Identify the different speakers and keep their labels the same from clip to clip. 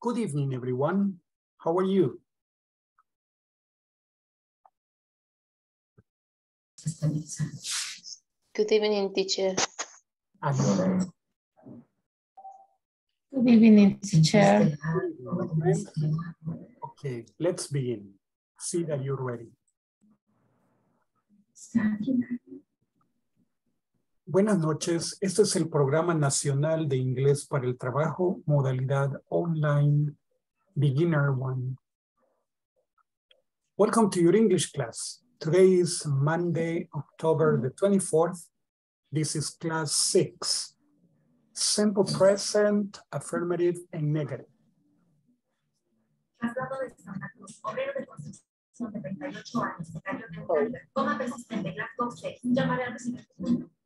Speaker 1: Good evening, everyone. How are you?
Speaker 2: Good evening, teacher.
Speaker 1: Are you ready?
Speaker 3: Good evening, teacher.
Speaker 1: Okay, let's begin. See that you're ready. Buenas noches. Este es el Programa Nacional de Inglés para el Trabajo, modalidad online, Beginner One. Welcome to your English class. Today is Monday, October the 24th. This is class six. Simple present, affirmative, and negative.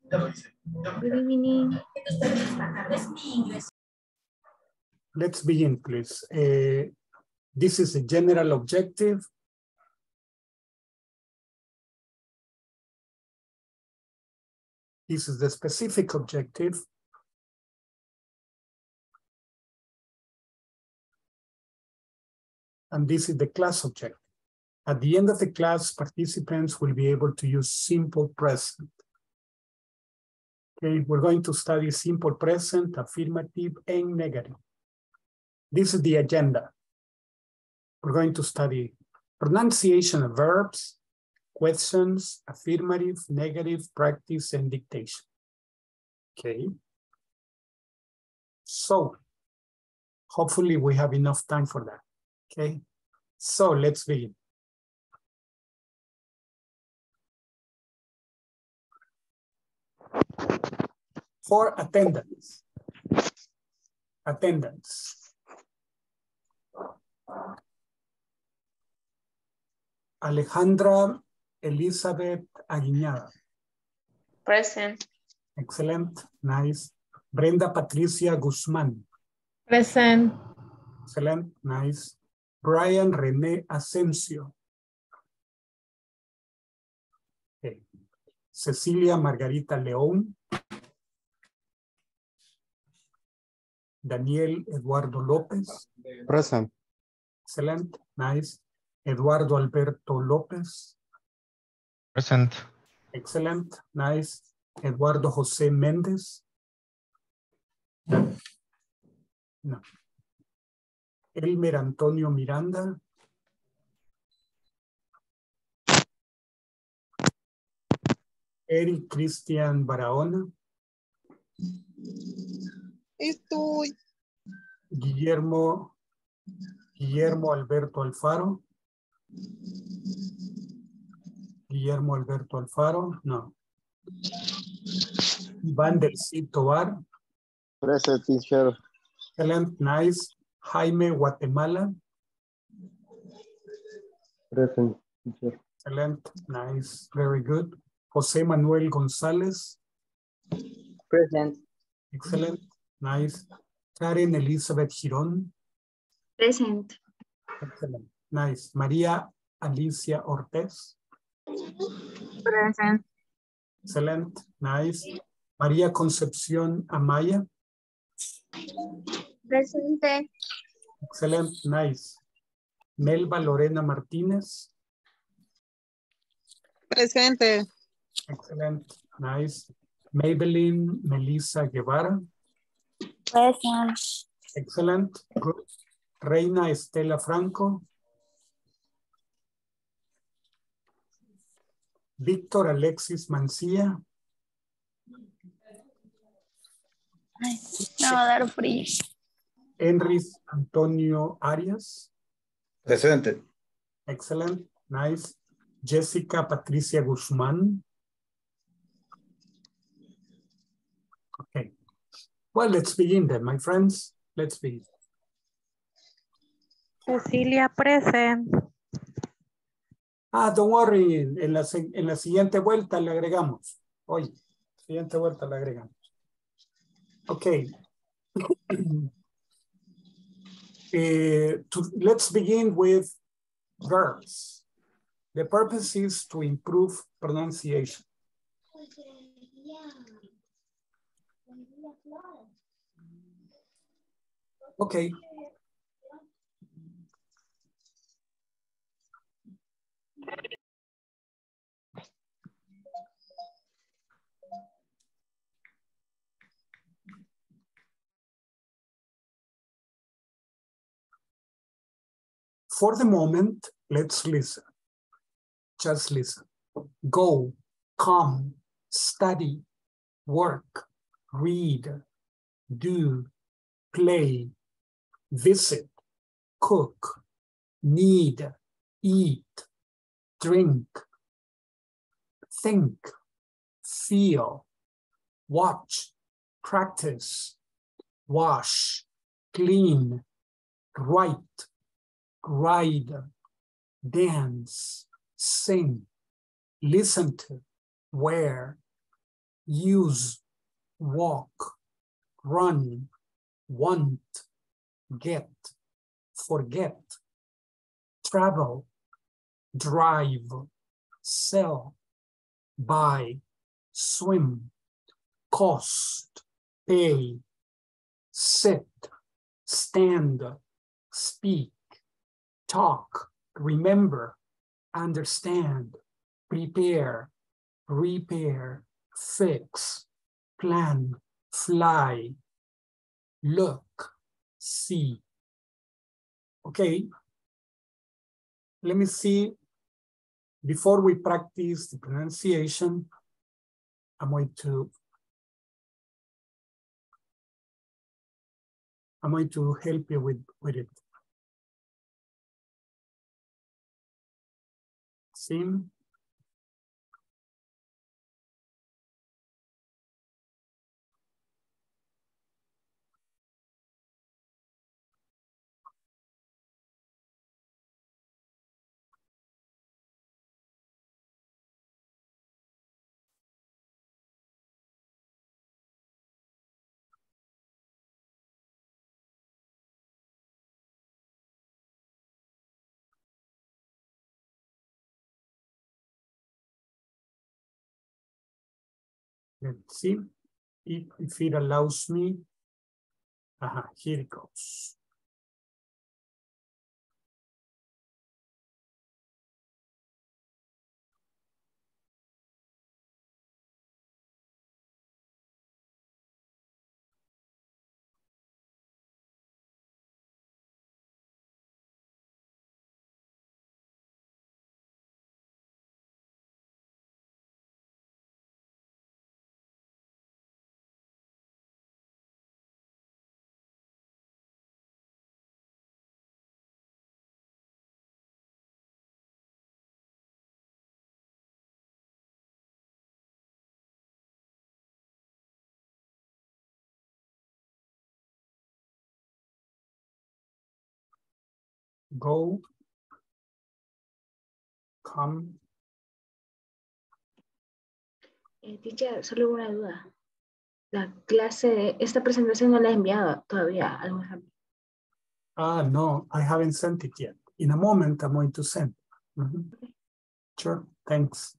Speaker 2: Good evening.
Speaker 1: Let's begin, please. Uh, this is a general objective. This is the specific objective. And this is the class objective. At the end of the class, participants will be able to use simple present. Okay, we're going to study simple present, affirmative, and negative. This is the agenda. We're going to study pronunciation of verbs, questions, affirmative, negative, practice, and dictation. Okay. So, hopefully we have enough time for that. Okay. So let's begin. For attendance. Attendance. Alejandra Elizabeth Aguiñada.
Speaker 2: Present.
Speaker 1: Excellent. Nice. Brenda Patricia Guzmán.
Speaker 3: Present.
Speaker 1: Excellent. Nice. Brian René Asensio. Cecilia Margarita León. Daniel Eduardo López.
Speaker 4: Present.
Speaker 1: Excelente, nice. Eduardo Alberto López.
Speaker 4: Present.
Speaker 1: Excellent, nice. Eduardo José Méndez. No. Elmer Antonio Miranda. Eric Cristian Barahona.
Speaker 5: Estoy.
Speaker 1: Guillermo, Guillermo Alberto Alfaro. Guillermo Alberto Alfaro, no. Iván del Cid Tobar,
Speaker 4: Present, teacher.
Speaker 1: excelent, nice. Jaime Guatemala,
Speaker 4: Present, teacher.
Speaker 1: excelent, nice, very good. José Manuel González,
Speaker 5: Present.
Speaker 1: excellent, nice. Karen Elizabeth Girón,
Speaker 6: Present.
Speaker 1: excellent, nice. María Alicia Ortez,
Speaker 6: Present.
Speaker 1: excelent, nice. María Concepción Amaya,
Speaker 6: Presente.
Speaker 1: Excellent, nice. Melba Lorena Martínez.
Speaker 5: Presente.
Speaker 1: Excellent, nice. Maybelline Melissa Guevara.
Speaker 6: Present.
Speaker 1: Excellent, good. Reina Estela Franco. Víctor Alexis Mancilla.
Speaker 6: Me va a dar frío.
Speaker 1: Enris Antonio Arias.
Speaker 4: Presente.
Speaker 1: Excellent, nice. Jessica Patricia Guzmán. Well, let's begin then, my friends. Let's begin.
Speaker 7: Cecilia present.
Speaker 1: Ah, don't worry, en la, en la siguiente vuelta le agregamos. Hoy, siguiente vuelta le agregamos. Okay. Eh, to- let's begin with verbs. The purpose is to improve pronunciation. Okay. For the moment, let's listen. Just listen. Go, come, study, work, read, do, play, visit, cook, need, eat, drink, think, feel, watch, practice, wash, clean, write, ride, dance, sing, listen to, wear, use, walk, run, want, get, forget, travel, drive, sell, buy, swim, cost, pay, sit, stand, speak, talk, remember, understand, prepare, repair, fix, plan, fly, look, see. Okay. Let me see. Before we practice the pronunciation, I'm going to I'm going to help you with, with it. Sim. Let's see if, if it allows me. Aha, here it goes. Go, come,
Speaker 8: Eh, teacher, solo una duda. La clase, esta presentación no la he enviado todavía.
Speaker 1: Ah, no, I haven't sent it yet. In a moment, I'm going to send. Sure, thanks.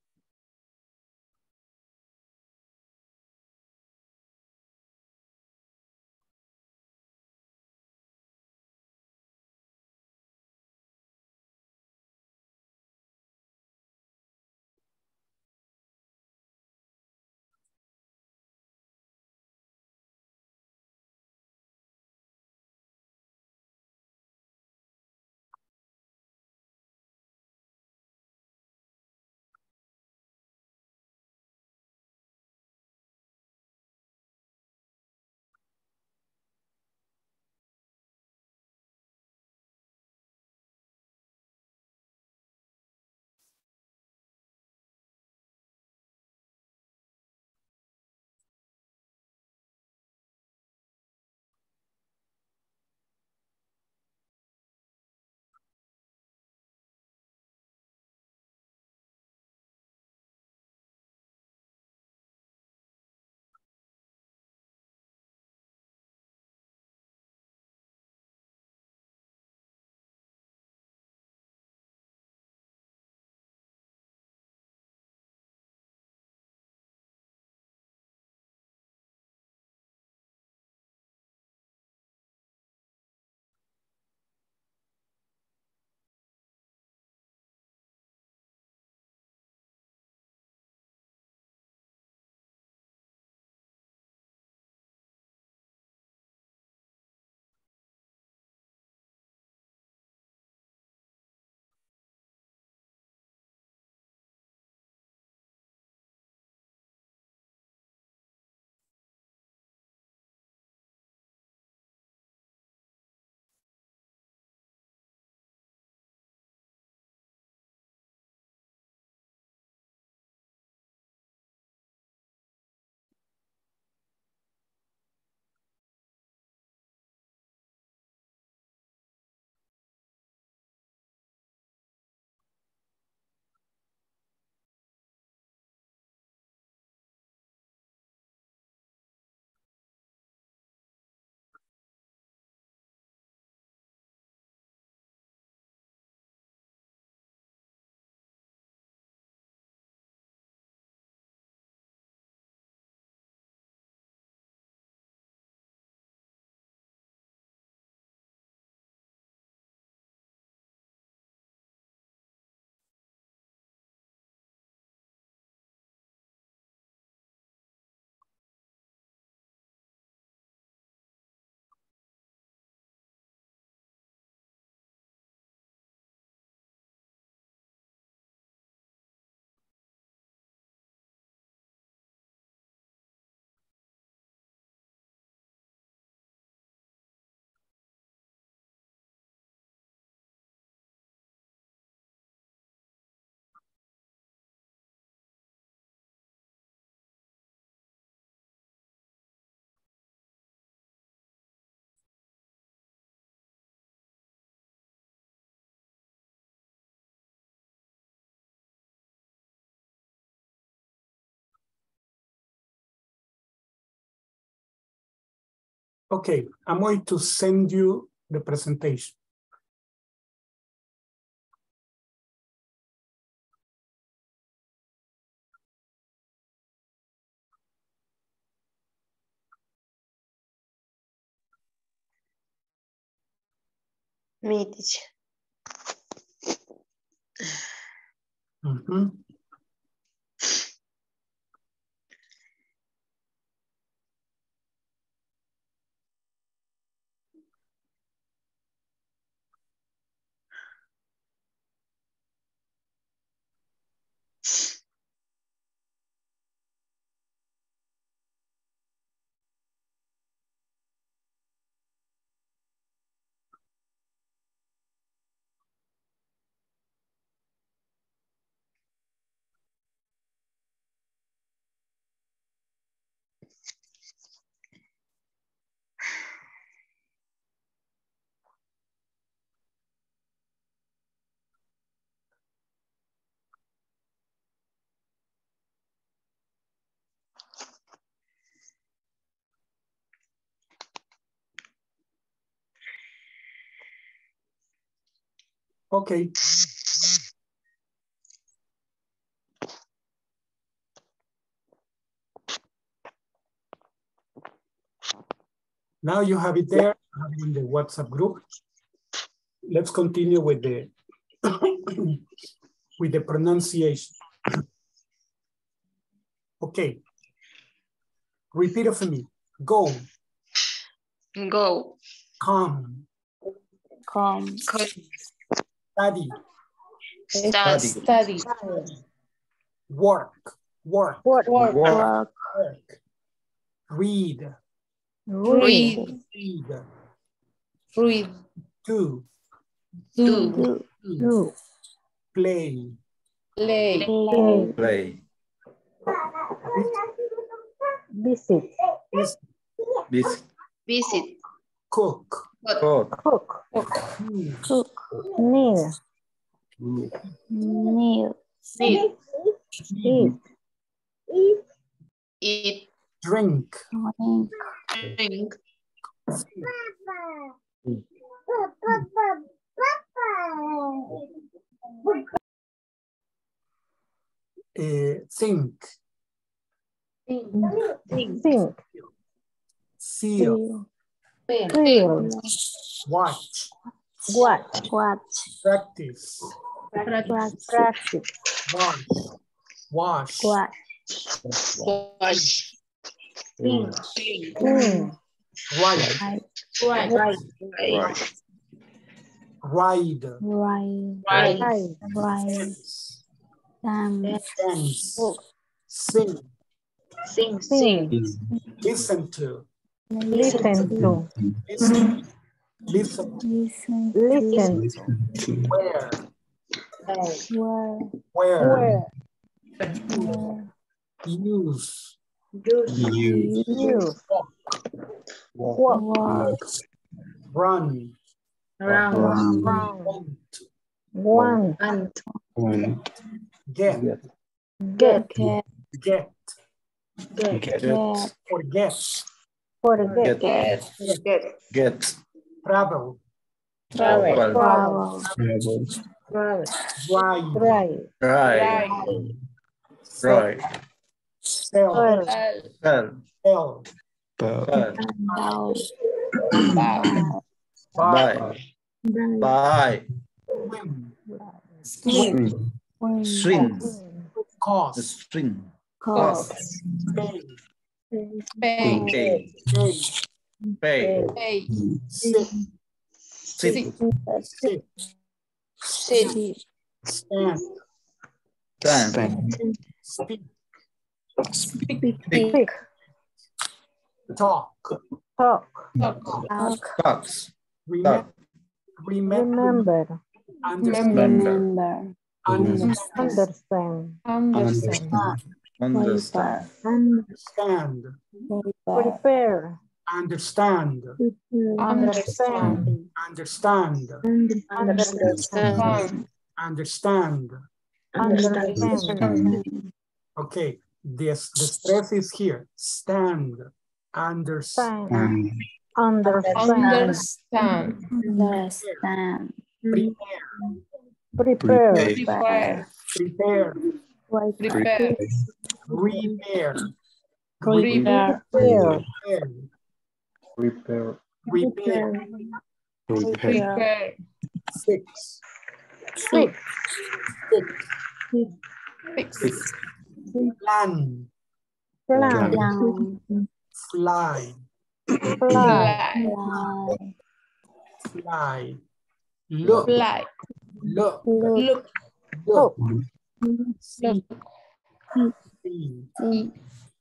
Speaker 1: Okay, I'm going to send you the presentation.
Speaker 9: Me, teacher.
Speaker 1: Mhm. Okay. Now you have it there, I have it in the WhatsApp group. Let's continue with the with the pronunciation. Okay. Repeat after me. Go,
Speaker 9: Go.
Speaker 1: come,
Speaker 7: Come.
Speaker 9: Come.
Speaker 1: Study,
Speaker 9: Study.
Speaker 7: Study.
Speaker 1: work, work,
Speaker 7: Work.
Speaker 4: Work.
Speaker 1: work, read,
Speaker 9: Read.
Speaker 1: read,
Speaker 7: Read.
Speaker 1: do,
Speaker 9: Do.
Speaker 7: Do.
Speaker 1: play,
Speaker 7: Play.
Speaker 4: Play. Play.
Speaker 2: Visit.
Speaker 4: Visit.
Speaker 9: Visit.
Speaker 1: cook,
Speaker 9: Cook.
Speaker 4: Cook.
Speaker 2: Cook.
Speaker 1: kneel,
Speaker 2: Kneel.
Speaker 7: Kneel.
Speaker 9: Sit.
Speaker 2: Eat.
Speaker 9: Eat.
Speaker 1: drink,
Speaker 9: Drink. Drink.
Speaker 1: eh, think,
Speaker 9: Think.
Speaker 2: Think.
Speaker 1: feel,
Speaker 2: Feel.
Speaker 1: watch,
Speaker 2: Watch. Watch.
Speaker 1: practice,
Speaker 2: Practice.
Speaker 1: wash, wash,
Speaker 9: Wash.
Speaker 1: clean,
Speaker 2: Clean.
Speaker 1: write,
Speaker 9: Right.
Speaker 4: Right.
Speaker 1: ride,
Speaker 9: Right.
Speaker 1: dance, dance, sing,
Speaker 9: Sing.
Speaker 2: Sing.
Speaker 1: listen to,
Speaker 2: Listen to.
Speaker 1: listen, listen,
Speaker 2: Listen.
Speaker 1: where,
Speaker 2: Where.
Speaker 1: where, use,
Speaker 2: Use.
Speaker 1: walk,
Speaker 2: Walk.
Speaker 1: run,
Speaker 9: Round.
Speaker 1: want,
Speaker 2: Want.
Speaker 9: And
Speaker 1: get,
Speaker 2: Get.
Speaker 1: get,
Speaker 9: get.
Speaker 1: forget,
Speaker 2: for
Speaker 4: get.
Speaker 9: Get.
Speaker 4: Get. get.
Speaker 1: Travel.
Speaker 9: Travel.
Speaker 4: Travel.
Speaker 2: Travel.
Speaker 1: Travel.
Speaker 2: Right.
Speaker 4: Right. Right.
Speaker 1: Sell.
Speaker 4: Sell.
Speaker 1: Sell.
Speaker 4: Bow.
Speaker 1: Bye.
Speaker 4: Bye. Swim.
Speaker 1: Swim.
Speaker 4: Swim.
Speaker 1: Cost.
Speaker 4: Swim.
Speaker 9: Cost.
Speaker 1: Cost.
Speaker 7: Pay.
Speaker 4: Pay.
Speaker 1: pay,
Speaker 4: Pay.
Speaker 7: Pay.
Speaker 1: sit,
Speaker 4: Sit.
Speaker 1: sit,
Speaker 9: Sit.
Speaker 1: stand,
Speaker 4: Stand.
Speaker 1: speak,
Speaker 2: Speak.
Speaker 1: talk,
Speaker 2: Talk.
Speaker 4: Box.
Speaker 1: remember, remember,
Speaker 2: Remember.
Speaker 1: understand,
Speaker 4: Remember.
Speaker 1: understand,
Speaker 2: Understand.
Speaker 4: Understand.
Speaker 1: understand,
Speaker 2: Prepare.
Speaker 1: understand,
Speaker 2: Understand.
Speaker 1: understand,
Speaker 2: Understand.
Speaker 1: understand.
Speaker 2: Understand.
Speaker 1: Okay, this the stress is here. Stand, understand,
Speaker 5: Understand.
Speaker 3: Understand.
Speaker 2: Understand.
Speaker 1: Prepare,
Speaker 5: Prepare.
Speaker 3: Prepare.
Speaker 1: prepare,
Speaker 3: Prepare.
Speaker 1: Repair,
Speaker 3: Prepare.
Speaker 1: repair,
Speaker 4: Repair.
Speaker 1: repair,
Speaker 3: Prepare.
Speaker 1: fix,
Speaker 3: Six.
Speaker 1: fix,
Speaker 3: Six.
Speaker 1: plan,
Speaker 5: Plan.
Speaker 2: Plan.
Speaker 1: fly,
Speaker 5: Fly.
Speaker 3: Fly.
Speaker 2: Fly.
Speaker 1: fly, look,
Speaker 3: Fly.
Speaker 1: look,
Speaker 3: Look.
Speaker 1: look, see,
Speaker 3: Look.
Speaker 1: See.
Speaker 2: see.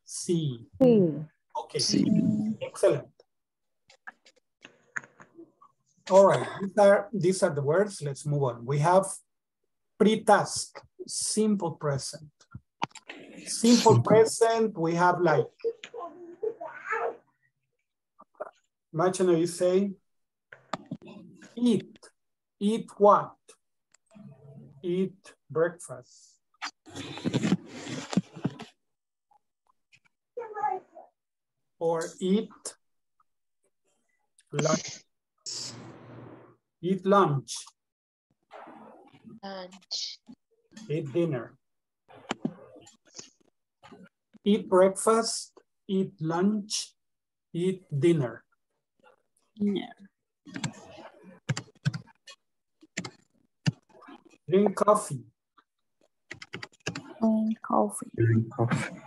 Speaker 1: See. Okay,
Speaker 2: See.
Speaker 1: excellent. All right, these are, these are the words. Let's move on. We have pre-task, simple present. Simple present, we have like, imagine you say, eat, eat what? Eat breakfast. Or eat lunch. Eat lunch,
Speaker 3: Lunch.
Speaker 1: eat dinner. Eat breakfast, eat lunch, eat dinner.
Speaker 2: Dinner.
Speaker 1: Drink coffee,
Speaker 2: Drink coffee.
Speaker 4: Drink coffee.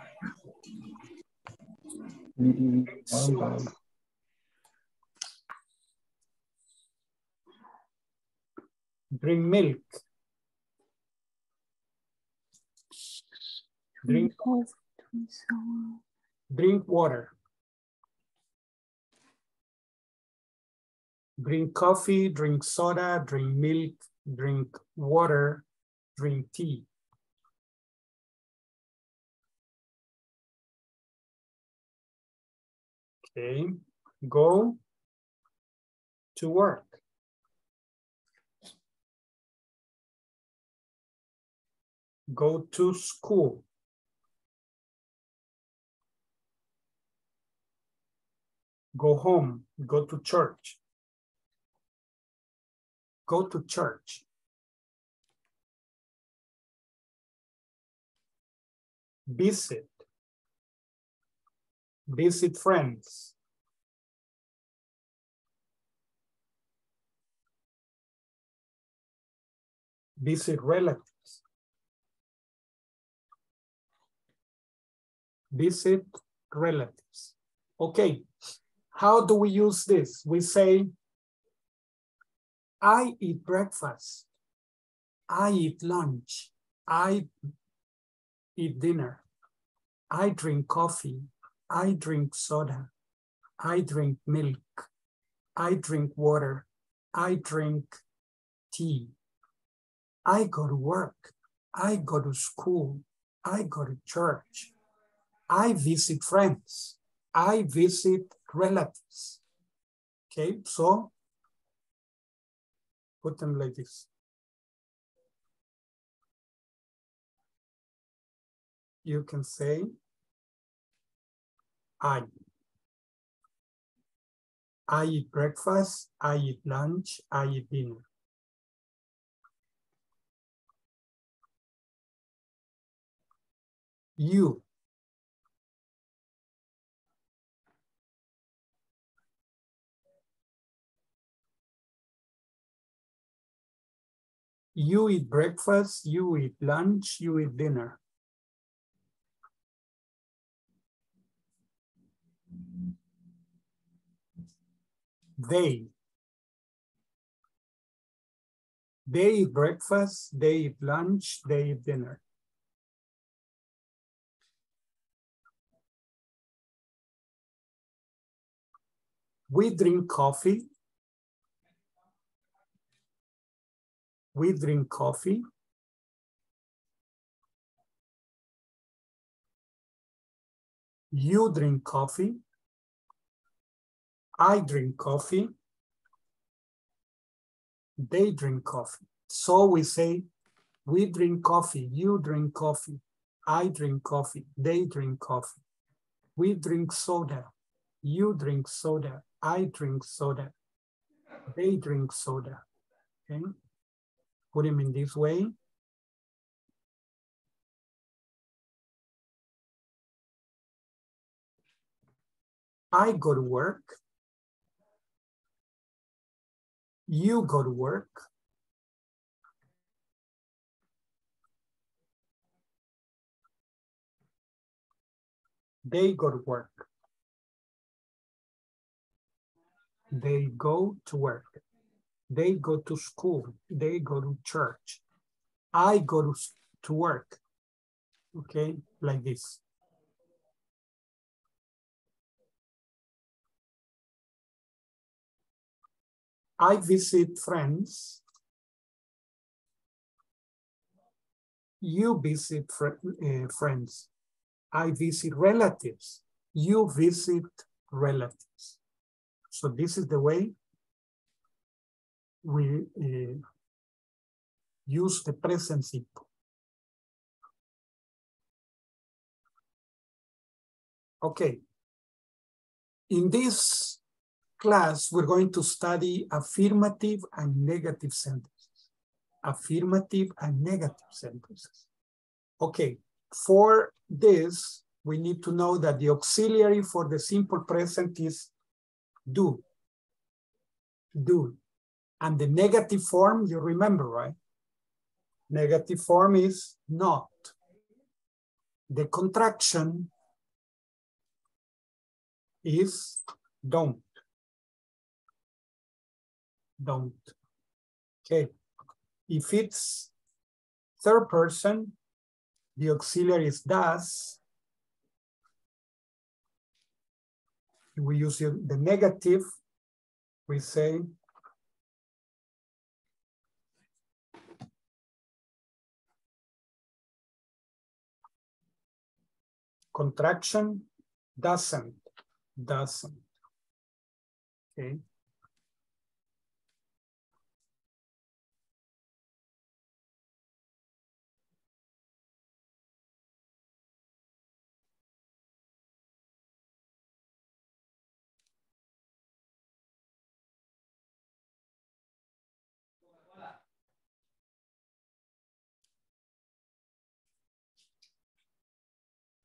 Speaker 1: Drink soda, drink milk. Drink
Speaker 2: drink
Speaker 1: water. Drink coffee, drink soda, drink milk, drink water, drink tea. Okay, go to work. Go to school. Go home, go to church. Go to church. Visit. Visit friends. Visit relatives. Visit relatives. Okay, how do we use this? We say, I eat breakfast. I eat lunch. I eat dinner. I drink coffee. I drink soda. I drink milk. I drink water. I drink tea. I go to work. I go to school. I go to church. I visit friends. I visit relatives. Okay, so put them like this. You can say, I. I eat breakfast, I eat lunch, I eat dinner. You. You eat breakfast, you eat lunch, you eat dinner. They. They eat breakfast, they eat lunch, they eat dinner. We drink coffee. We drink coffee. You drink coffee. I drink coffee. They drink coffee. So we say, we drink coffee, you drink coffee, I drink coffee, they drink coffee. We drink soda, you drink soda, I drink soda. They drink soda. Okay. Put them in this way. I go to work. You go to work. They go to work. They go to work. They go to school. They go to church. I go to, to work. Okay, like this. I visit friends. You visit fr uh, friends. I visit relatives. You visit relatives. So this is the way we uh, use the present simple. Okay. In this class, we're going to study affirmative and negative sentences. Affirmative and negative sentences. Okay, for this, we need to know that the auxiliary for the simple present is do. Do. And the negative form, you remember, right? Negative form is not. The contraction is don't. Don't. Okay. If it's third person, the auxiliary is does. We use the negative, we say contraction doesn't, doesn't. Okay.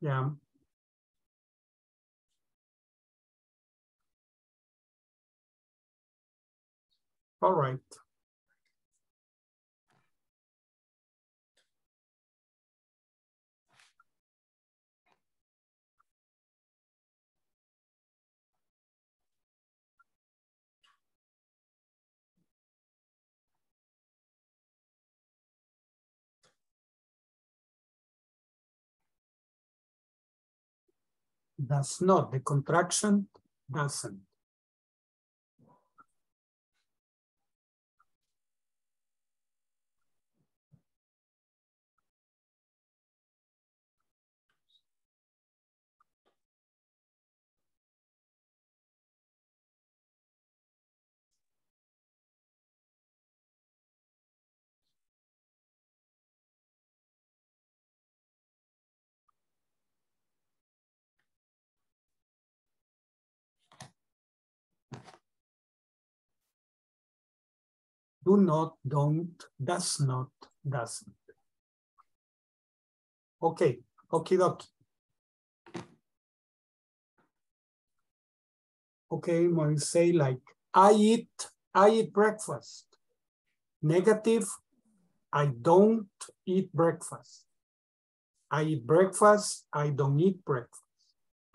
Speaker 1: Yeah. All right. Does not, the contraction doesn't. Not, don't, does not, doesn't. Okay, okay, dokie. Okay, when say like, I eat, I eat breakfast. Negative, I don't eat breakfast. I eat breakfast, I don't eat breakfast,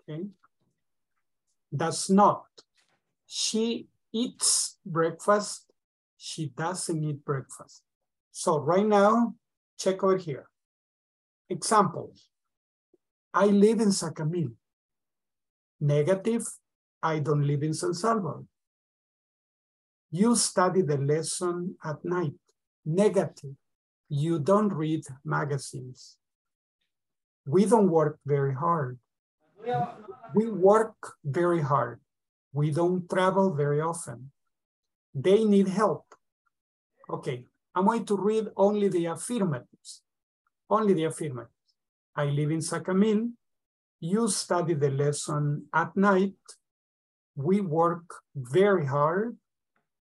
Speaker 1: okay? Does not, she eats breakfast, she doesn't eat breakfast. So right now, check over here. Examples. I live in Sacamil. Negative, I don't live in San Salvador. You study the lesson at night. Negative, you don't read magazines. We don't work very hard. We work very hard. We don't travel very often. They need help. Okay, I'm going to read only the affirmatives. Only the affirmatives. I live in Sacamil. You study the lesson at night. We work very hard.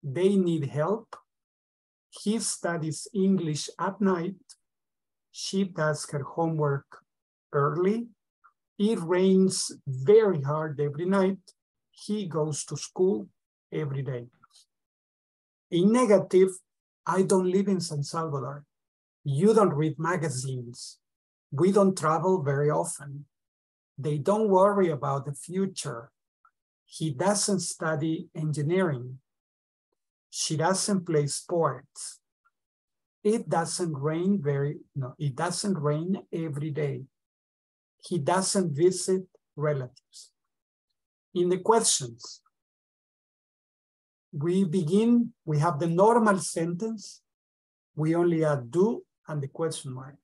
Speaker 1: They need help. He studies English at night. She does her homework early. It rains very hard every night. He goes to school every day. In negative, I don't live in San Salvador. You don't read magazines. We don't travel very often. They don't worry about the future. He doesn't study engineering. She doesn't play sports. It doesn't rain very, no, it doesn't rain every day. He doesn't visit relatives. In the questions, we begin, we have the normal sentence. We only add do and the question mark.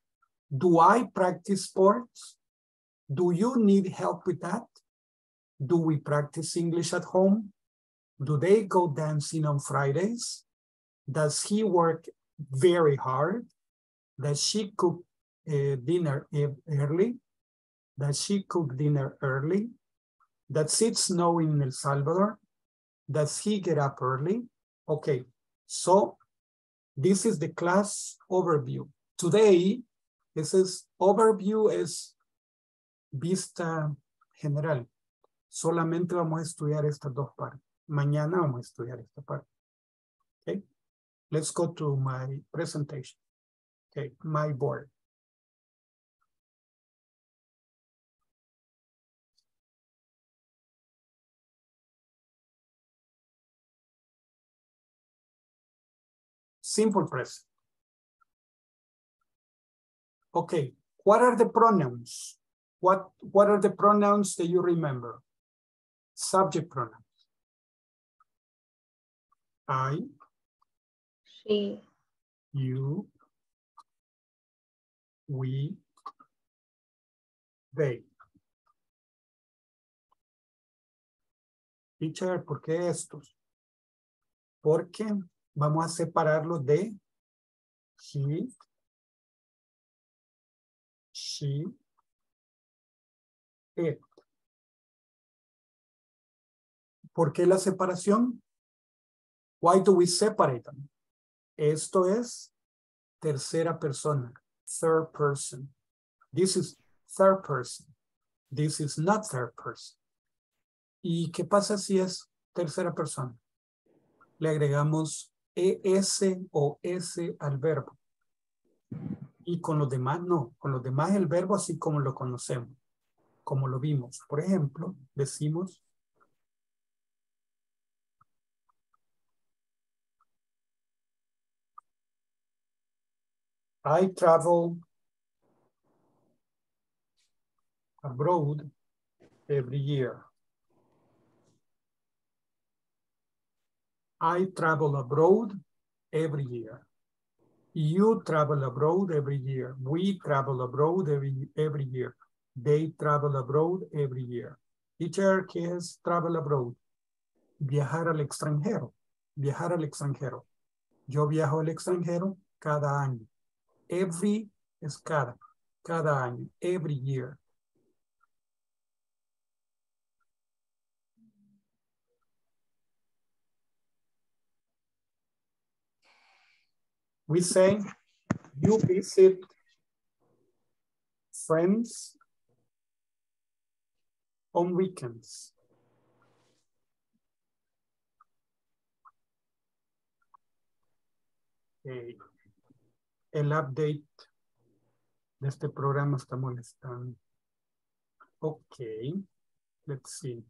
Speaker 1: Do I practice sports? Do you need help with that? Do we practice English at home? Do they go dancing on Fridays? Does he work very hard? Does she cook uh, dinner early? Does she cook dinner early? Does it snow in El Salvador? Does he get up early? Okay, so this is the class overview. Today, this is overview es vista general. Solamente vamos a estudiar estas dos partes. Mañana vamos a estudiar esta parte. Okay, let's go to my presentation. Okay, my board. Simple present. Okay, what are the pronouns? What, what are the pronouns that you remember? Subject pronouns. I,
Speaker 8: She,
Speaker 1: you, we, they. Teacher, ¿por qué estos? Porque vamos a separarlos de he, she, it. ¿Por qué la separación? Why do we separate them? Esto es tercera persona, third person. This is third person. This is not third person. ¿Y qué pasa si es tercera persona? Le agregamos ES o S al verbo. Y con los demás no. Con los demás el verbo así como lo conocemos, como lo vimos. Por ejemplo, decimos I travel abroad every year. I travel abroad every year. You travel abroad every year. We travel abroad every, every year. They travel abroad every year. Teacher, ¿qué es travel abroad? Viajar al extranjero. Viajar al extranjero. Yo viajo al extranjero cada año. Every es cada, cada año, every year. We say you visit friends on weekends. Okay. El update de este programa está molestando. Ok, let's see.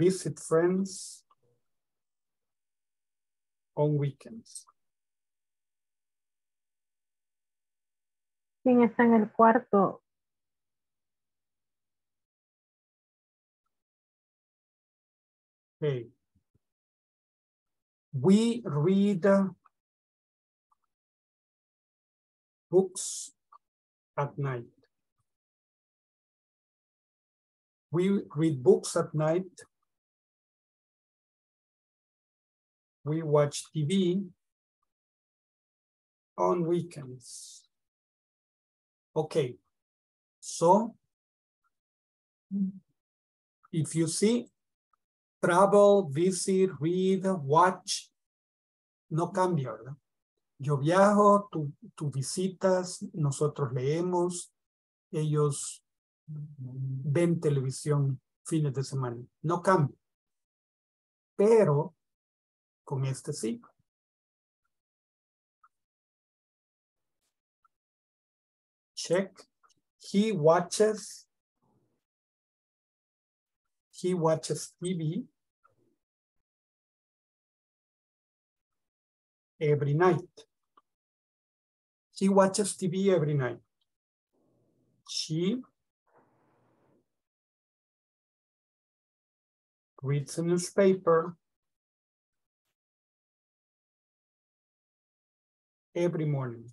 Speaker 1: Visit friends on weekends.
Speaker 5: ¿Quién está en el cuarto?
Speaker 1: Okay. We read books at night. We read books at night. We watch TV on weekends. Okay, So, if you see travel, visit, read, watch, no cambia, ¿verdad? Yo viajo, tú, tú visitas, nosotros leemos, ellos ven televisión fines de semana. No cambia. Pero con este sí. Check. He watches. He watches TV every night. He watches TV every night. She reads a newspaper every morning.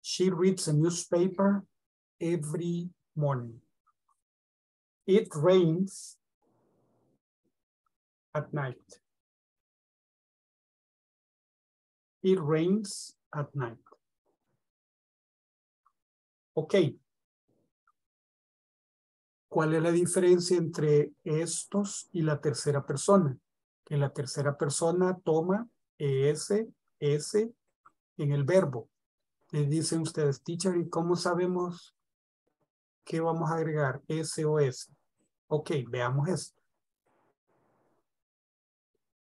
Speaker 1: She reads a newspaper every morning. It rains at night. It rains at night. Ok. ¿Cuál es la diferencia entre estos y la tercera persona? Que la tercera persona toma ES, S en el verbo. Le dicen ustedes, teacher, ¿y cómo sabemos qué vamos a agregar? S o S. Ok, veamos esto.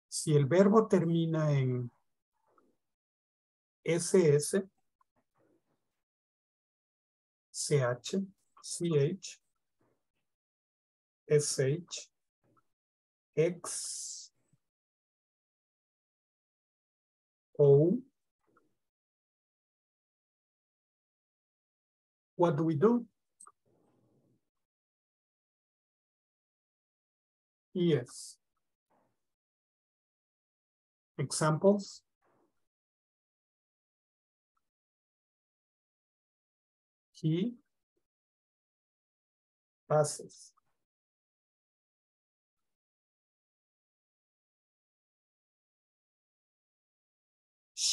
Speaker 1: Si el verbo termina en SS, CH, CH, SH, X, O, what do we do? Yes. Examples? He passes.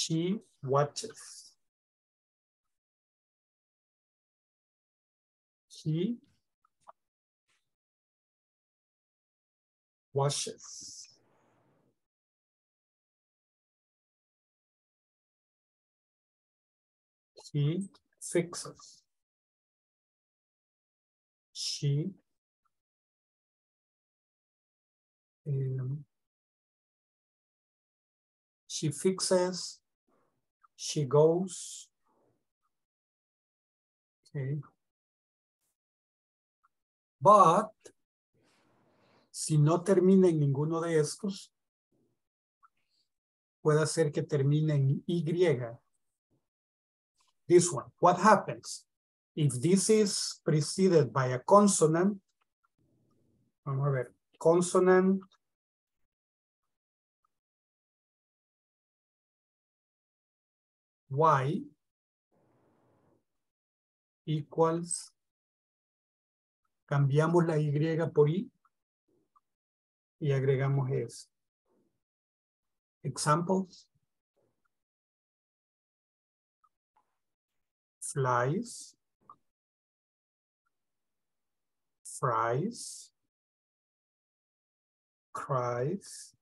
Speaker 1: She watches. He washes. He fixes. She um, she fixes. She goes. Okay. But si no termina en ninguno de estos, puede ser que termine en Y. This one, what happens? If this is preceded by a consonant, vamos a ver, consonant Y equals, cambiamos la Y por I y agregamos S. Examples. Flies. Fries. Cries.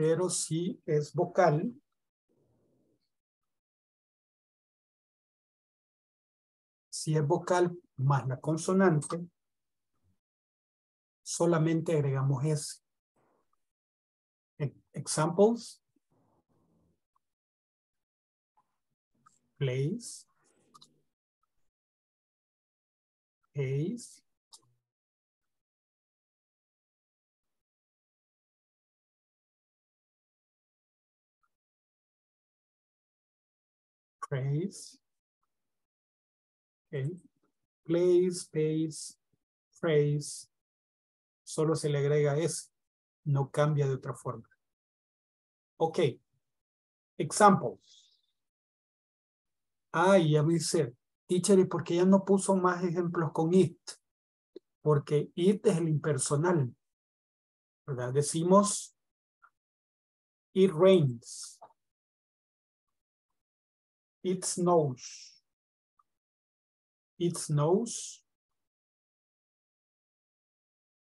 Speaker 1: Pero si es vocal, si es vocal más la consonante, solamente agregamos S. Examples. Plays. Pays. Praise. Okay. Place, pays, phrase. Solo se le agrega S. No cambia de otra forma. Ok. Examples. Ah, ya me dice, teacher, ¿y por qué ya no puso más ejemplos con it? Porque it es el impersonal. ¿verdad? Decimos, it rains. It snows. It snows.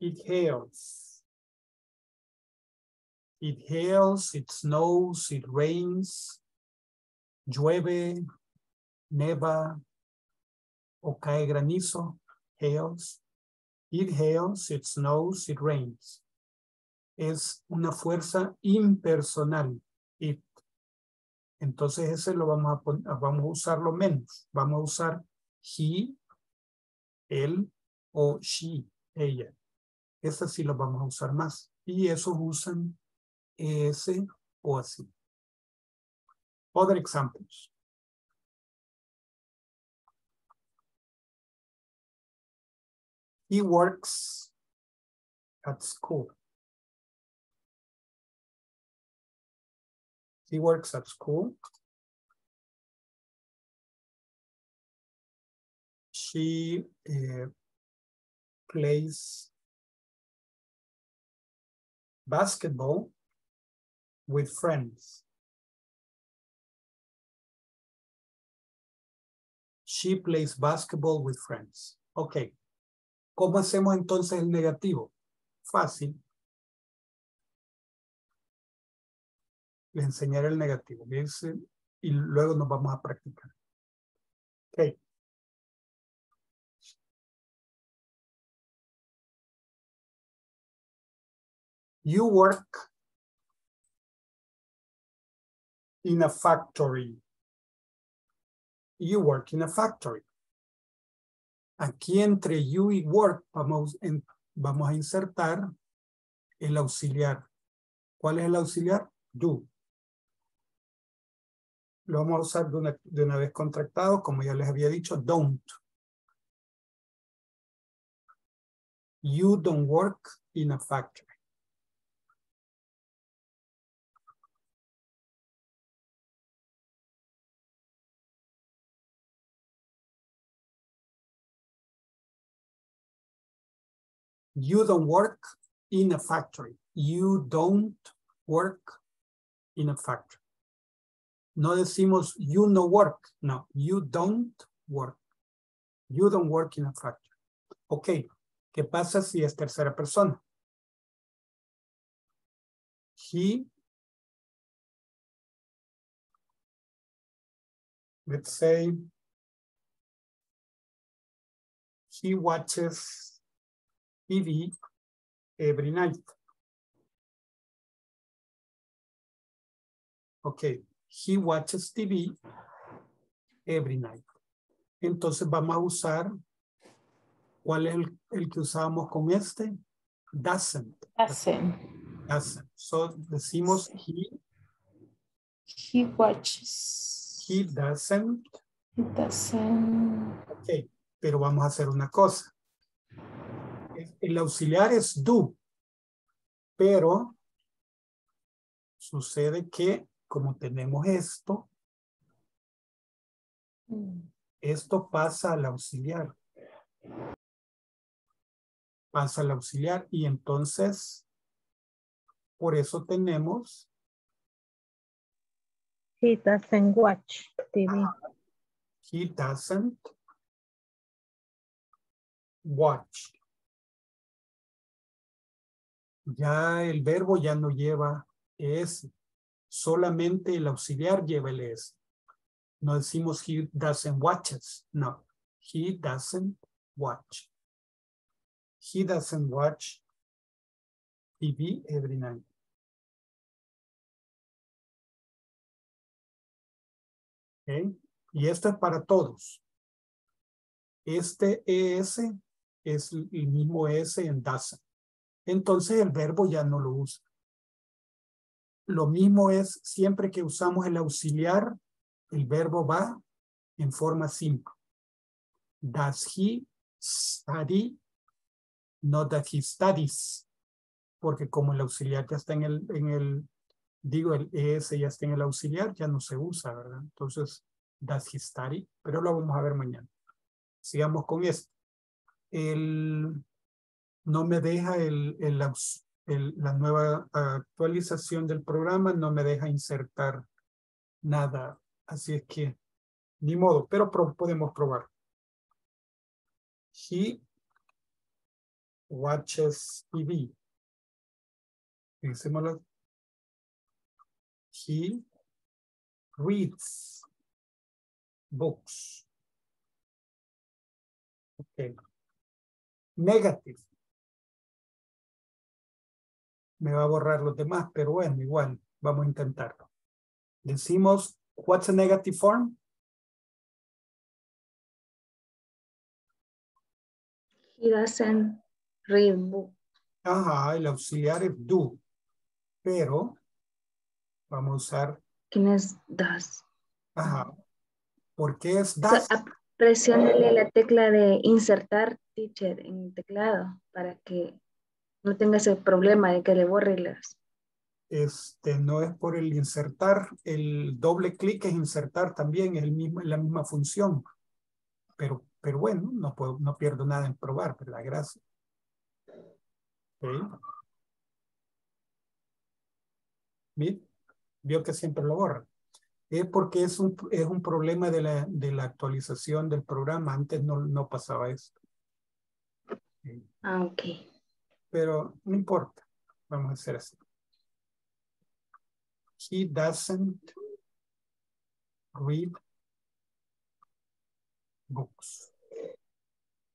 Speaker 1: It hails. It hails, it snows, it rains. Llueve, neva, o cae granizo, hails. It hails, it snows, it rains. Es una fuerza impersonal. It. Entonces ese lo vamos a, vamos a usarlo menos. Vamos a usar he, él o she, ella. Estas sí lo vamos a usar más. Y esos usan ese o así. Other examples. He works at school. He works at school. She uh, plays basketball with friends. She plays basketball with friends. Ok. ¿Cómo hacemos entonces el negativo? Fácil. Les enseñaré el negativo. Fíjense, y luego nos vamos a practicar. Ok. You work in a factory. You work in a factory. Aquí entre you y work vamos, en- vamos a insertar el auxiliar. ¿Cuál es el auxiliar? Do. Lo vamos a usar de una, vez contractado, como ya les había dicho, don't. You don't work in a factory. You don't work in a factory. You don't work in a factory. No decimos you no work. No, you don't work. You don't work in a factory. Ok, ¿qué pasa si es tercera persona? He, let's say, he watches TV every night. Okay, he watches TV every night. Entonces vamos a usar, ¿cuál es el, el que usábamos con este? Doesn't.
Speaker 5: Doesn't.
Speaker 1: Doesn't. So decimos he,
Speaker 5: He watches.
Speaker 1: he doesn't.
Speaker 5: He doesn't.
Speaker 1: Ok, pero vamos a hacer una cosa. El auxiliar es do, pero sucede que como tenemos esto,
Speaker 5: Mm.
Speaker 1: esto pasa al auxiliar. Pasa al auxiliar y entonces, por eso tenemos
Speaker 2: He doesn't watch TV.
Speaker 1: he doesn't watch. Ya el verbo ya no lleva es, solamente el auxiliar lleva el es. No decimos he doesn't watches, no. He doesn't watch. He doesn't watch TV every night. Ok, Y esto es para todos. Este ES es el mismo ES en doesn't. Entonces el verbo ya no lo usa. Lo mismo es siempre que usamos el auxiliar, el verbo va en forma simple. Does he study? No that he studies. Porque como el auxiliar ya está en el, en el, digo, el ES ya está en el auxiliar, ya no se usa, ¿verdad? Entonces, does he study? Pero lo vamos a ver mañana. Sigamos con esto. El, no me deja el, el, la nueva actualización del programa no me deja insertar nada. Así es que, ni modo, pero pro- podemos probar. He watches TV. Pensémoslo. He reads books. Okay. Negative. Me va a borrar los demás, pero bueno, igual, vamos a intentarlo. Decimos, what's a negative form?
Speaker 8: He doesn't read book.
Speaker 1: Ajá, el auxiliar es do. Pero vamos a usar,
Speaker 8: ¿Quién es does?
Speaker 1: ajá. ¿Por qué es
Speaker 8: So,
Speaker 1: das?
Speaker 8: ap- presiónele la tecla de insertar teacher en el teclado para que no tenga ese problema de que le borre las.
Speaker 1: Este no es por el insertar, el doble clic es insertar también, es el mismo, la misma función. Pero, pero bueno, no, puedo, no pierdo nada en probar, ¿verdad? Gracias. Mire, Vio que siempre lo borra. Es porque es un, es un problema de la, de la actualización del programa. Antes no, no pasaba esto.
Speaker 8: Ah, ok.
Speaker 1: Pero no importa. Vamos a hacer así. He doesn't read books.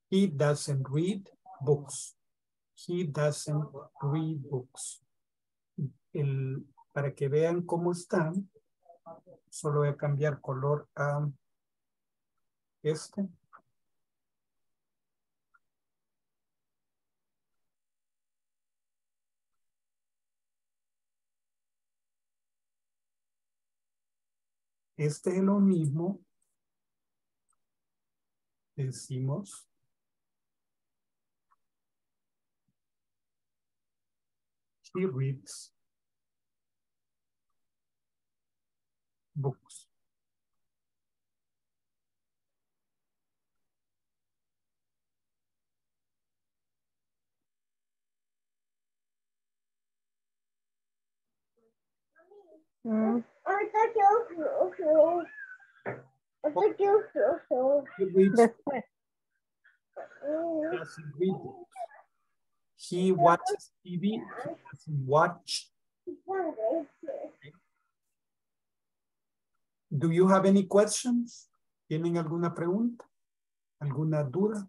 Speaker 1: He doesn't read books. He doesn't read books. El, para que vean cómo están, solo voy a cambiar color a este. Este es lo mismo. Decimos. He reads books.
Speaker 2: Mm,
Speaker 1: He watches TV. Watch. Do you have any questions? ¿Tienen alguna pregunta? ¿Alguna duda?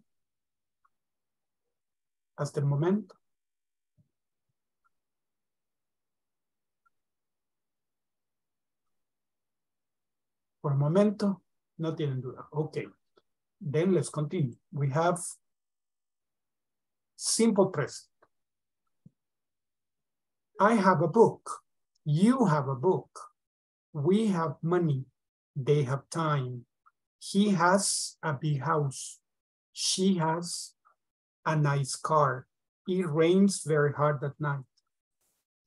Speaker 1: Hasta el momento. Por el momento, no tienen duda. Okay. Then let's continue. We have simple present. I have a book. You have a book. We have money. They have time. He has a big house. She has a nice car. It rains very hard at night.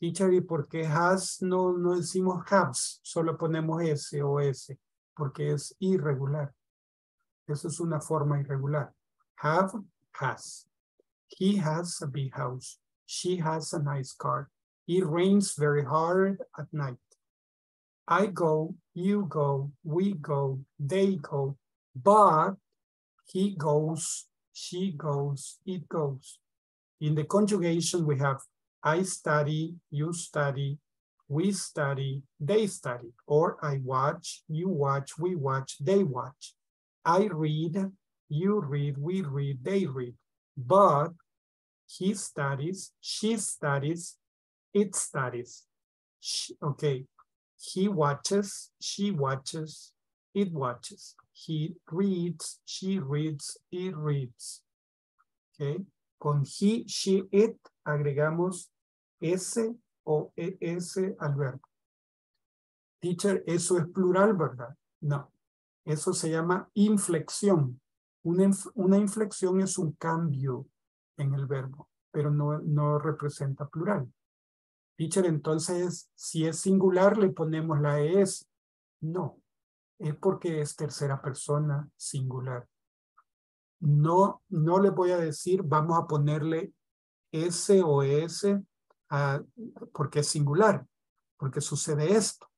Speaker 1: Teacher, ¿y por qué has no, no decimos has? Solo ponemos S o S, porque es irregular. Eso es una forma irregular. Have, has. He has a big house. She has a nice car. It rains very hard at night. I go, you go, we go, they go, but he goes, she goes, it goes. In the conjugation, we have I study, you study, we study, they study, or I watch, you watch, we watch, they watch. I read, you read, we read, they read. But he studies, she studies, it studies. She, okay, he watches, she watches, it watches. He reads, she reads, it reads. Okay, con he, she, it agregamos S o ES al verbo. Teacher, eso es plural, ¿verdad? No, eso se llama inflexión. Una, una inflexión es un cambio en el verbo, pero no, no representa plural. Teacher, entonces, si es singular, le ponemos la ES. No, es porque es tercera persona singular. No, no le voy a decir, vamos a ponerle S o S ah, porque es singular, porque sucede esto.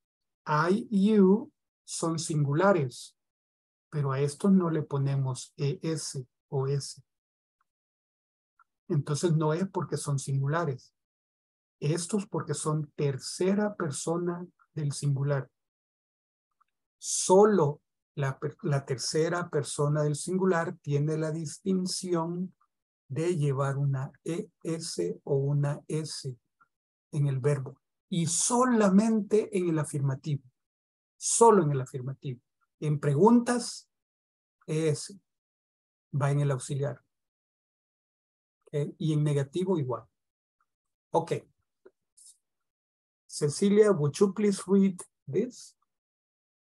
Speaker 1: I, you son singulares, pero a estos no le ponemos ES o S. Entonces no es porque son singulares. Estos porque son tercera persona del singular. Solo la, tercera persona del singular tiene la distinción de llevar una ES o una S en el verbo y solamente en el afirmativo. Solo en el afirmativo. En preguntas, ES va en el auxiliar. Y en negativo igual. Ok. Cecilia, would you please read this?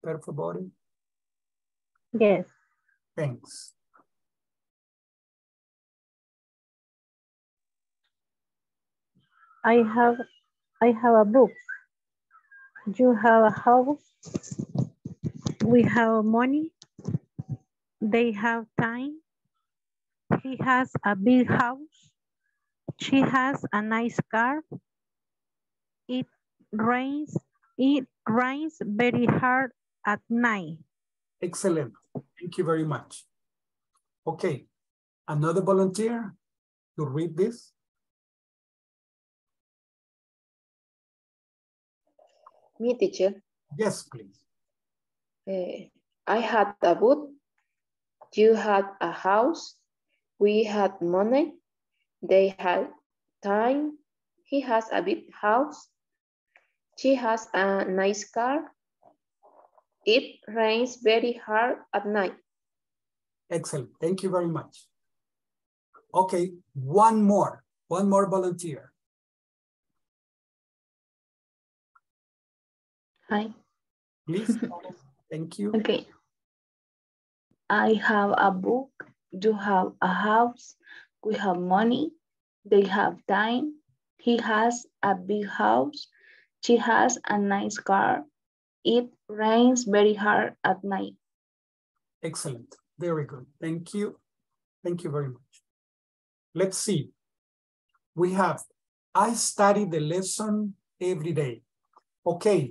Speaker 1: Per favor.
Speaker 2: Yes.
Speaker 1: Thanks.
Speaker 2: I have I have a book. You have a house. We have money. They have time. He has a big house. She has a nice car. It rains. It rains very hard at night.
Speaker 1: Excellent. Thank you very much. Okay. Another volunteer to read this?
Speaker 9: Me, teacher.
Speaker 1: Yes, please.
Speaker 9: Eh, I had a boot. You had a house. We had money. They had time. He has a big house. She has a nice car. It rains very hard at night.
Speaker 1: Excellent. Thank you very much. Okay, one more. One more volunteer.
Speaker 8: Hi.
Speaker 1: Please. Thank you.
Speaker 8: Okay. I have a book. You have a house. We have money. They have time. He has a big house. She has a nice car. It rains very hard at night.
Speaker 1: Excellent. Very good. Thank you. Thank you very much. Let's see. We have, I study the lesson every day. Ok.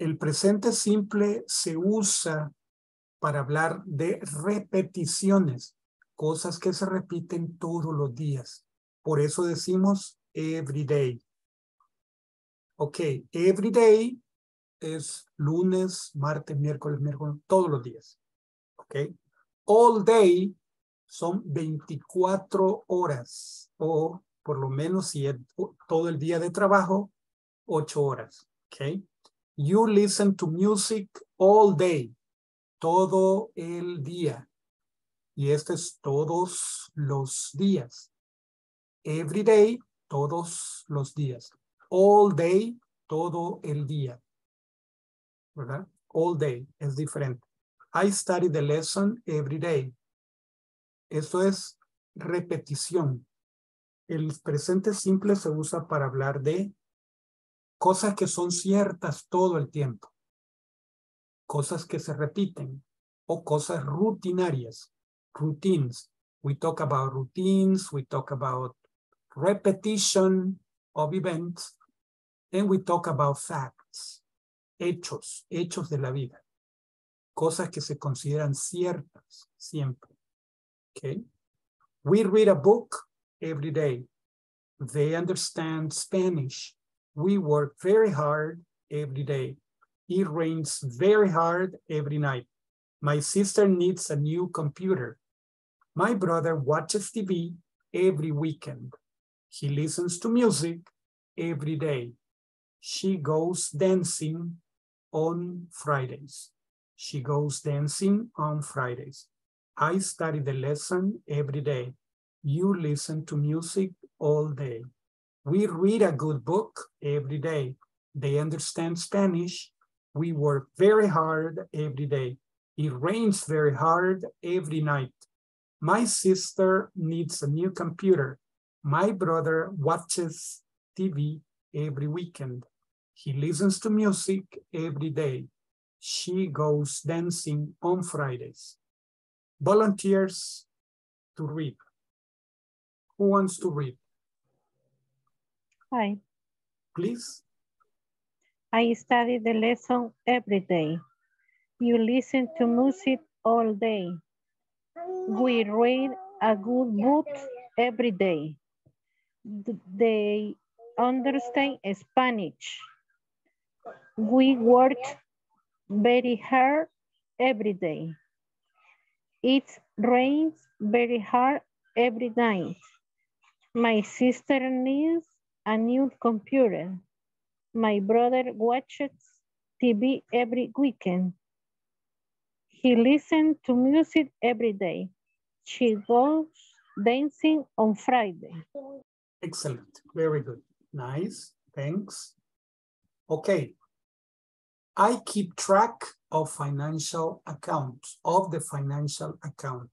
Speaker 1: El presente simple se usa para hablar de repeticiones, cosas que se repiten todos los días. Por eso decimos every day. Ok, every day es lunes, martes, miércoles, miércoles, todos los días. ¿ok? All day son 24 horas o por lo menos si es todo el día de trabajo, 8 horas. ¿ok? You listen to music all day, todo el día. Y este es todos los días. Every day, todos los días. All day, todo el día. ¿Verdad? All day es diferente. I study the lesson every day. Esto es repetición. El presente simple se usa para hablar de cosas que son ciertas todo el tiempo. Cosas que se repiten o cosas rutinarias. Routines. We talk about routines, we talk about repetition of events, and we talk about facts. Hechos, hechos de la vida cosas que se consideran ciertas siempre. Okay. We read a book every day. They understand Spanish. We work very hard every day. It rains very hard every night. My sister needs a new computer. My brother watches TV every weekend. He listens to music every day. She goes dancing on Fridays. She goes dancing on Fridays. I study the lesson every day. You listen to music all day. We read a good book every day. They understand Spanish. We work very hard every day. It rains very hard every night. My sister needs a new computer. My brother watches TV every weekend. He listens to music every day. She goes dancing on Fridays. Volunteers to read. Who wants to read?
Speaker 2: Hi.
Speaker 1: Please.
Speaker 2: I study the lesson every day. You listen to music all day. We read a good book every day. They understand Spanish. We work very hard every day. It rains very hard every night. My sister needs a new computer. My brother watches TV every weekend. He listens to music every day. She goes dancing on Friday.
Speaker 1: Excellent. Very good. Nice. Thanks. Okay. I keep track of financial accounts, of the financial account.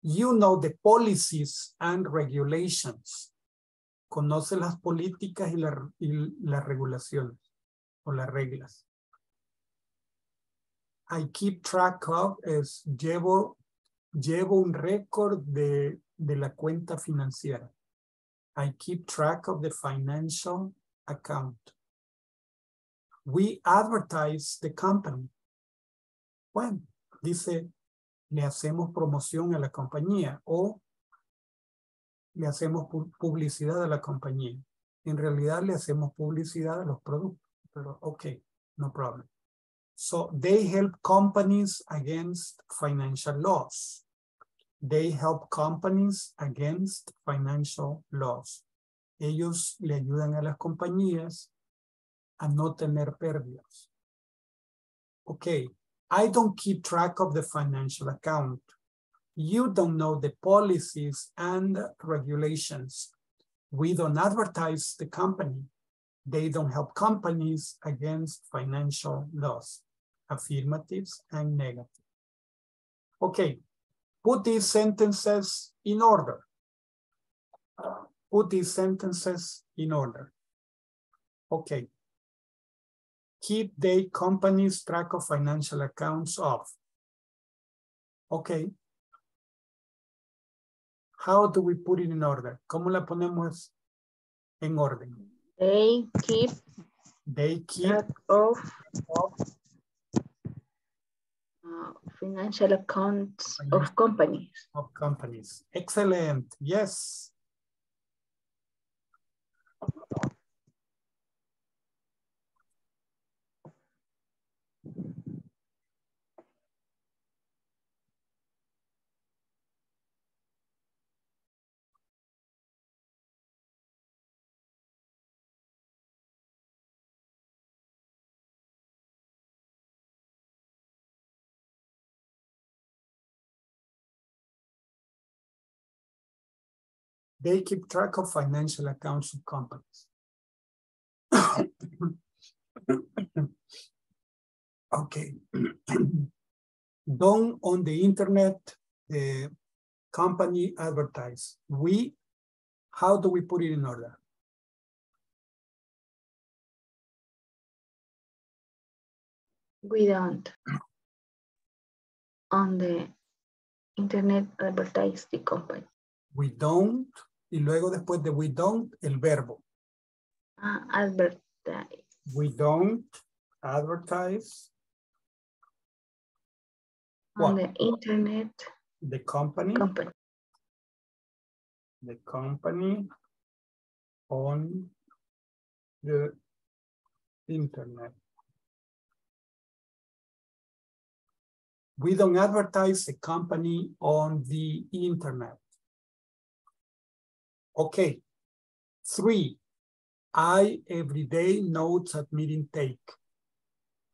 Speaker 1: You know the policies and regulations. Conoce las políticas y, la- y las regulaciones o las reglas. I keep track of es llevo, llevo un récord de, de la cuenta financiera. I keep track of the financial account. We advertise the company. Bueno, dice, le hacemos promoción a la compañía o le hacemos pu- publicidad a la compañía. En realidad le hacemos publicidad a los productos, pero ok, no problem. So they help companies against financial loss. They help companies against financial loss. Ellos le ayudan a las compañías a no tener pérdidas. Okay, I don't keep track of the financial account. You don't know the policies and regulations. We don't advertise the company. They don't help companies against financial loss. Affirmatives and negatives. Okay, put these sentences in order. Put these sentences in order. Okay. Keep the company's track of financial accounts of. Okay. How do we put it in order? ¿Cómo la ponemos en orden?
Speaker 8: They keep
Speaker 1: They keep
Speaker 8: of uh, financial accounts of companies.
Speaker 1: of companies. Excellent. Yes. They keep track of financial accounts of companies. okay. Don't on the internet, the company advertise. We, how do we put it in order?
Speaker 8: We don't on the internet advertise the company.
Speaker 1: We don't, y luego después de we don't, el verbo.
Speaker 8: Uh, advertise
Speaker 1: We don't advertise
Speaker 8: on
Speaker 1: What?
Speaker 8: the internet
Speaker 1: the company,
Speaker 8: company.
Speaker 1: the company on the internet. We don't advertise the company on the internet. Okay. Three, I everyday notes at meeting take.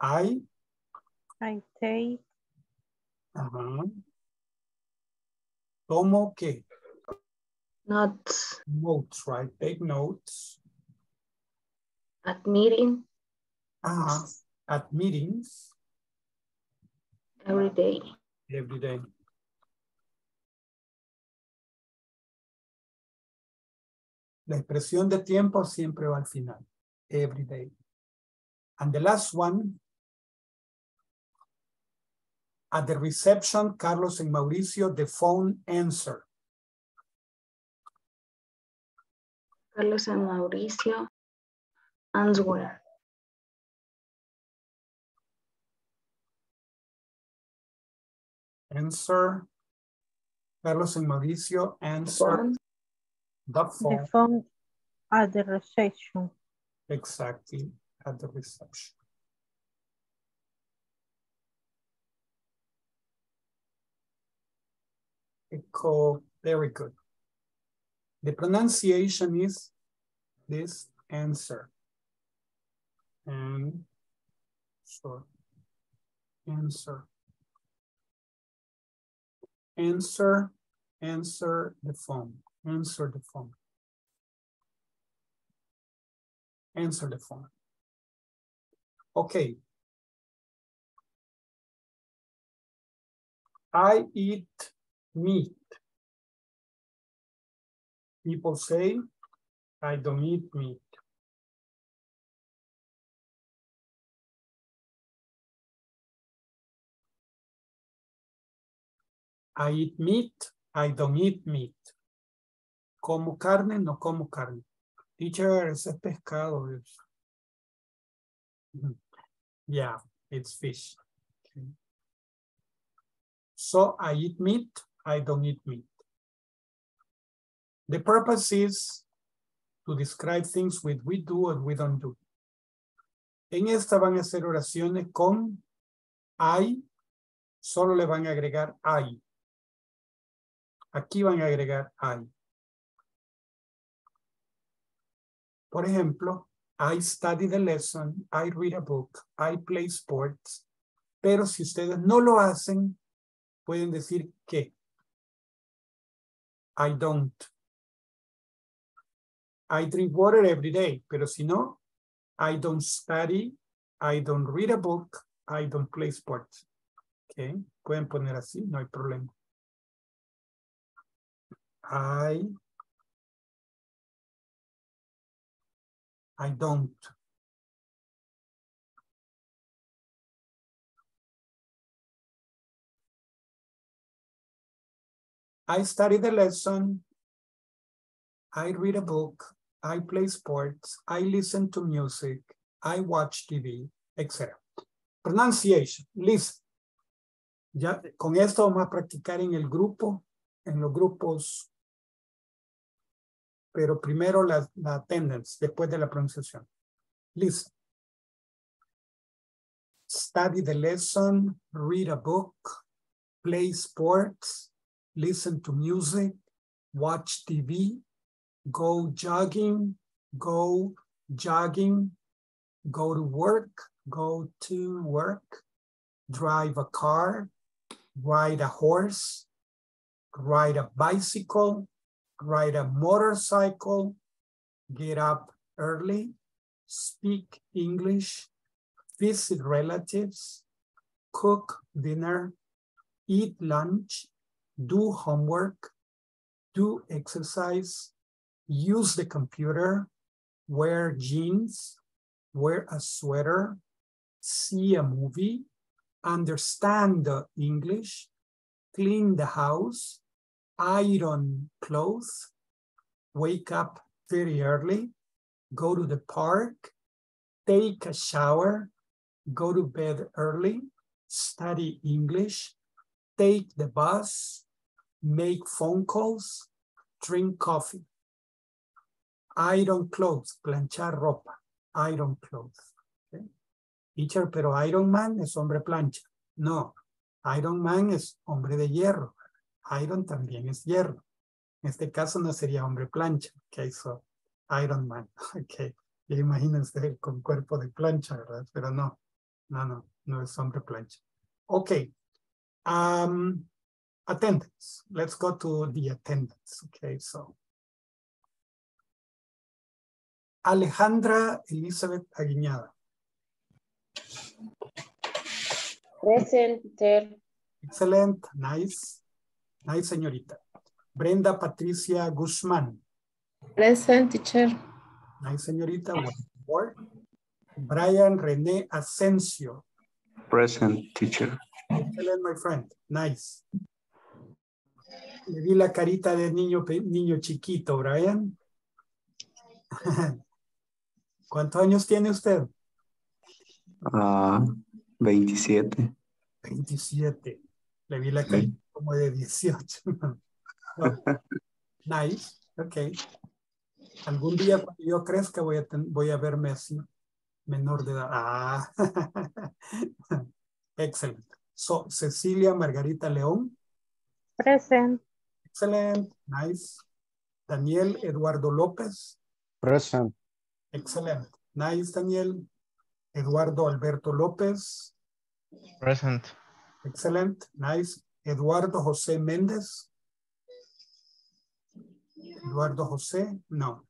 Speaker 1: I,
Speaker 2: I take
Speaker 1: ajá. Tomo qué?
Speaker 8: Notes
Speaker 1: Notes, right? Take notes.
Speaker 8: at meeting
Speaker 1: Ajá. At meetings
Speaker 8: every day.
Speaker 1: every day. La expresión de tiempo siempre va al final. Every day. And the last one. At the reception, Carlos and Mauricio, the phone answer.
Speaker 8: Carlos and Mauricio answer.
Speaker 1: Answer. Carlos and Mauricio answer
Speaker 8: Phone.
Speaker 1: the
Speaker 2: The
Speaker 1: phone.
Speaker 2: phone at the reception.
Speaker 1: Exactly, at the reception. Echo, very good. The pronunciation is this answer. And so answer. Answer, answer the phone, answer the phone. Answer the phone. Okay. I eat meat. People say, I don't eat meat. I eat meat, I don't eat meat. Como carne, no como carne. Teacher, ese es pescado. es-. Yeah, it's fish. So I eat meat, I don't eat meat. The purpose is to describe things with we do and we don't do. En esta van a hacer oraciones con I, solo le van a agregar I. Aquí van a agregar I. Por ejemplo, I study the lesson, I read a book, I play sports. Pero si ustedes no lo hacen, pueden decir que I don't. I drink water every day, pero si no, I don't study, I don't read a book, I don't play sports. Okay, pueden poner así, no hay problema. I I don't. I study the lesson. I read a book. I play sports. I listen to music. I watch TV, etc. Pronunciation. Listen. Ya con esto vamos a practicar en el grupo, en los grupos. Pero primero la, la después de la pronunciación. Listen. Study the lesson, read a book, play sports, listen to music, watch TV, go jogging, go jogging, go to work, go to work, drive a car, ride a horse, ride a bicycle, ride a motorcycle, get up early, speak English, visit relatives, cook dinner, eat lunch, do homework, do exercise, use the computer, wear jeans, wear a sweater, see a movie, understand the English, clean the house, iron clothes, wake up very early, go to the park, take a shower, go to bed early, study English, take the bus, make phone calls, drink coffee. Iron clothes, planchar ropa, iron clothes. Okay? Teacher, pero Iron Man es hombre plancha. No, Iron Man es hombre de hierro. Iron también es hierro. En este caso no sería hombre plancha. Ok, so Iron Man. Ok, ya imagínense con cuerpo de plancha, ¿verdad? Pero no, no, no, no es hombre plancha. Ok. Um, attendance. Let's go to the attendance. Okay, so. Alejandra Elizabeth Aguiñada.
Speaker 9: Present.
Speaker 1: Excellent, nice. Nice, señorita. Brenda Patricia Guzmán.
Speaker 5: Present, teacher.
Speaker 1: Nice, señorita. Brian René Asensio.
Speaker 10: Present teacher.
Speaker 1: Excellent, my friend. Nice. Le vi la carita de niño, niño chiquito, Brian. ¿Cuántos años tiene usted?
Speaker 10: Ah, 27.
Speaker 1: 27. Le vi la cara como de 18. Well, nice. Ok. Algún día cuando yo crezca voy a, ten- voy a verme así, menor de edad. Ah. Excelente. So, Cecilia Margarita León.
Speaker 7: Present.
Speaker 1: Excelente. Nice. Daniel Eduardo López.
Speaker 11: Present.
Speaker 1: Excelente. Nice, Daniel. Eduardo Alberto López.
Speaker 12: Present.
Speaker 1: Excelente. Nice. Eduardo José Méndez. Eduardo José, no.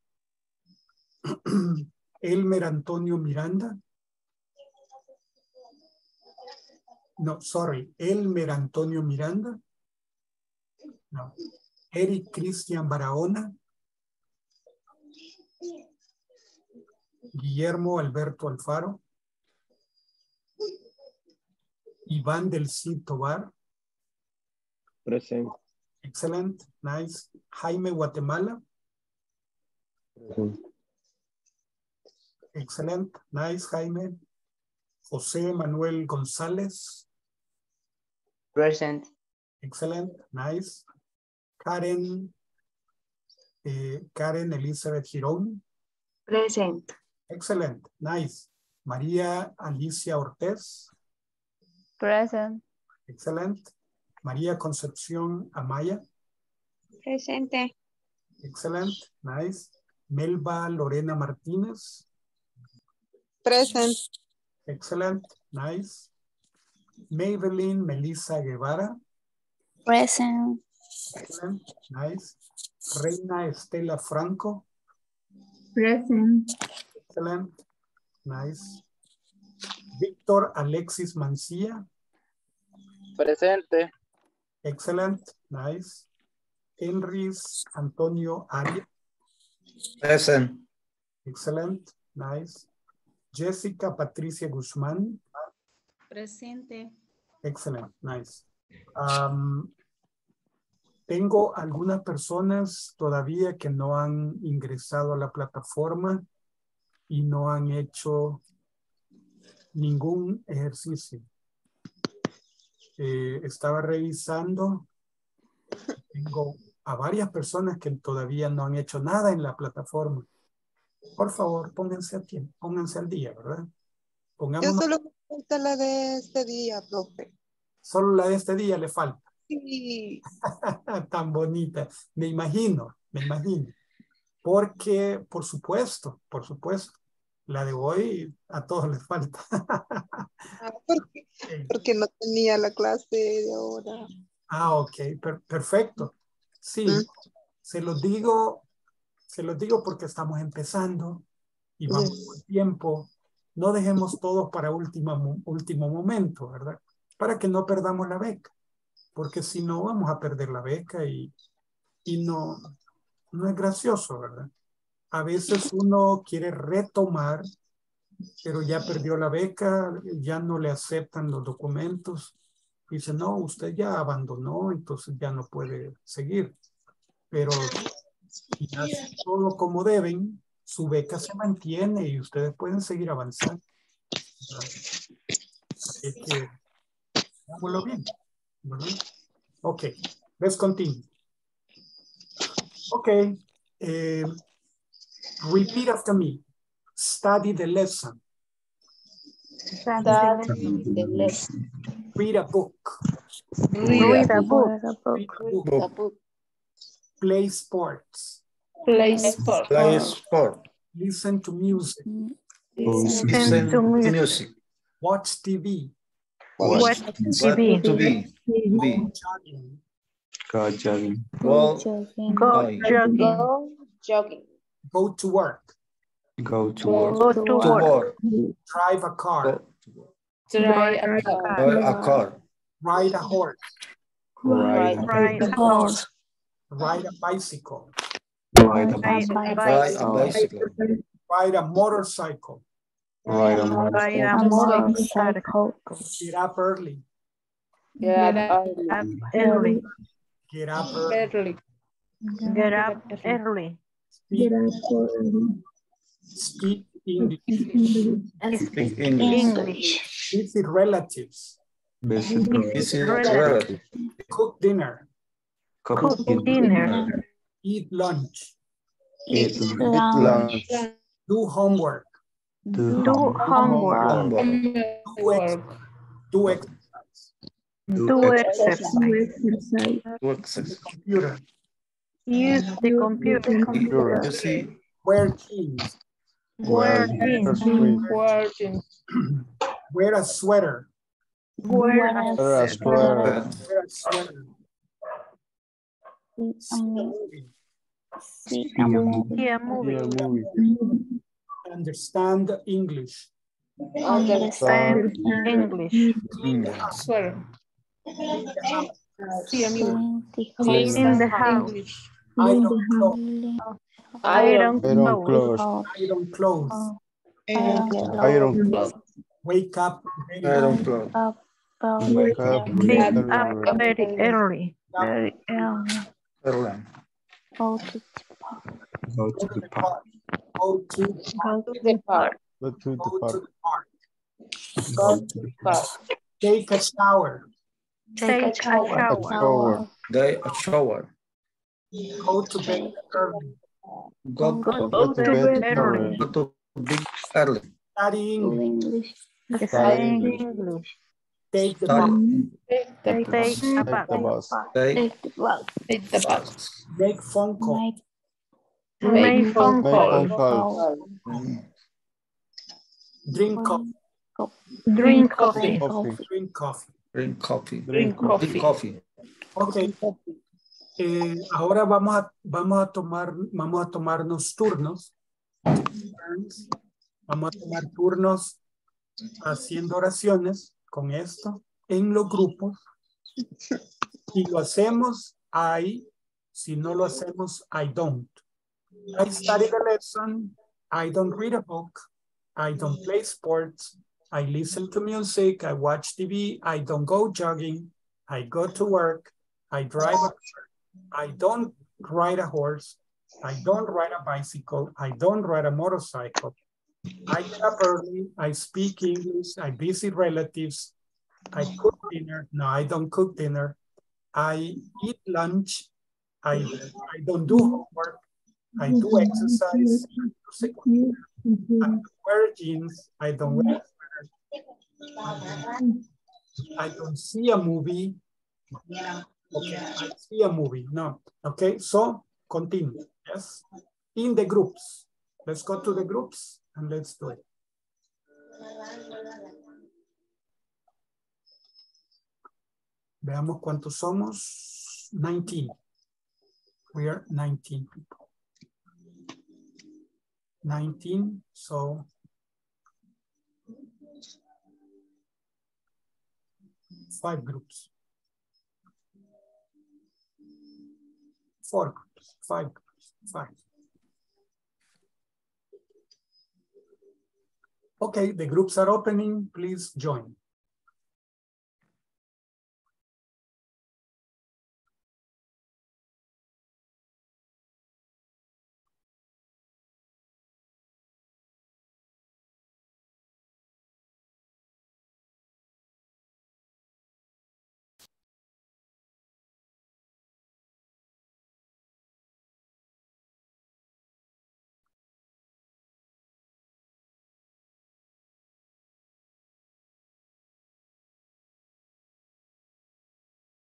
Speaker 1: Elmer Antonio Miranda. No, sorry. Elmer Antonio Miranda. No. Eric Cristian Barahona. Guillermo Alberto Alfaro. Iván del Cid Tobar.
Speaker 11: Present.
Speaker 1: Excelente, nice. Jaime Guatemala.
Speaker 11: Present.
Speaker 1: Excelente, nice, Jaime. José Manuel González.
Speaker 13: Present.
Speaker 1: Excelente, nice. Karen. eh, Karen Elizabeth Girón.
Speaker 8: Present.
Speaker 1: Excelente, nice. María Alicia Ortez.
Speaker 3: Present.
Speaker 1: Excelente. María Concepción Amaya.
Speaker 3: Presente.
Speaker 1: Excelente, nice. Melba Lorena Martínez.
Speaker 3: Present.
Speaker 1: Excellent, nice. Maybelline Melissa Guevara.
Speaker 3: Present.
Speaker 1: Excellent, nice. Reina Estela Franco.
Speaker 3: Present.
Speaker 1: Excellent, nice. Víctor Alexis Mancilla.
Speaker 13: Presente.
Speaker 1: Excellent, nice. Henrys Antonio Arias.
Speaker 4: Present.
Speaker 1: Excellent, nice. Jessica Patricia Guzmán.
Speaker 3: Presente.
Speaker 1: Excellent, nice. Um, tengo algunas personas todavía que no han ingresado a la plataforma y no han hecho ningún ejercicio. Eh, estaba revisando, tengo a varias personas que todavía no han hecho nada en la plataforma. Por favor, pónganse a tiempo, pónganse al día, ¿verdad?
Speaker 3: Yo solo me falta la de este día, profe.
Speaker 1: solo la de este día le falta.
Speaker 3: Sí.
Speaker 1: Tan bonita. Me imagino, me imagino. Porque, por supuesto, por supuesto, la de hoy a todos les falta.
Speaker 3: Ah, porque, porque no tenía la clase de ahora.
Speaker 1: Ah, ok, per- perfecto. Sí, se los digo, se los digo porque estamos empezando y vamos
Speaker 3: Yes.
Speaker 1: por tiempo. No dejemos todo para última, mo- último momento, ¿verdad? Para que no perdamos la beca, porque si no vamos a perder la beca y, y no, no es gracioso, ¿verdad? A veces uno quiere retomar, pero ya perdió la beca, ya no le aceptan los documentos. Dice, no, usted ya abandonó, entonces ya no puede seguir. Pero si hacen todo como deben, su beca se mantiene y ustedes pueden seguir avanzando. Así que, hagámoslo bien. ¿verdad? Ok, let's continue. Ok, eh, repeat after me. Study the lesson.
Speaker 8: Study the lesson.
Speaker 1: Read a book.
Speaker 8: Read a book.
Speaker 1: Read a book. Play sports.
Speaker 8: Play sport.
Speaker 4: Play sport.
Speaker 1: Listen to music.
Speaker 4: Listen to music.
Speaker 1: Watch TV.
Speaker 10: Watch
Speaker 4: TV. To be. Be.
Speaker 1: Jogging.
Speaker 10: Go jogging.
Speaker 4: Go.
Speaker 8: Go jogging. Go jogging.
Speaker 1: Go to work.
Speaker 10: Go to work.
Speaker 8: Go to
Speaker 4: To
Speaker 8: work.
Speaker 4: work.
Speaker 1: Drive a car.
Speaker 8: Drive a car.
Speaker 4: Buy a car.
Speaker 1: Ride a horse.
Speaker 10: Ride,
Speaker 8: Ride a horse.
Speaker 1: Ride a bicycle.
Speaker 10: ride a
Speaker 8: Ride
Speaker 10: bike.
Speaker 8: a
Speaker 4: Buy a
Speaker 8: bicycle.
Speaker 4: bicycle.
Speaker 1: Ride a motorcycle.
Speaker 10: Ride a
Speaker 8: Ride
Speaker 10: motorcycle.
Speaker 8: a motorcycle.
Speaker 1: Get up early.
Speaker 8: Get up early.
Speaker 1: Get up early.
Speaker 8: Get up early.
Speaker 1: Speak, Speak English.
Speaker 4: Speak English.
Speaker 1: Visit relatives.
Speaker 10: Visit
Speaker 4: Visit
Speaker 2: Relative.
Speaker 4: relative.
Speaker 1: Cook dinner.
Speaker 10: Cook
Speaker 2: Cook dinner.
Speaker 1: Eat lunch.
Speaker 10: Eat
Speaker 4: Eat lunch.
Speaker 1: Do homework.
Speaker 10: Do
Speaker 2: Do homework.
Speaker 4: Homework.
Speaker 1: Do, ex- do exercise.
Speaker 2: Do exercise.
Speaker 4: Do exercise.
Speaker 1: Computer.
Speaker 2: Use the computer.
Speaker 4: You see,
Speaker 1: Wear jeans.
Speaker 2: Wear jeans. Mm-hmm.
Speaker 1: Wear a sweater.
Speaker 2: Wear a
Speaker 11: Wear a sweater.
Speaker 1: Wear a sweater. See a movie.
Speaker 2: see a movie.
Speaker 11: Yeah, movie. Mm-hmm.
Speaker 1: Understand English.
Speaker 2: Understand English.
Speaker 5: Sweater.
Speaker 2: See In the house.
Speaker 1: Iron clothes.
Speaker 2: Iron
Speaker 11: Iron
Speaker 2: clothes.
Speaker 11: clothes.
Speaker 1: Iron clothes.
Speaker 11: Iron clothes. Oh.
Speaker 1: Wake up.
Speaker 4: iron
Speaker 1: early.
Speaker 4: clothes.
Speaker 11: Wake up.
Speaker 2: Wake
Speaker 11: very
Speaker 2: up
Speaker 11: early.
Speaker 2: very early. Very early.
Speaker 4: Early.
Speaker 10: Go
Speaker 1: Go
Speaker 10: to
Speaker 1: to
Speaker 10: the
Speaker 1: the
Speaker 10: park.
Speaker 1: park. Go to,
Speaker 2: the park.
Speaker 11: Go to the
Speaker 1: go to
Speaker 11: park.
Speaker 1: the park.
Speaker 10: Go to the park.
Speaker 1: Take a shower.
Speaker 2: Take a
Speaker 11: A
Speaker 2: shower.
Speaker 11: shower.
Speaker 4: They a shower.
Speaker 1: Go to bed early.
Speaker 4: Go,
Speaker 2: Go
Speaker 11: Go
Speaker 2: to
Speaker 11: to
Speaker 2: bed
Speaker 11: bed
Speaker 2: early.
Speaker 11: early.
Speaker 4: go to big early.
Speaker 1: Study English.
Speaker 2: Study
Speaker 11: English.
Speaker 2: English.
Speaker 1: Take the
Speaker 4: Study.
Speaker 1: bus.
Speaker 2: Take a
Speaker 11: Take the
Speaker 2: bus.
Speaker 11: bus.
Speaker 4: They
Speaker 5: Take the bus.
Speaker 1: Make phone call.
Speaker 2: Make phone
Speaker 11: Make
Speaker 2: call.
Speaker 11: phone calls.
Speaker 1: Drink coffee.
Speaker 2: Drink coffee.
Speaker 11: Coffee.
Speaker 1: Drink coffee.
Speaker 4: drink coffee.
Speaker 11: Drink
Speaker 5: coffee.
Speaker 4: Drink coffee.
Speaker 1: Ok. Eh, ahora vamos a, vamos a tomar, vamos a tomarnos turnos. Vamos a tomar turnos haciendo oraciones con esto en los grupos. Si lo hacemos, I. Si no lo hacemos, I don't. I study the lesson. I don't read a book. I don't play sports. I listen to music. I watch TV. I don't go jogging. I go to work. I drive a car. I don't ride a horse. I don't ride a bicycle. I don't ride a motorcycle. I get up early. I speak English. I visit relatives. I cook dinner. No, I don't cook dinner. I eat lunch. I, I don't do homework. I do exercise. I don't wear jeans. I don't wear I don't see a movie. Okay, I see a movie. No. Okay, so continue. Yes. In the groups. Let's go to the groups and let's do it. Veamos cuántos somos. 19. We are 19 people. 19, so five groups. Four five five. Okay, the groups are opening. Please join.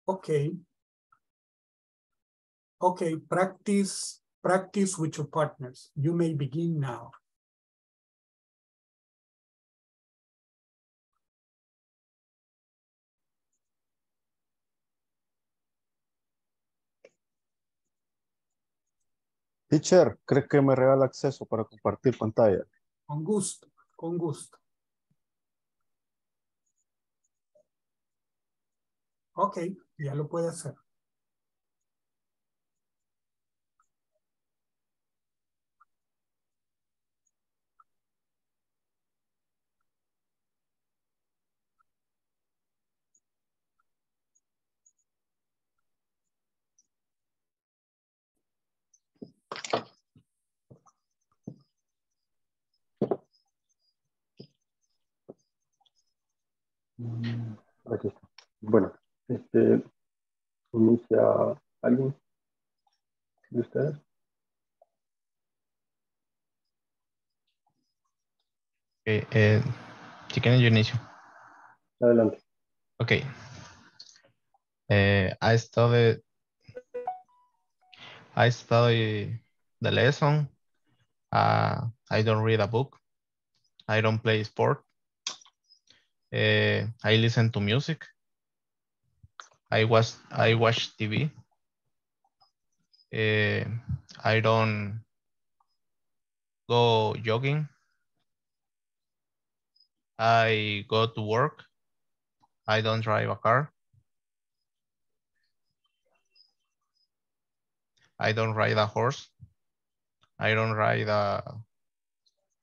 Speaker 1: Okay. Okay, practice, practice with your partners. You may begin now.
Speaker 11: Teacher, ¿crees que me regala acceso para compartir pantalla?
Speaker 1: Con gusto, con gusto. Ok, ya lo puede hacer.
Speaker 10: Eh, inicia alguien de ustedes.
Speaker 12: Okay, eh, si quieren yo inicio.
Speaker 10: Adelante.
Speaker 12: Okay. Uh, I studied I study the lesson. Uh, I don't read a book. I don't play sport. Uh, I listen to music. I was I watch TV. Uh, I don't go jogging. I go to work. I don't drive a car. I don't ride a horse. I don't ride a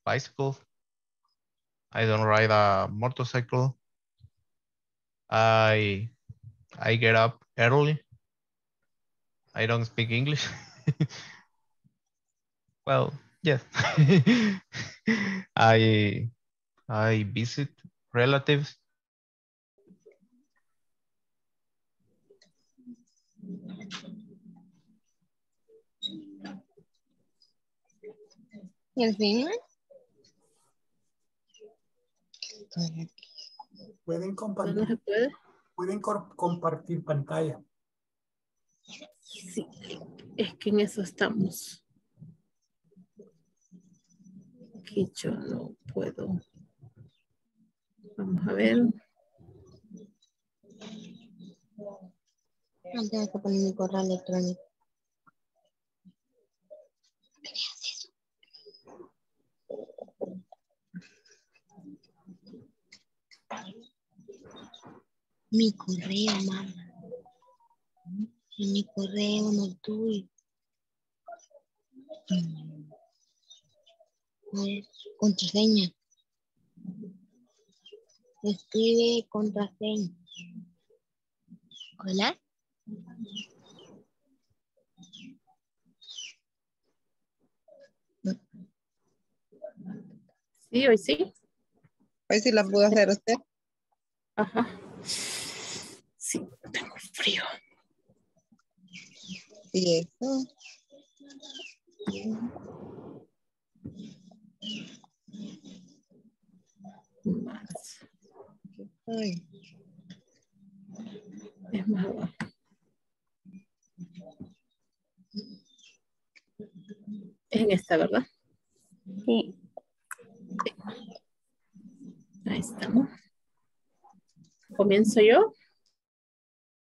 Speaker 12: bicycle. I don't ride a motorcycle. I I get up early. I don't speak English. well, yes. I I visit relatives.
Speaker 3: ¿Y el fin?
Speaker 1: Pueden
Speaker 5: ¿No
Speaker 1: compartir,
Speaker 5: se puede?
Speaker 1: Pueden compartir pantalla.
Speaker 5: Sí, es que en eso estamos. Que yo no puedo. Vamos a ver.
Speaker 3: No tengo que poner mi correo electrónico. Mi correo, mamá. Mi correo, no el tuyo. Mm. A ver, contraseña. Escribe contraseña. Hola.
Speaker 5: Sí, hoy sí.
Speaker 3: Hoy sí la pudo hacer usted.
Speaker 5: Ajá. Sí, tengo frío.
Speaker 3: Y eso.
Speaker 5: Más.
Speaker 3: Ay,
Speaker 5: Es más abajo. Es en esta, ¿verdad?
Speaker 14: Sí.
Speaker 5: Ahí estamos. ¿Comienzo yo?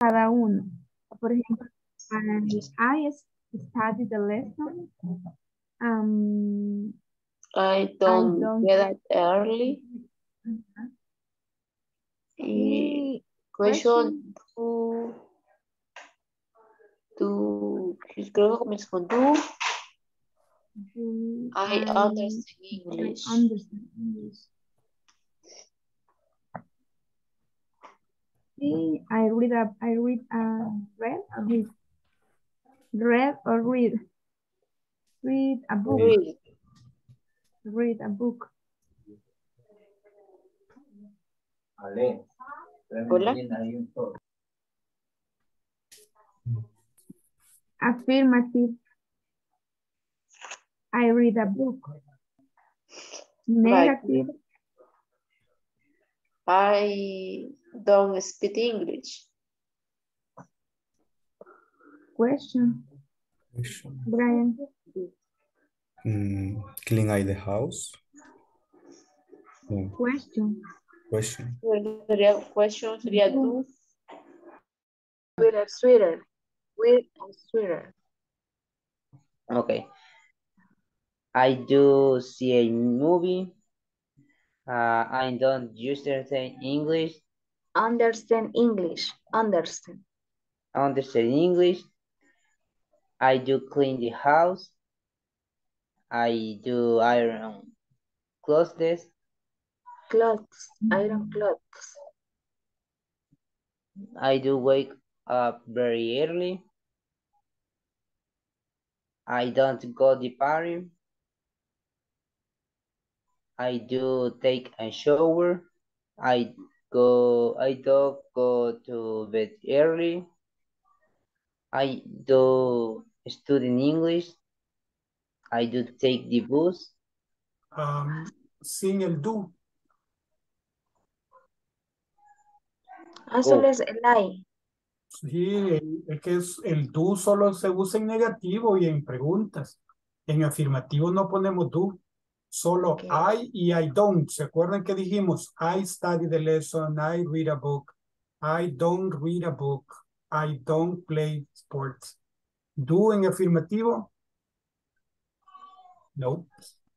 Speaker 15: Cada uno. Por ejemplo, I, I study the lesson. Um,
Speaker 9: I don't,
Speaker 15: don't-
Speaker 9: get up early. Y question to, to, creo que comienza con do.
Speaker 15: do
Speaker 9: I understand English.
Speaker 15: I understand English. Sí, I read a, I read a, read or read, read or read, read a book,
Speaker 9: Read.
Speaker 15: read a book.
Speaker 9: Ale, Hola.
Speaker 15: Affirmative. I read a book. Negative.
Speaker 9: I don't speak English.
Speaker 15: Question. Question. Brian.
Speaker 11: Mm, clean I the house. No,
Speaker 15: Question.
Speaker 11: question.
Speaker 9: Sería question, sería do.
Speaker 16: With a sweater. With a sweater.
Speaker 13: Okay. I do see a movie. Uh, I don't understand English.
Speaker 16: Understand English. Understand.
Speaker 13: Understand English. I do clean the house. I do iron clothes.
Speaker 16: Clothes. Iron clothes.
Speaker 13: I do wake up very early. I don't go the party. I do take a shower. I go, I don't go to bed early. I do study in English. I do take the bus.
Speaker 1: Um, sin el do.
Speaker 16: Ah, solo
Speaker 13: Oh.
Speaker 16: es el I.
Speaker 1: Sí, el- es que es, el do solo se usa en negativo y en preguntas. En afirmativo no ponemos do. Solo. I y I don't. ¿Se acuerdan que dijimos? I study the lesson, I read a book, I don't read a book, I don't play sports. Do en afirmativo? No,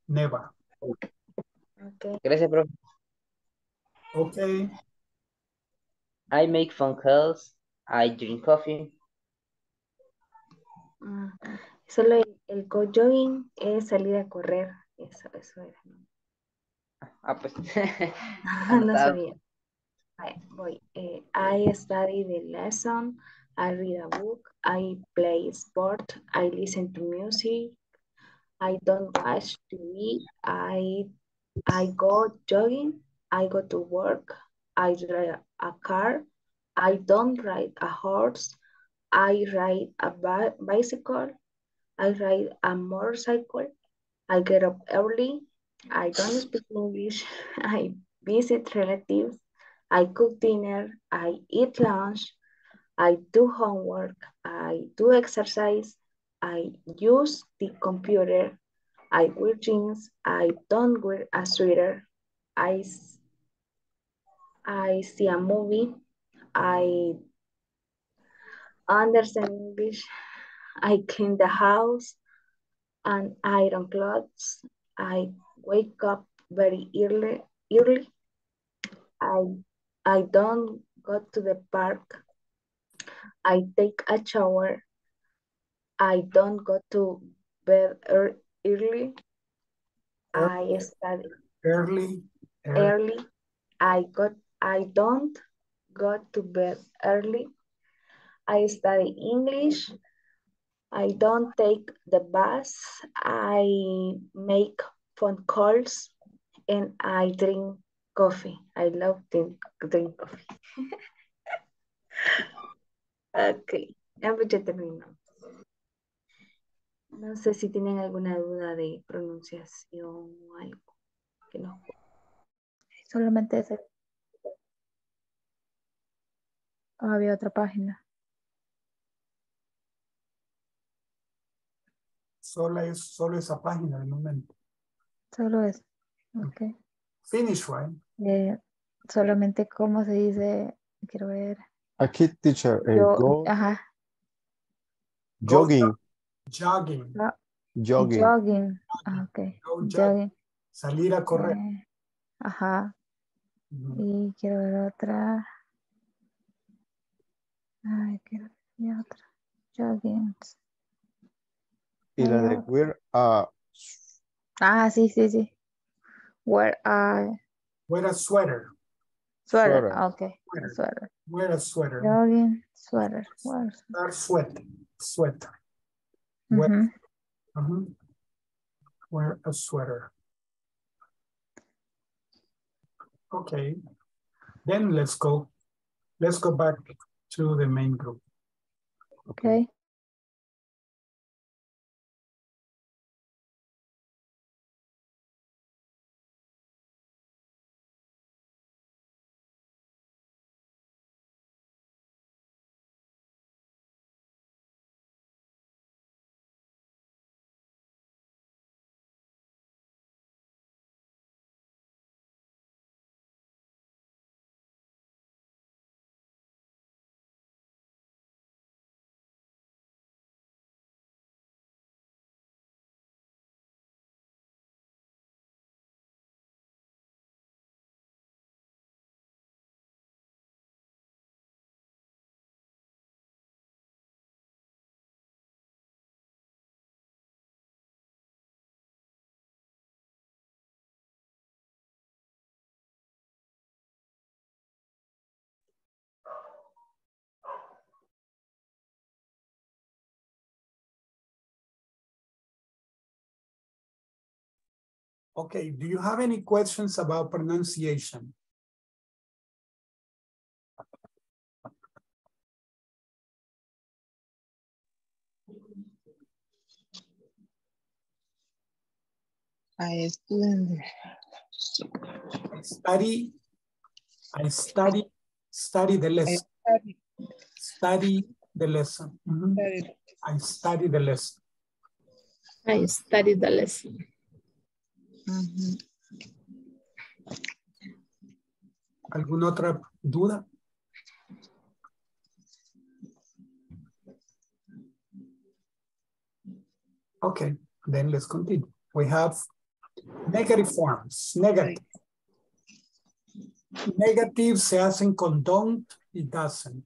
Speaker 1: never.
Speaker 16: Okay.
Speaker 13: Gracias, profe.
Speaker 1: Okay.
Speaker 13: I make phone calls. I drink coffee.
Speaker 16: Ah, solo el, el jogging es salir a correr. Eso, eso era.
Speaker 13: Ah, pues.
Speaker 16: no sabía. Voy. Eh, I study the lesson. I read a book. I play sport. I listen to music. I don't watch TV. I I go jogging. I go to work. I drive a car. I don't ride a horse. I ride a bi- bicycle. I ride a motorcycle. I get up early. I don't speak English. I visit relatives. I cook dinner. I eat lunch. I do homework. I do exercise. I use the computer. I wear jeans. I don't wear a sweater. I, I see a movie. I understand English. I clean the house and iron clothes. I wake up very early. Early. I I don't go to the park. I take a shower. I don't go to bed ear- early. I study
Speaker 1: Early. ear-
Speaker 16: early. I got I don't go to bed early. I study English. I don't take the bus. I make phone calls and I drink coffee. I love drink, drink coffee. ok, ya pues terminamos. No sé si tienen alguna duda de pronunciación o algo que no.
Speaker 7: Solamente ese. O había otra página.
Speaker 1: Solo es, solo esa página de momento.
Speaker 7: Solo eso. Ok.
Speaker 1: Finish, right?
Speaker 7: Eh, solamente cómo se dice, quiero ver.
Speaker 11: Aquí, teacher, eh,
Speaker 7: Yo,
Speaker 11: go
Speaker 7: ajá,
Speaker 11: jogging,
Speaker 1: Jogging.
Speaker 7: ah,
Speaker 11: jogging.
Speaker 7: jogging. Ah, ok.
Speaker 1: Go jogging.
Speaker 7: Jogging.
Speaker 1: Salir a correr.
Speaker 7: eh, ajá. Y quiero ver otra. Ay, quiero ver otra. Jogging.
Speaker 11: Y la de
Speaker 7: Ah.
Speaker 11: wear a
Speaker 7: Ah, sí, sí, sí. Wear a
Speaker 1: Wear a sweater.
Speaker 7: sweater.
Speaker 11: Sweater.
Speaker 7: Ah, ok.
Speaker 1: Sweater.
Speaker 7: Sweater.
Speaker 1: Wear a sweater.
Speaker 7: Jogging, sweater. Wear.
Speaker 1: Wear sweat. Sweater. Wear,
Speaker 7: Ujú.
Speaker 1: ujú. Wear a sweater. Okay. Then let's go. Let's go back to the main group.
Speaker 7: Okay.
Speaker 1: Okay, do you have any questions about pronunciation?
Speaker 8: I.
Speaker 1: Study. I study. Study the lesson. Study. study. the lesson. Mm -hmm. I study the lesson.
Speaker 5: I study the lesson.
Speaker 1: ¿Alguna otra duda? Okay, then let's continue. We have negative forms. Negative. Negative se hacen con don't, it doesn't.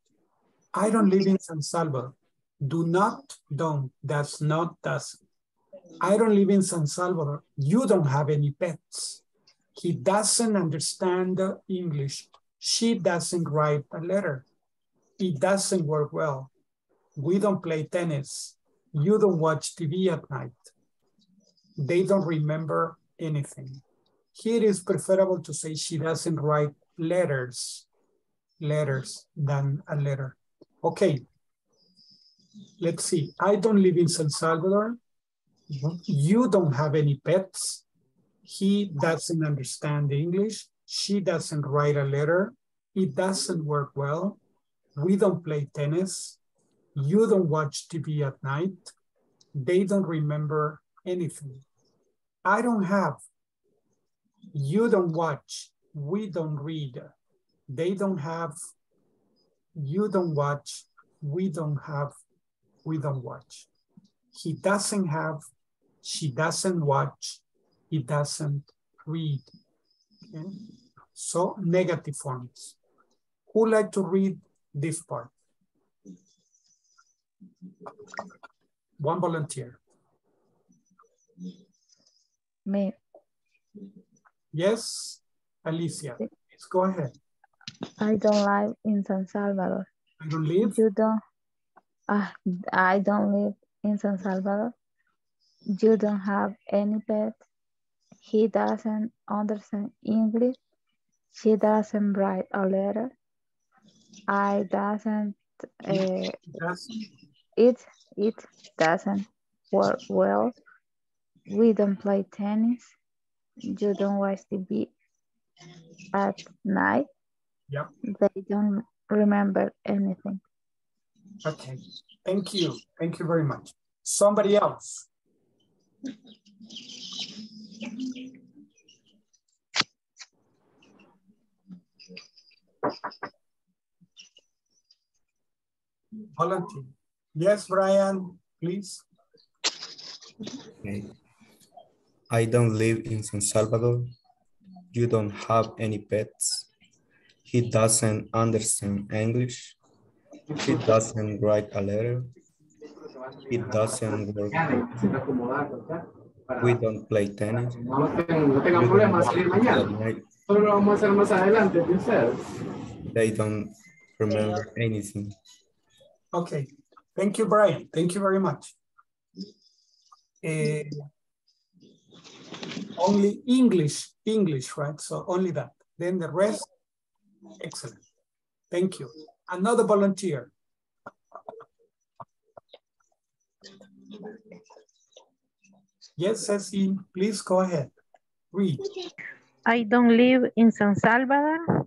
Speaker 1: I don't live in San Salvador. Do not, don't, does not, doesn't. I don't live in San Salvador. You don't have any pets. He doesn't understand English. She doesn't write a letter. It doesn't work well. We don't play tennis. You don't watch TV at night. They don't remember anything. Here it is preferable to say she doesn't write letters, letters than a letter. Okay. Let's see. I don't live in San Salvador. You don't have any pets. He doesn't understand English. She doesn't write a letter. It doesn't work well. We don't play tennis. You don't watch TV at night. They don't remember anything. I don't have. You don't watch. We don't read. They don't have. You don't watch. We don't have. We don't watch. He doesn't have. She doesn't watch. He doesn't read. Okay? So negative forms. Who like to read this part? One volunteer.
Speaker 7: Me.
Speaker 1: Yes, Alicia, please go ahead.
Speaker 7: I don't live in San Salvador.
Speaker 1: I don't live.
Speaker 7: You don't. Uh, I don't live in San Salvador. You don't have any pet. He doesn't understand English. She doesn't write a letter. I doesn't. Uh, it it doesn't work well. We don't play tennis. You don't watch TV at night.
Speaker 1: Yep.
Speaker 7: They don't remember anything.
Speaker 1: Okay. Thank you. Thank you very much. Somebody else. Volunteer. Yes, Brian, please.
Speaker 17: Okay. I don't live in San Salvador. You don't have any pets. He doesn't understand English. He doesn't write a letter. It doesn't work. We don't play tennis.
Speaker 18: No tengan salir mañana. Solo lo vamos a hacer más adelante.
Speaker 17: They don't remember anything.
Speaker 1: Okay. Thank you, Brian. Thank you very much. Eh, only English, English, right? So only that. Then the rest, excellent. Thank you. Another volunteer. Yes, Ceci, please go ahead. Read.
Speaker 2: I don't live in San Salvador.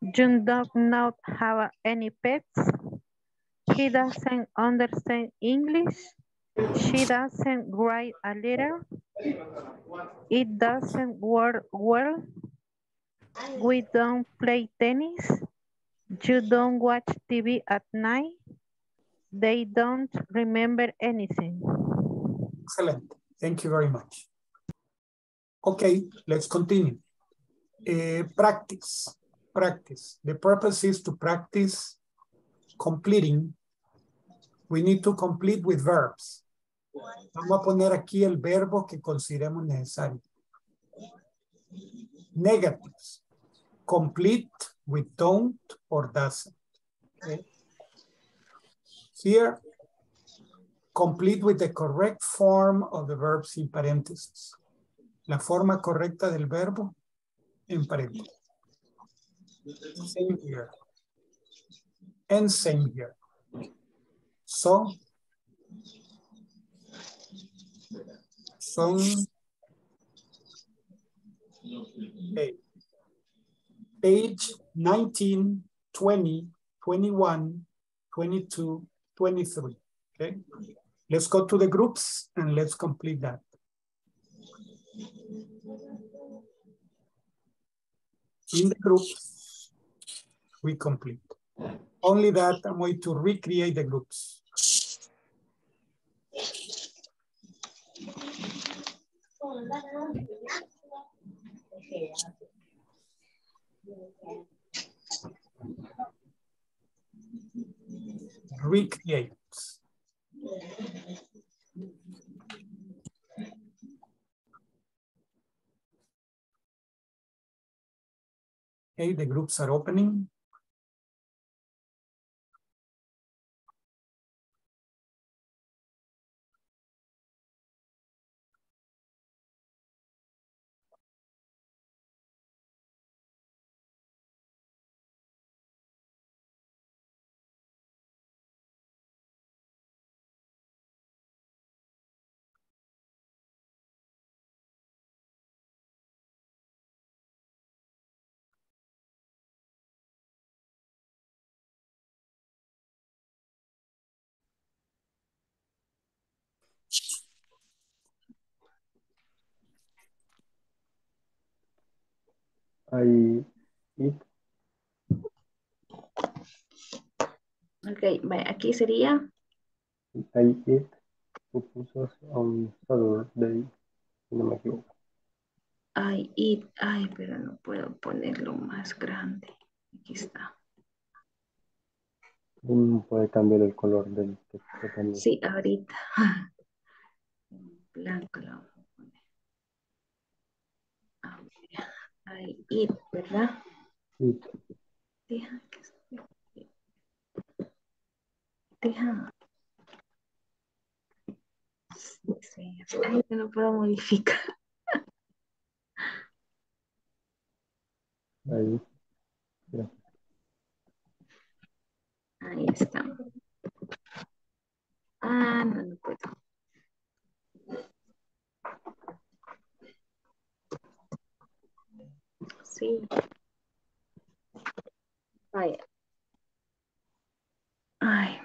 Speaker 2: You does not have any pets. He doesn't understand English. She doesn't write a letter. It doesn't work well. We don't play tennis. You don't watch TV at night. They don't remember anything.
Speaker 1: Excellent. Thank you very much. Okay, let's continue. Eh, practice, practice. The purpose is to practice completing. We need to complete with verbs. Vamos a poner aquí el verbo que consideremos necesario. Negatives. Complete with don't or doesn't. Okay. Here, complete with the correct form of the verbs in parentheses. La forma correcta del verbo en paréntesis. Same here. And same here. So, son. Page 19, 20, 21, 22, 23. Okay. Let's go to the groups and let's complete that. In the groups, we complete. Only that I'm going to recreate the groups. Recreate. Okay, the groups are opening.
Speaker 10: I eat,
Speaker 16: Ok, vaya, aquí sería
Speaker 10: I eat pupusas on Saturday, si no me equivoco.
Speaker 16: I eat. Ay, pero no puedo ponerlo más grande. Aquí está.
Speaker 10: Uno puede cambiar el color del texto también.
Speaker 16: Sí, ahorita. Blanco lo vamos a poner. A ver, I eat, ¿verdad?
Speaker 10: Eat.
Speaker 16: Deja que Deja. Sí, no puedo modificar.
Speaker 10: Ahí
Speaker 16: está. Ah, no, no puedo. Sí. Vaya. Ay.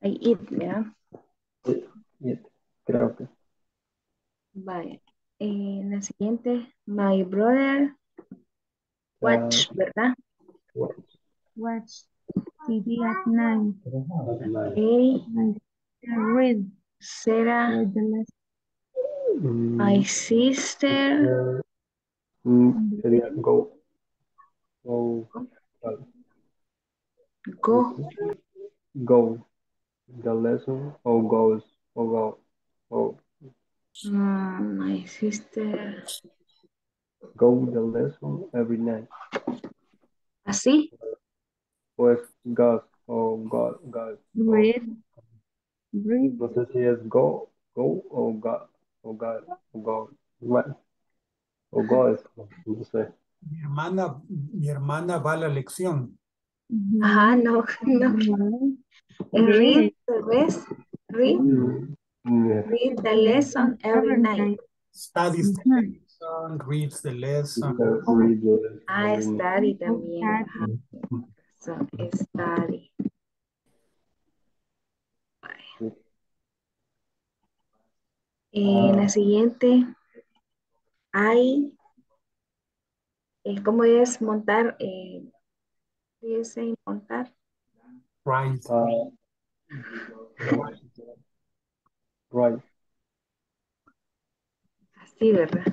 Speaker 16: I eat, ¿verdad?
Speaker 10: Eat. Creo que.
Speaker 16: Vaya. Eh, la siguiente, my brother watch, ¿verdad?
Speaker 2: Watch TV at night.
Speaker 16: Okay.
Speaker 2: Read.
Speaker 16: Sarah, my sister,
Speaker 10: go. Go.
Speaker 16: go.
Speaker 10: Go. The lesson or goes or go. Go.
Speaker 16: Mm, my sister,
Speaker 10: Go the lesson every night.
Speaker 16: así.
Speaker 10: Pues goes o go, goes. o-
Speaker 2: Read. Read.
Speaker 10: No sé si es go, go o go, o go, o go. Bueno, o go es, no sé.
Speaker 1: Mi hermana, mi hermana va a la lección.
Speaker 16: Ajá, no, no. Read. Read,
Speaker 10: Mm,
Speaker 16: read the lesson every night.
Speaker 1: Studies the lesson, reads the lesson.
Speaker 10: Read the lesson
Speaker 16: Ah, study también. So, study. Eh, la siguiente, hay, eh, ¿cómo es montar? Eh, dice montar.
Speaker 1: Right.
Speaker 10: Uh, right.
Speaker 16: Así, ¿verdad?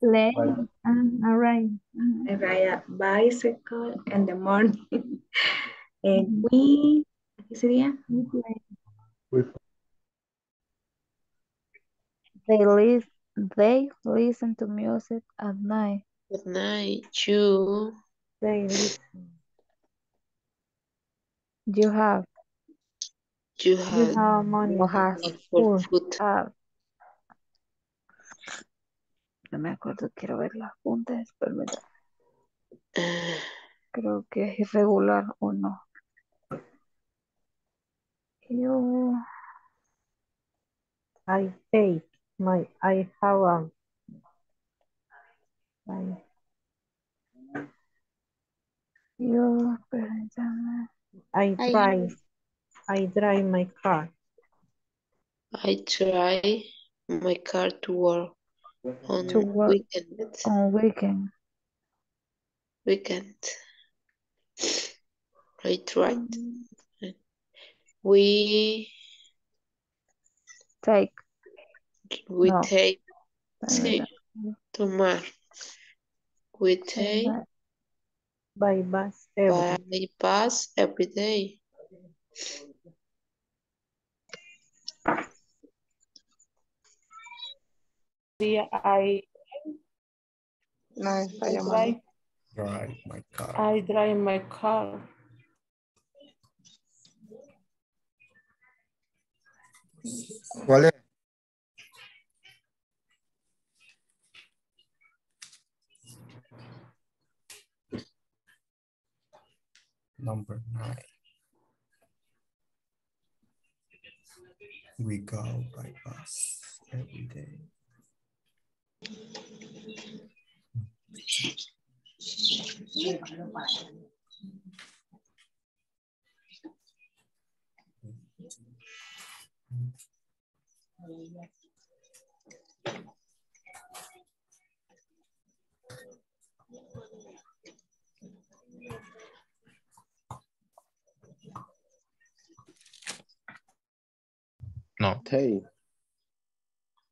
Speaker 2: Play.
Speaker 10: Right.
Speaker 2: Ah, all right.
Speaker 16: I ride a bicycle in the morning. Eh, we, ¿qué sería?
Speaker 10: With
Speaker 7: They lis they listen to music at night.
Speaker 9: Good night, you.
Speaker 7: They listen. You have
Speaker 9: You
Speaker 2: You
Speaker 9: have
Speaker 2: have money.
Speaker 7: has
Speaker 9: for
Speaker 7: food.
Speaker 9: food.
Speaker 7: Ah, no me acuerdo, quiero ver las puntas, permítame.
Speaker 9: Uh,
Speaker 7: Creo que es irregular o no. You
Speaker 2: I ate. My, I have a
Speaker 7: Bye. You
Speaker 2: I
Speaker 9: I-
Speaker 2: drive. I drive my car.
Speaker 9: I try my car to work on
Speaker 7: To work.
Speaker 9: weekend.
Speaker 7: on weekend.
Speaker 9: Weekend. I tried. We
Speaker 7: Take.
Speaker 9: We
Speaker 7: No.
Speaker 9: take
Speaker 7: Permítame.
Speaker 9: sí, tomar. We take
Speaker 2: By bus every
Speaker 9: by bus every day.
Speaker 8: Día I no está
Speaker 17: I
Speaker 8: llamando.
Speaker 17: Drive my car.
Speaker 8: I drive my car.
Speaker 4: ¿Cuál es?
Speaker 17: Number nine. We go by bus every day.
Speaker 12: No.
Speaker 10: Hey,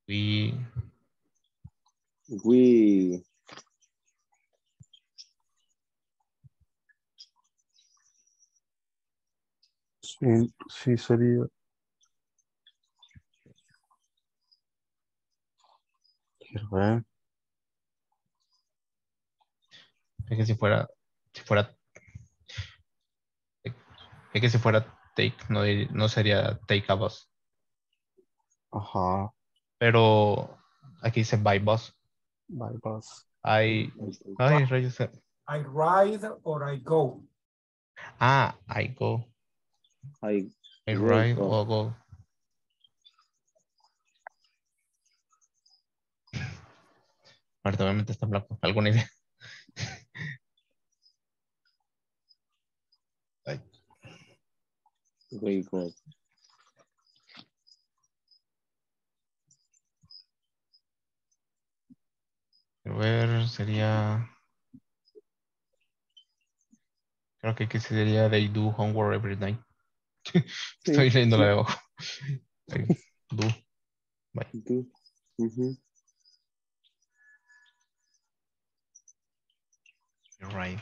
Speaker 12: We
Speaker 10: we
Speaker 11: Sí, sí sería. Quiero ver.
Speaker 12: es que si fuera, si fuera, es que si fuera take, no, no sería take a bus.
Speaker 11: Ajá.
Speaker 12: Pero aquí dice by bus.
Speaker 11: By bus.
Speaker 12: I, ay, rayos.
Speaker 1: I ride or I go.
Speaker 12: Ah, I go.
Speaker 10: I
Speaker 12: I ride
Speaker 10: go.
Speaker 12: or go. Ahorita obviamente está blanco. ¿Alguna idea? Ay,
Speaker 10: we go.
Speaker 12: Quiero ver, sería. Creo que aquí sería they do homework every night. Estoy leyendo la de abajo. Do. Bye.
Speaker 10: Do. Mhm.
Speaker 12: You're right.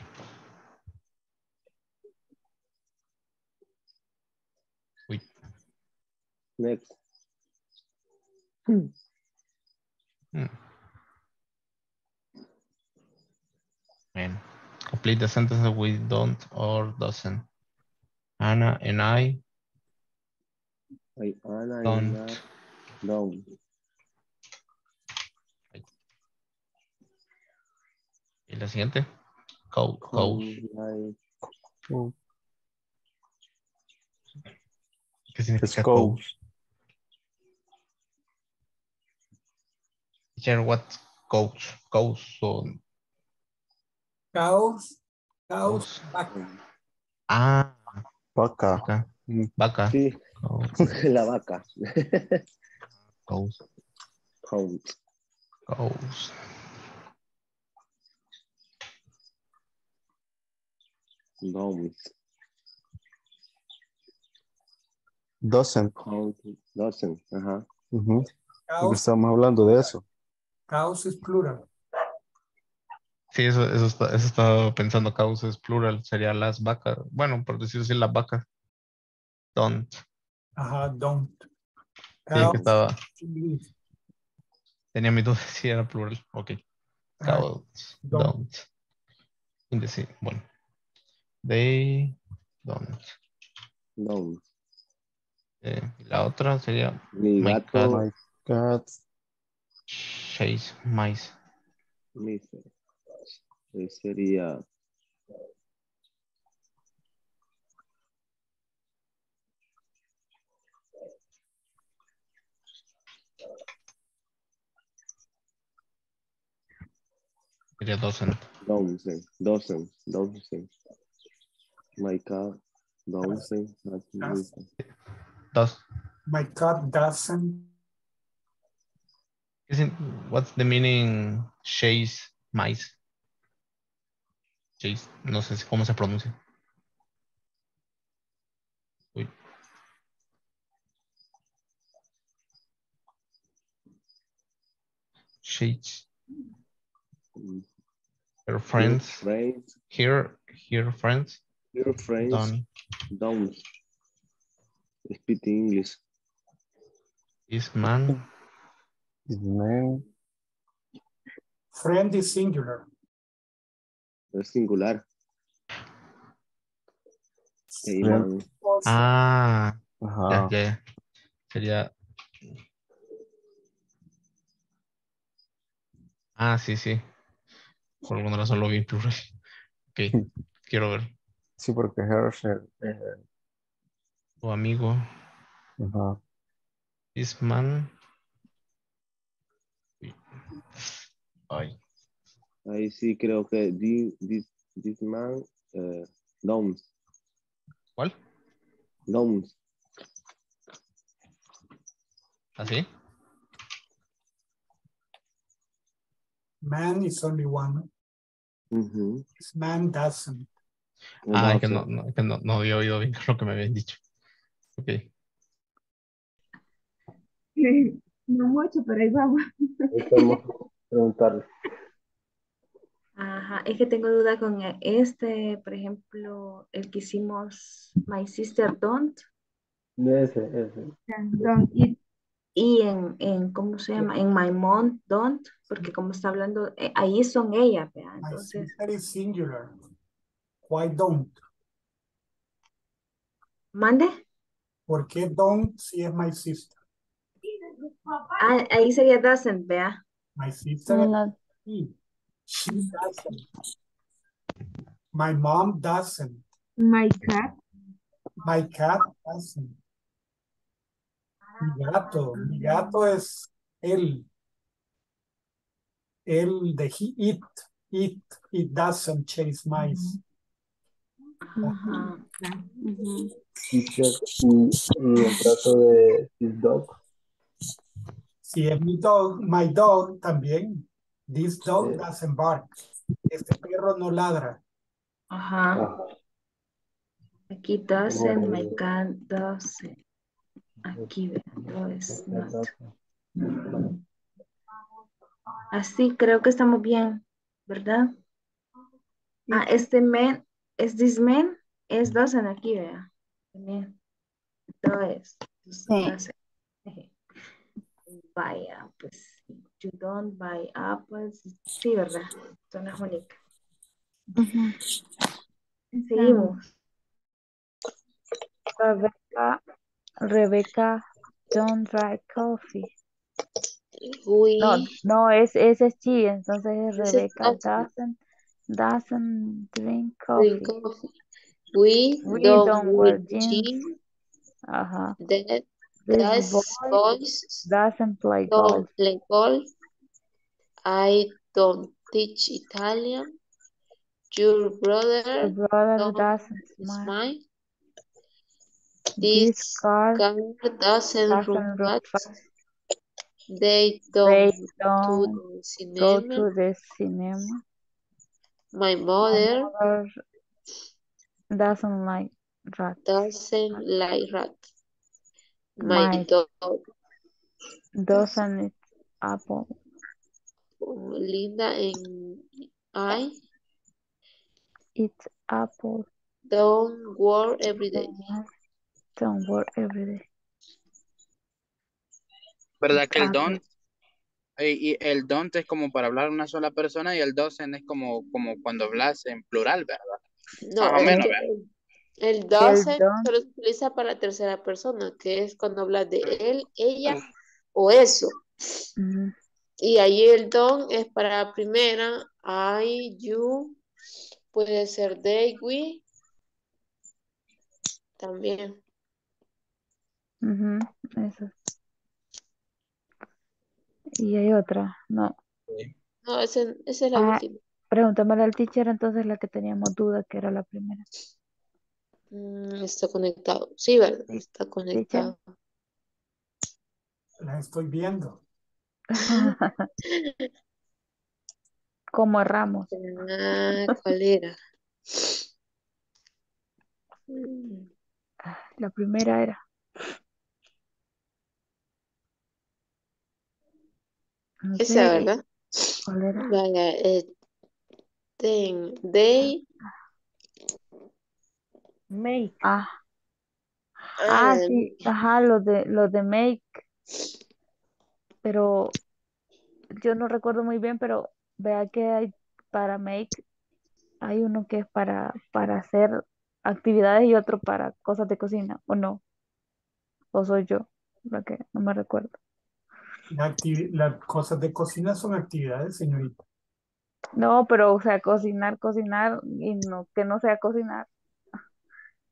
Speaker 12: Uy,
Speaker 10: Next.
Speaker 12: hmm. Man. Complete the sentence with don't or doesn't. Anna and I
Speaker 10: I Anna
Speaker 12: Don't.
Speaker 10: and I don't.
Speaker 12: y la siguiente. Go,
Speaker 10: Come
Speaker 12: goes. ¿Qué significa
Speaker 11: goes.
Speaker 12: goes? Teacher, what goes? Goes son.
Speaker 1: Cows, cows, vaca.
Speaker 12: Ah,
Speaker 11: Vaca.
Speaker 12: vaca.
Speaker 11: Mm.
Speaker 12: Vaca.
Speaker 10: Sí,
Speaker 12: Goes,
Speaker 10: la vaca. Count.
Speaker 12: goes.
Speaker 10: Don't.
Speaker 11: Doesn't.
Speaker 10: Count. Doesn't. Ajá.
Speaker 1: Cows,
Speaker 11: estamos hablando de eso.
Speaker 1: cows is plural.
Speaker 12: Sí, eso, eso, está, eso estaba pensando, causa es plural, sería las vacas. Bueno, por decirlo así, las vacas. Don't.
Speaker 1: Ajá, don't.
Speaker 12: Sí, que estaba, tenía mi duda si era plural. Ok. Cows,
Speaker 1: don't.
Speaker 12: don't. Bueno. They don't.
Speaker 10: Don't.
Speaker 12: Eh, la otra sería
Speaker 10: Mi
Speaker 12: my
Speaker 10: gato.
Speaker 12: cat
Speaker 11: My cat.
Speaker 12: chase mice.
Speaker 10: Dice. Eh, Sería.
Speaker 12: Sería doesn't.
Speaker 19: Doesn't, doesn't, doesn't. My cat doesn't have
Speaker 1: Does.
Speaker 12: Does.
Speaker 1: My cat doesn't.
Speaker 12: Isn't, what's the meaning chase mice? Chase, no sé si- cómo se pronuncia. Uy. Chase. Her friends.
Speaker 19: friends.
Speaker 12: Here, here friends.
Speaker 19: Your friends
Speaker 12: Don't.
Speaker 19: don't speak English.
Speaker 12: This man.
Speaker 11: This man.
Speaker 1: Friend is singular.
Speaker 19: Es singular.
Speaker 12: Ah.
Speaker 11: Ajá.
Speaker 12: ya, ya. Sería. Ah, sí, sí. Por alguna razón lo vi en plural. Ok, quiero ver.
Speaker 11: Sí, porque Herschel. eh,
Speaker 12: Tu amigo.
Speaker 11: ajá.
Speaker 12: This man. Ay.
Speaker 19: Ahí sí creo que thi- this, this man eh, don't.
Speaker 12: ¿Cuál?
Speaker 19: Don't.
Speaker 12: ¿Así?
Speaker 1: Man is only one.
Speaker 19: Ujú.
Speaker 1: This man doesn't.
Speaker 12: Ah, es que no, no, es que no, no había oído bien lo que me habían dicho. Ok.
Speaker 15: No mucho, pero ahí vamos.
Speaker 10: Podemos preguntarle.
Speaker 16: Ajá, es que tengo duda con e- este, por ejemplo, el que hicimos My Sister Don't.
Speaker 10: Ese, ese.
Speaker 15: Don't eat.
Speaker 16: Y en, en, ¿cómo se llama? En My Mom Don't, porque como está hablando, eh, ahí son ellas, vea,
Speaker 1: My
Speaker 16: entonces,
Speaker 1: sister is singular. Why don't?
Speaker 16: mande.
Speaker 1: ¿Por qué don't si es my sister?
Speaker 16: Ah, ahí sería doesn't, vea.
Speaker 1: My sister
Speaker 7: No,
Speaker 1: she. Doesn't. My mom doesn't.
Speaker 15: My cat.
Speaker 1: My cat doesn't. Mi gato, mi gato es él. Él de he, it, it, it doesn't chase mice.
Speaker 10: Y, y el trato de his dog.
Speaker 1: Si es mi dog, my dog también. This dog
Speaker 10: Sí.
Speaker 1: doesn't bark. Este perro no ladra.
Speaker 16: Ajá. Aquí doesn't, my cat doesn't. Aquí, vea, does not. Así creo que estamos bien, ¿verdad? Ah, este man, es this man, es doesn't aquí, vea. También. Entonces,
Speaker 7: Sí.
Speaker 16: Buy apples. You don't buy apples. Sí, ¿verdad? Son las únicas. Seguimos.
Speaker 7: Rebecca, Rebecca don't drink coffee.
Speaker 9: We,
Speaker 7: No, no, es, ese es she, entonces es Rebecca
Speaker 9: doesn't.
Speaker 7: doesn't, drink coffee.
Speaker 9: drink coffee. We,
Speaker 7: We
Speaker 9: don't,
Speaker 7: don't
Speaker 9: wear
Speaker 7: wear jeans.
Speaker 9: jeans.
Speaker 7: Ajá.
Speaker 9: That,
Speaker 7: This boy
Speaker 9: boys
Speaker 7: doesn't play golf.
Speaker 9: don't play golf. I don't teach Italian. Your
Speaker 7: Your
Speaker 9: brother
Speaker 7: doesn't smile.
Speaker 9: smile.
Speaker 7: This
Speaker 9: This
Speaker 7: car
Speaker 9: car doesn't
Speaker 7: doesn't
Speaker 9: run fast.
Speaker 7: fast.
Speaker 9: They
Speaker 7: They
Speaker 9: don't to
Speaker 7: don't
Speaker 9: the
Speaker 7: go
Speaker 9: cinema.
Speaker 7: to the cinema.
Speaker 9: My
Speaker 7: My
Speaker 9: mother
Speaker 7: mother doesn't like rats.
Speaker 9: doesn't like rats. My
Speaker 7: My
Speaker 9: dog
Speaker 7: doesn't apple.
Speaker 9: Linda and I
Speaker 7: Eat apple.
Speaker 9: don't work every day.
Speaker 7: Don't work every day.
Speaker 20: ¿Verdad que el don't? eh, y el don't es como para hablar una sola persona y el doesn't es como, como cuando hablas en plural, ¿verdad?
Speaker 9: No,
Speaker 20: Más o menos, ¿verdad?
Speaker 9: El
Speaker 7: El
Speaker 9: doesn't
Speaker 7: don't.
Speaker 9: solo se utiliza para tercera persona, que es cuando hablas de él, ella o eso. Y ahí el don es para primera, I, you, puede ser they, we, también.
Speaker 7: Ujú, Eso. Y hay otra. No.
Speaker 9: No, ese- esa es la
Speaker 7: I,
Speaker 9: última.
Speaker 7: Pregúntamele al teacher entonces la que teníamos duda que era la primera.
Speaker 9: Mm, está conectado. Sí, ¿verdad? Está conectado.
Speaker 1: La estoy viendo.
Speaker 7: ¿Cómo erramos?
Speaker 9: Ah, ¿cuál era?
Speaker 7: La primera era.
Speaker 9: Esa,
Speaker 7: Ok,
Speaker 9: ¿verdad?
Speaker 7: ¿Cuál era?
Speaker 9: Vaya, eh, ten- they,
Speaker 2: Make.
Speaker 7: Ah,
Speaker 9: ah,
Speaker 7: ah, sí, ajá, lo de, lo de make, pero yo no recuerdo muy bien, pero vea que hay para make, hay uno que es para, para hacer actividades y otro para cosas de cocina, ¿o no? ¿O soy yo? La que no me recuerdo.
Speaker 1: La Las cosas de cocina son actividades, señorita.
Speaker 7: No, pero o sea, cocinar, cocinar y no, que no sea cocinar.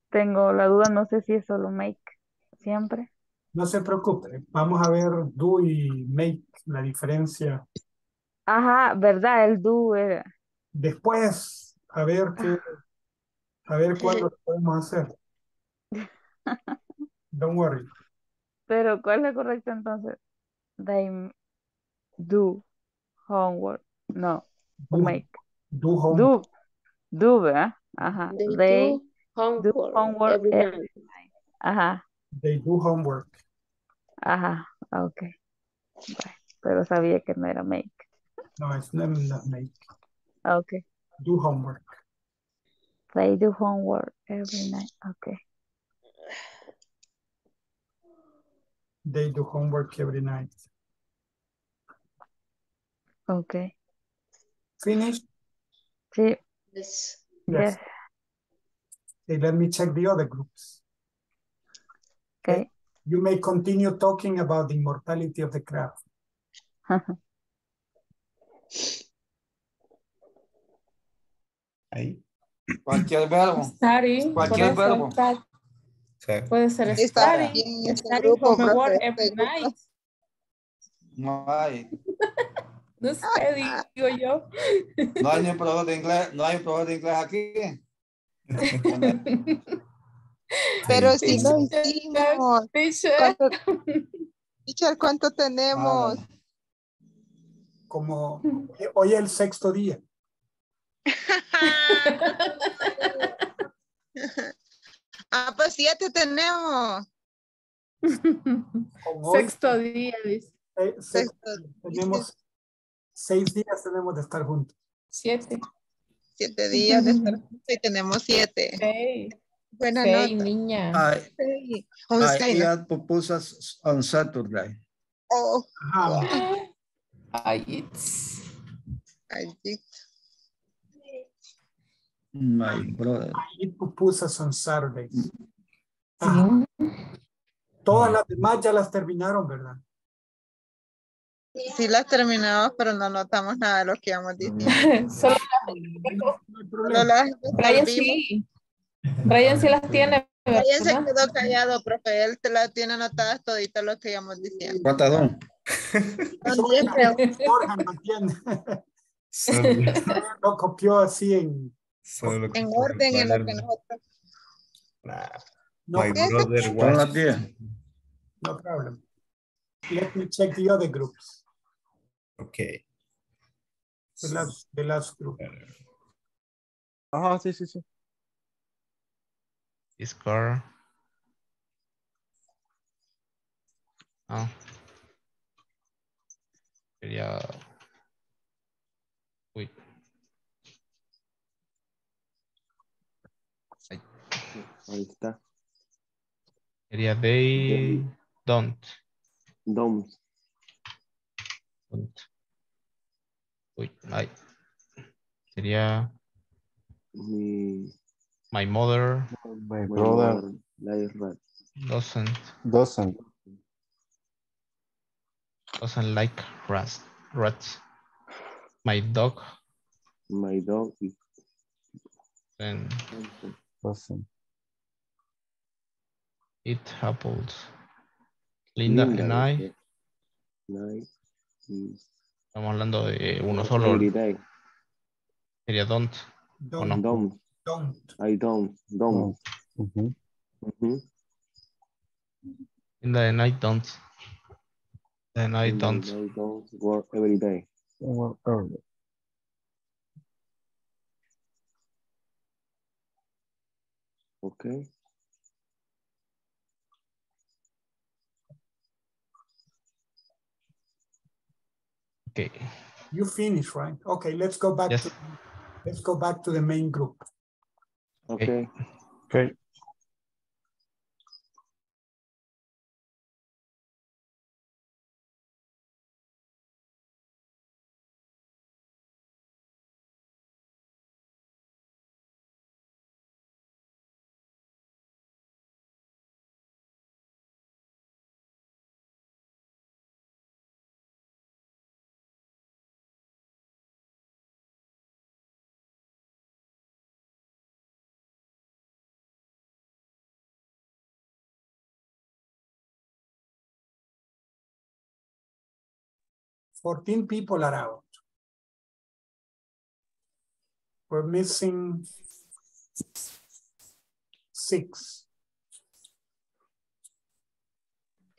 Speaker 7: Tengo la duda, no sé si es solo make, siempre.
Speaker 1: No se preocupe. Vamos a ver do y make, la diferencia.
Speaker 7: Ajá, ¿verdad? El do era.
Speaker 1: Después, a ver qué, a ver cuándo lo podemos hacer. Don't worry.
Speaker 7: Pero ¿cuál es la correcta entonces? They do homework. No,
Speaker 1: Do,
Speaker 7: make.
Speaker 1: do home.
Speaker 7: Do, do, ¿verdad? Ajá.
Speaker 9: they
Speaker 7: They
Speaker 9: do
Speaker 7: do
Speaker 9: homework
Speaker 7: homework
Speaker 9: every
Speaker 7: every
Speaker 9: night.
Speaker 7: night. Ajá,
Speaker 1: They do homework.
Speaker 7: ajá, ok. Bueno, pero sabía que no era make.
Speaker 1: No, it's not not make.
Speaker 7: Ok.
Speaker 1: Do homework.
Speaker 7: They do homework every night. Ok.
Speaker 1: They do homework every night.
Speaker 7: Ok.
Speaker 1: Finish?
Speaker 7: Sí,
Speaker 9: Yes.
Speaker 1: Yes.
Speaker 7: yes.
Speaker 1: Okay, let me check the other groups.
Speaker 7: Okay.
Speaker 1: You may continue talking about the immortality of the crab.
Speaker 17: Ahí.
Speaker 21: Cualquier verbo.
Speaker 22: Study,
Speaker 21: Cualquier verbo.
Speaker 17: Sí.
Speaker 22: puede ser
Speaker 21: Está
Speaker 22: study,
Speaker 21: bien en este
Speaker 22: study
Speaker 21: grupo,
Speaker 22: homework every
Speaker 21: este
Speaker 22: night.
Speaker 21: No hay.
Speaker 22: No sé, digo yo.
Speaker 21: No hay ni un profesor de inglés. No hay un profesor de inglés aquí.
Speaker 23: Pero si lo
Speaker 22: Teacher,
Speaker 23: hicimos.
Speaker 22: teacher.
Speaker 23: ¿Cuánto, teacher, ¿cuánto tenemos?
Speaker 1: Como hoy es el sexto día.
Speaker 23: Ah, pues siete tenemos.
Speaker 22: Sexto día, dice.
Speaker 1: eh, sexto día. tenemos seis días tenemos de estar juntos.
Speaker 22: Siete.
Speaker 23: Siete días de estar juntos y tenemos siete.
Speaker 22: Hey.
Speaker 23: Buena
Speaker 22: Hey,
Speaker 23: nota.
Speaker 22: niña.
Speaker 4: I,
Speaker 23: Sí. Un
Speaker 4: I had pupusas on Saturday.
Speaker 23: Oh,
Speaker 1: Ajá.
Speaker 22: Ay, it's-
Speaker 23: ay, sí.
Speaker 4: My brother.
Speaker 1: I eat pupusas on Saturdays. Ajá. Todas las demás ya las terminaron, ¿verdad?
Speaker 23: Sí las terminamos, pero no notamos nada de lo que íbamos diciendo.
Speaker 22: Solo
Speaker 23: las
Speaker 22: Brian sí. Brian sí las tiene,
Speaker 23: Brian se quedó callado, profe. Él te la tiene anotadas toditas lo que íbamos diciendo.
Speaker 4: ¿Cuántas son?
Speaker 23: Son diez, creo.
Speaker 1: Jorge no entiende. Lo copió así en...
Speaker 23: Orden en lo que nosotros.
Speaker 1: No,
Speaker 17: My
Speaker 23: Ese-
Speaker 17: brother
Speaker 4: Son
Speaker 17: was
Speaker 4: las 10.
Speaker 1: no problem. Let me check the other groups.
Speaker 17: Okay.
Speaker 1: The last, the last group.
Speaker 11: Ajá, sí, sí, sí.
Speaker 12: Score. Ah. Quería. Uy. Ay,
Speaker 19: Ahí está.
Speaker 12: Quería they don't.
Speaker 19: Don't.
Speaker 12: don't. Uy, ay. Sería
Speaker 19: Mi,
Speaker 12: my mother
Speaker 11: My
Speaker 19: my
Speaker 11: brother
Speaker 19: mother like
Speaker 12: doesn't
Speaker 11: doesn't.
Speaker 12: doesn't like rats. Rats. My dog
Speaker 19: My dog is
Speaker 12: and
Speaker 11: Doesn't.
Speaker 12: It apples. Linda, and I
Speaker 19: dice, Like is
Speaker 12: estamos hablando de uno solo.
Speaker 19: every day.
Speaker 12: Sería don't. ¿o no?
Speaker 19: Don't.
Speaker 1: Don't.
Speaker 19: I don't. Don't.
Speaker 12: I don't. Then I
Speaker 19: And
Speaker 12: don't.
Speaker 19: I don't work every day.
Speaker 11: Well, early.
Speaker 19: Okay.
Speaker 12: Okay.
Speaker 1: You finish, right? Okay, let's go back
Speaker 12: Yes.
Speaker 1: to let's go back to the main group.
Speaker 19: Okay.
Speaker 11: Okay.
Speaker 1: Fourteen people are out. We're missing six.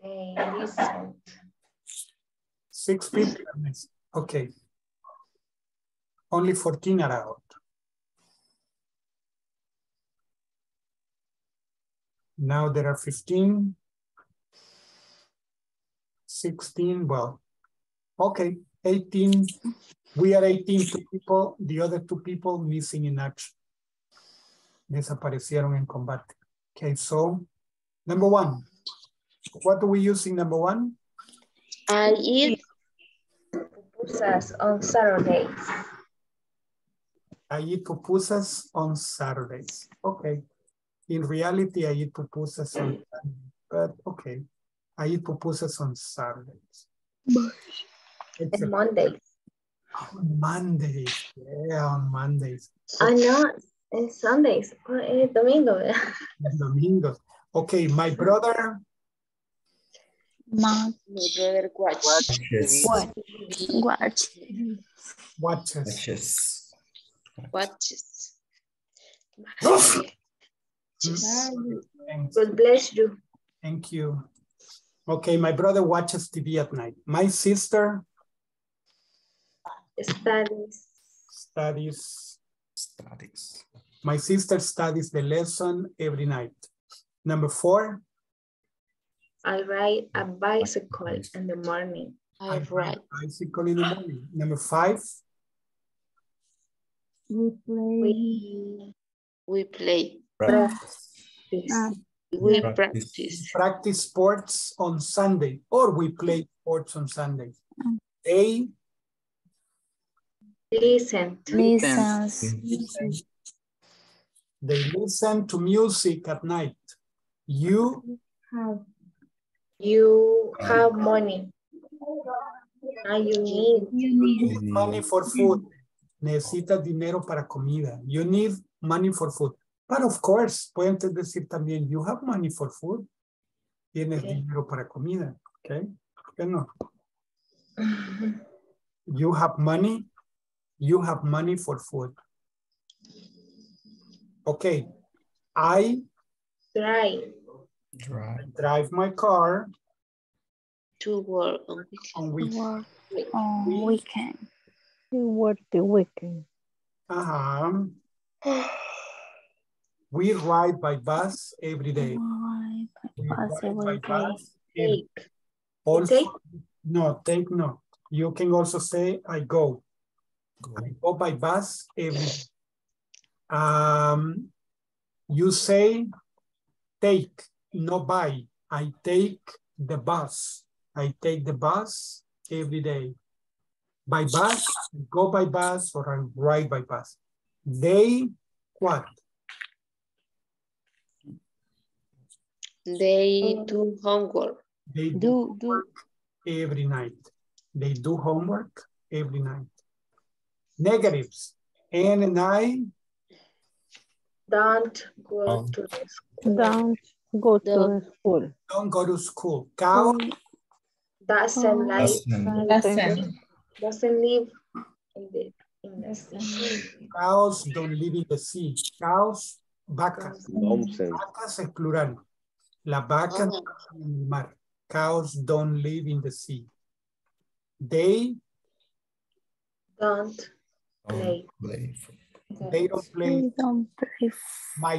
Speaker 16: They listened.
Speaker 1: Six people are missing. Okay. Only 14 are out. Now there are 15. 16, well, okay, 18. We are 18 two people, the other two people missing in action. Desaparecieron en combate. Okay, so number one. What do we use in number one?
Speaker 16: I eat pupusas on Saturdays.
Speaker 1: I eat pupusas on Saturdays. Okay. In reality, I eat pupusas on Sunday, but okay. I eat pupusas on Saturdays.
Speaker 16: And
Speaker 1: Excellent.
Speaker 16: Mondays.
Speaker 1: On Mondays. Yeah, on Mondays.
Speaker 16: Ah, no, en Sundays. Oh, Es domingo, ¿verdad?
Speaker 1: Domingos. Okay, my brother.
Speaker 7: My
Speaker 16: My brother watch.
Speaker 17: Watches.
Speaker 7: what?
Speaker 1: Watches.
Speaker 17: Watches.
Speaker 16: Watches. God bless you.
Speaker 1: Thank you. Okay, my brother watches TV at night. My sister
Speaker 16: Studies.
Speaker 1: studies.
Speaker 17: Studies.
Speaker 1: My sister studies the lesson every night. Number four,
Speaker 16: I ride a bicycle in the morning.
Speaker 1: I ride bicycle in the morning. Number five,
Speaker 15: We play.
Speaker 16: We,
Speaker 9: We play.
Speaker 16: practice.
Speaker 9: We
Speaker 17: Practice.
Speaker 9: practice.
Speaker 1: practice sports on Sunday, or we play sports on Sunday. Mm. A,
Speaker 16: Listen.
Speaker 7: Listens.
Speaker 1: they listen to music at night. You,
Speaker 15: Have.
Speaker 16: You have money. Now you need
Speaker 15: You need.
Speaker 1: need money for food. Necesitas dinero para comida. You need money for food. But of course, pueden decir también, you have money for food. Tienes
Speaker 16: Okay.
Speaker 1: dinero para comida. Okay. ¿Por qué no? You have money. You have money for food. Okay. I
Speaker 16: drive.
Speaker 17: Drive.
Speaker 1: drive my car
Speaker 9: To work on
Speaker 1: on weekends.
Speaker 7: Work on weekend.
Speaker 2: You work the weekend.
Speaker 1: Uh-huh. We ride by bus every day.
Speaker 7: Why?
Speaker 1: We
Speaker 7: Bus
Speaker 1: ride by
Speaker 7: every day.
Speaker 1: bus every-
Speaker 16: Take.
Speaker 1: Also,
Speaker 16: take?
Speaker 1: no, take no. You can also say I go.
Speaker 17: Go.
Speaker 1: I go by bus every Um, you say take, no buy. I take the bus. I take the bus every day. By bus, go by bus or I ride by bus. They what?
Speaker 9: They do homework.
Speaker 1: They
Speaker 9: Do, do.
Speaker 1: every night. They do homework every night. Negatives. Ann and I
Speaker 16: Don't go
Speaker 17: Oh.
Speaker 16: to school.
Speaker 2: Don't go to school.
Speaker 1: don't go to school. Cow
Speaker 16: Doesn't like,
Speaker 17: Doesn't.
Speaker 2: Doesn't.
Speaker 16: doesn't live in the in the sea.
Speaker 1: Cows don't live in the sea. Cows, vacas.
Speaker 19: Thompson.
Speaker 1: Vacas es plural. Las vacas oh. no viven en el mar. Cows don't live in the sea. They,
Speaker 16: Don't play.
Speaker 4: Play.
Speaker 1: they don't play.
Speaker 7: don't play
Speaker 1: My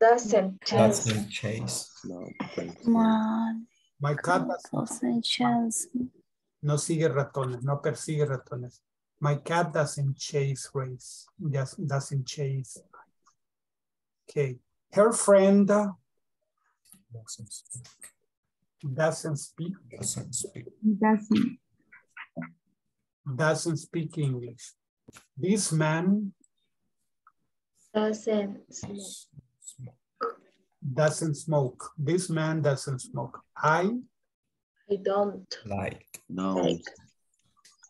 Speaker 16: Doesn't chase.
Speaker 4: Doesn't chase.
Speaker 19: No, thanks.
Speaker 1: My cat doesn't-
Speaker 7: doesn't
Speaker 1: no sigue ratones, no persigue ratones. My cat doesn't chase race. Just doesn't chase. Okay. Her friend
Speaker 4: Doesn't speak.
Speaker 1: doesn't speak
Speaker 4: Doesn't speak.
Speaker 15: Doesn't.
Speaker 1: Doesn't speak English. This man
Speaker 16: Doesn't smoke.
Speaker 1: doesn't smoke. This man doesn't smoke. I
Speaker 16: I don't
Speaker 4: Like.
Speaker 19: No.
Speaker 16: like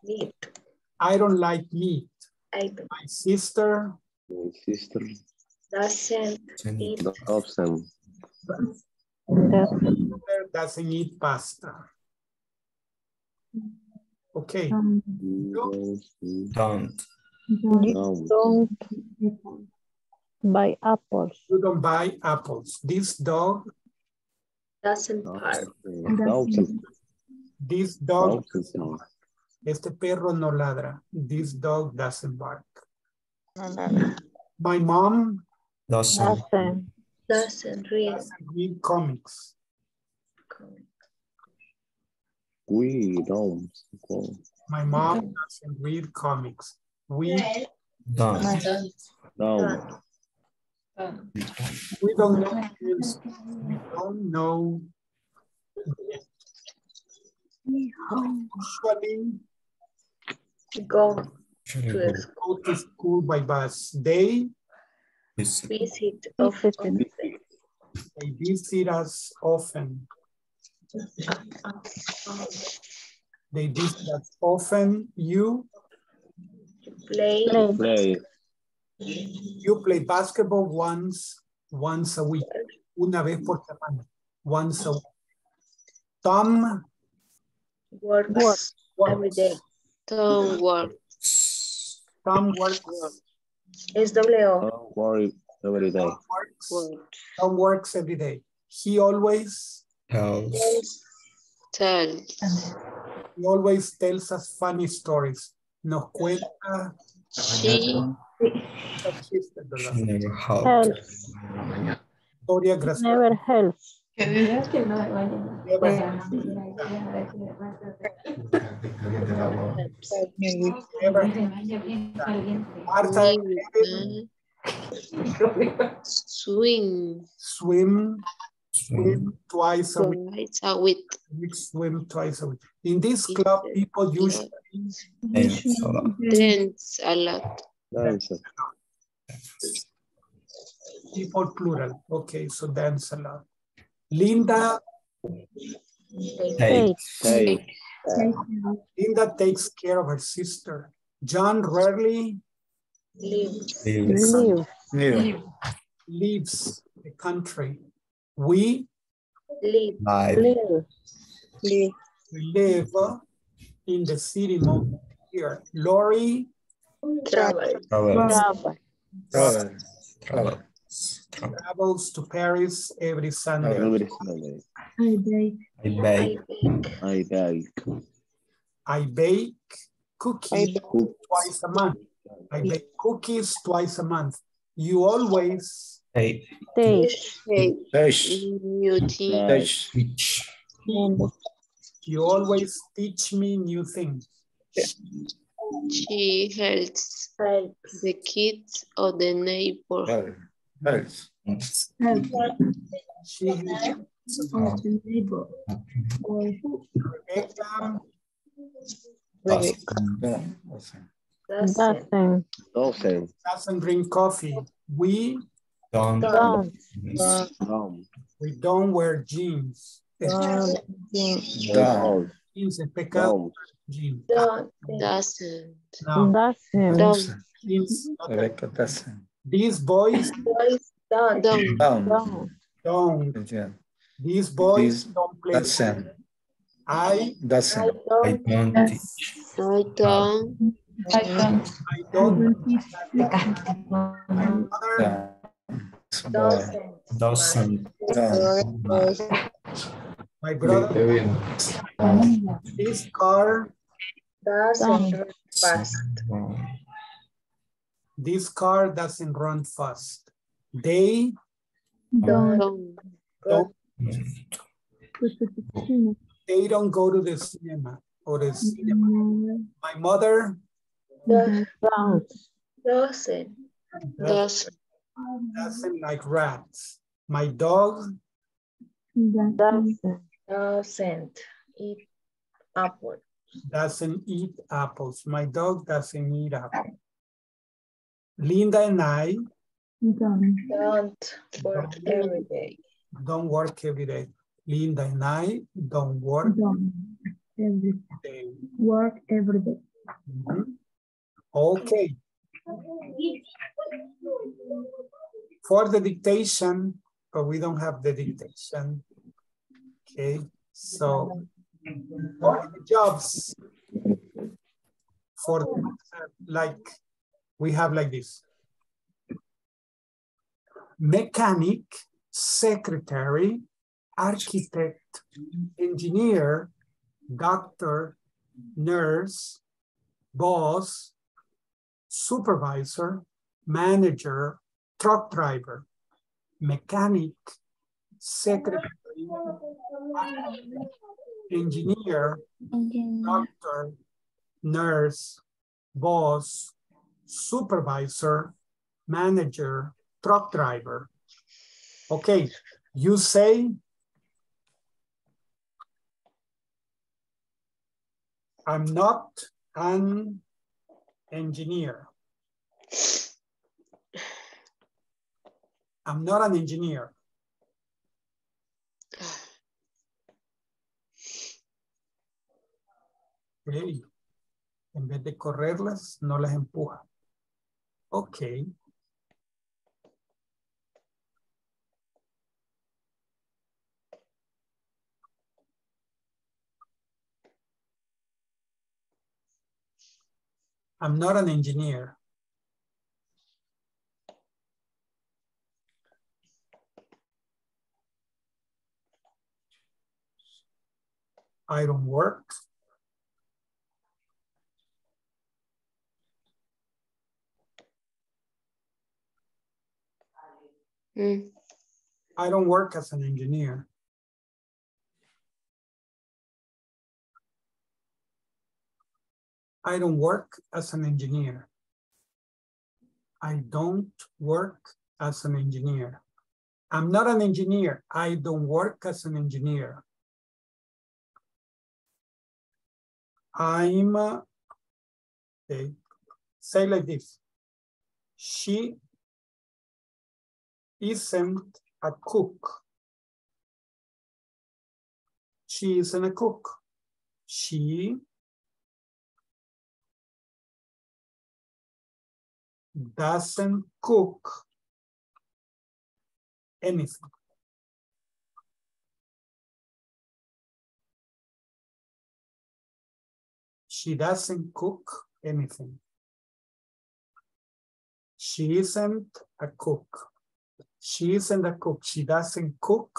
Speaker 16: meat.
Speaker 1: I don't like meat.
Speaker 16: I don't.
Speaker 1: My sister
Speaker 19: My sister.
Speaker 16: Doesn't eat.
Speaker 4: Doesn't
Speaker 16: eat
Speaker 19: Thompson.
Speaker 1: doesn't eat pasta. Okay.
Speaker 15: Um,
Speaker 4: Don't.
Speaker 19: No.
Speaker 2: Don't buy apples.
Speaker 1: You don't buy apples. This dog,
Speaker 16: doesn't bark.
Speaker 19: Thompson.
Speaker 1: this dog,
Speaker 19: Thompson.
Speaker 1: este perro no ladra. This dog doesn't bark. My mom
Speaker 4: Doesn't.
Speaker 2: Doesn't.
Speaker 16: Doesn't read.
Speaker 1: doesn't read comics.
Speaker 19: We don't. go.
Speaker 1: My mom doesn't read comics. We
Speaker 4: Don't.
Speaker 19: No.
Speaker 1: we don't know. this. We don't know. Usually
Speaker 16: Go to
Speaker 4: go.
Speaker 16: the
Speaker 1: go to school by bus. They
Speaker 4: Visit.
Speaker 16: visit often.
Speaker 1: they visit us often. They visit us often. You
Speaker 16: Play.
Speaker 19: Play.
Speaker 1: you play basketball once once a week. Una vez por semana. Once a week. Tom
Speaker 16: Works every day.
Speaker 9: Don't work.
Speaker 1: Tom works.
Speaker 16: Es doble O.
Speaker 19: Don't worry every day.
Speaker 1: works. Tom works every day. He always
Speaker 4: Tells.
Speaker 9: Tell.
Speaker 1: he always tells us funny stories. Nos cuenta
Speaker 9: She
Speaker 1: chistes, ¿verdad?
Speaker 4: She never helped.
Speaker 2: Helps.
Speaker 1: Historia graciosa.
Speaker 2: Never helps.
Speaker 1: Never. Martha
Speaker 9: swing
Speaker 1: swim swim mm-hmm. twice a week.
Speaker 9: twice a week.
Speaker 1: We swim twice a week. In this club, people usually
Speaker 4: Dance a lot.
Speaker 9: Dance a lot.
Speaker 19: Dance.
Speaker 1: people plural. Okay, so dance a lot. Linda,
Speaker 4: Take.
Speaker 19: Take.
Speaker 1: Linda takes care of her sister. John rarely
Speaker 16: Lives.
Speaker 4: Lives.
Speaker 2: Live.
Speaker 1: leaves the country. We
Speaker 16: Live.
Speaker 4: Live.
Speaker 2: Live.
Speaker 1: we live in the city most here. Lori
Speaker 16: Travel.
Speaker 4: Travel.
Speaker 2: Travel.
Speaker 4: Travel.
Speaker 1: travels to Paris every Sunday.
Speaker 19: Every Sunday.
Speaker 15: I bake.
Speaker 4: I bake.
Speaker 19: I bake.
Speaker 1: I bake cookies twice a month. I bake cookies twice a month. You always
Speaker 4: Take.
Speaker 2: Take.
Speaker 9: Hey, new thing.
Speaker 11: Touch.
Speaker 4: Teach.
Speaker 1: you always teach me new things.
Speaker 9: She helps
Speaker 16: Helps.
Speaker 9: the kids of the neighborhood.
Speaker 11: Help.
Speaker 15: Help.
Speaker 1: She helps
Speaker 15: Of the neighbor.
Speaker 1: Rebecca
Speaker 4: Doesn't.
Speaker 16: Doesn't.
Speaker 2: Doesn't.
Speaker 19: Doesn't.
Speaker 1: doesn't drink coffee. We
Speaker 4: Don't.
Speaker 2: Don't.
Speaker 19: Don't.
Speaker 1: we don't wear jeans.
Speaker 2: Don't.
Speaker 19: Don't.
Speaker 1: Jeans es pecado.
Speaker 19: Don't.
Speaker 1: Jeans.
Speaker 16: Don't.
Speaker 9: Doesn't.
Speaker 1: No,
Speaker 2: Doesn't.
Speaker 9: Don't.
Speaker 1: jeans. not-
Speaker 11: Rebecca doesn't.
Speaker 1: These boys
Speaker 16: Boys don't.
Speaker 9: Don't.
Speaker 11: Down.
Speaker 2: Don't.
Speaker 1: don't.
Speaker 11: Yeah.
Speaker 1: These boys
Speaker 11: These
Speaker 1: don't play.
Speaker 11: doesn't.
Speaker 1: I
Speaker 16: I
Speaker 11: Doesn't.
Speaker 4: I
Speaker 16: don't.
Speaker 4: don't teach.
Speaker 9: I don't
Speaker 22: I don't.
Speaker 1: I don't. My mother
Speaker 17: Doesn't.
Speaker 1: My brother. This car.
Speaker 16: Doesn't run fast.
Speaker 1: This car doesn't run fast. They
Speaker 16: Don't.
Speaker 1: don't. They don't go to the cinema or the cinema. My mother
Speaker 16: Does-
Speaker 9: Doesn't.
Speaker 16: Doesn't.
Speaker 1: Doesn't like rats. My dog
Speaker 16: Doesn't eat apple.
Speaker 1: doesn't eat apples. My dog doesn't eat apples. Linda and I
Speaker 16: Don't work every day.
Speaker 1: don't work every day. Linda and I don't work
Speaker 15: Every
Speaker 1: day.
Speaker 15: work every day.
Speaker 1: Mhm. Okay. For the dictation, but we don't have the dictation. Okay, so for the jobs for like we have like this. Mechanic, secretary, architect, engineer, doctor, nurse, boss, supervisor, manager, truck driver, mechanic, secretary, engineer, doctor, nurse, boss, supervisor, manager, truck driver. Okay, you say I'm not an engineer. I'm not an engineer. Ok. En vez de correrlas, no las empuja. Ok. I'm not an engineer. I don't work.
Speaker 9: Mm.
Speaker 1: I don't work as an engineer. I don't work as an engineer. I don't work as an engineer. I'm not an engineer. I don't work as an engineer. I'm, uh, okay, say like this. She isn't a cook. She isn't a cook. She doesn't cook anything. She doesn't cook anything. She isn't a cook. She isn't a cook. She doesn't cook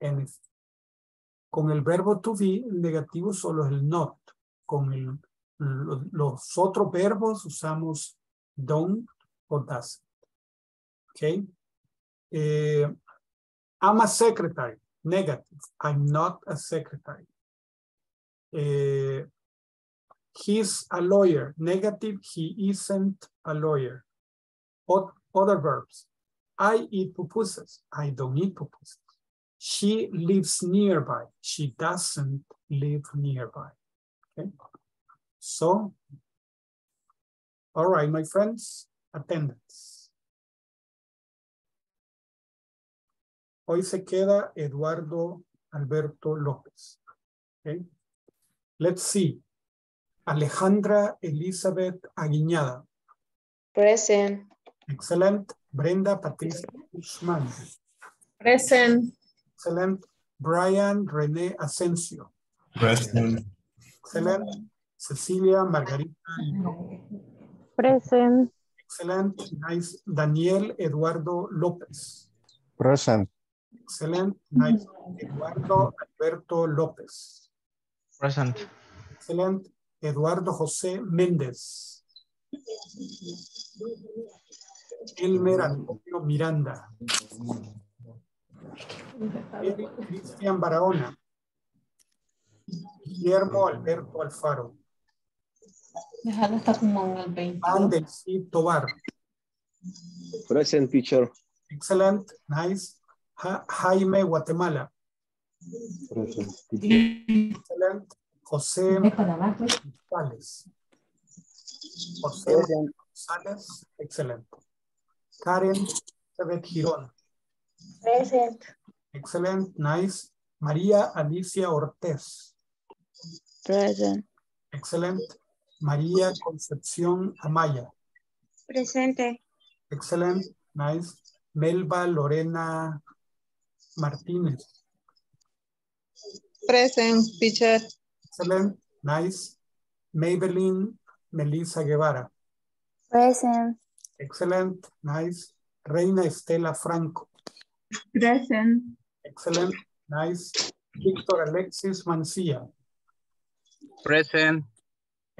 Speaker 1: anything. Con el verbo to be, negativo solo es el not. Con los otros verbos usamos don't or doesn't. Okay. Eh, I'm a secretary. Negative. I'm not a secretary. Eh, he's a lawyer. Negative. He isn't a lawyer. O- other verbs. I eat pupusas. I don't eat pupusas. She lives nearby. She doesn't live nearby. Okay. So, all right, my friends, attendance. Hoy se queda Eduardo Alberto López. Okay. Let's see. Alejandra Elizabeth Aguiñada.
Speaker 9: Present.
Speaker 1: Excellent. Brenda Patricia Guzmán.
Speaker 22: Present.
Speaker 1: Excellent. Brian René Asensio.
Speaker 17: Present.
Speaker 1: Excellent. Cecilia, Margarita,
Speaker 2: Present.
Speaker 1: excellent, nice. Daniel Eduardo López.
Speaker 11: Present.
Speaker 1: Excelente, nice. Eduardo Alberto López.
Speaker 12: Present.
Speaker 1: Excelente. Eduardo José Méndez. Elmer Antonio Miranda. Cristian Barahona. Guillermo Alberto Alfaro.
Speaker 5: Déjalo está como en el 20.
Speaker 1: Van Cid Tobar.
Speaker 19: Present teacher.
Speaker 1: Excellent, nice. Ja- Jaime Guatemala. Excelente. José González. José González, excelente. Karen Elizabeth Girón.
Speaker 16: Present.
Speaker 1: Excelente, nice. María Alicia Ortiz.
Speaker 7: Present.
Speaker 1: Excelente. María Concepción Amaya.
Speaker 16: Presente.
Speaker 1: Excelente, nice. Melba Lorena Martínez.
Speaker 22: Present, teacher.
Speaker 1: Excelente, nice. Maybelline Melissa Guevara.
Speaker 7: Present.
Speaker 1: Excelente, nice. Reina Estela Franco.
Speaker 15: Present.
Speaker 1: Excelente, nice. Víctor Alexis Mancilla.
Speaker 20: Present.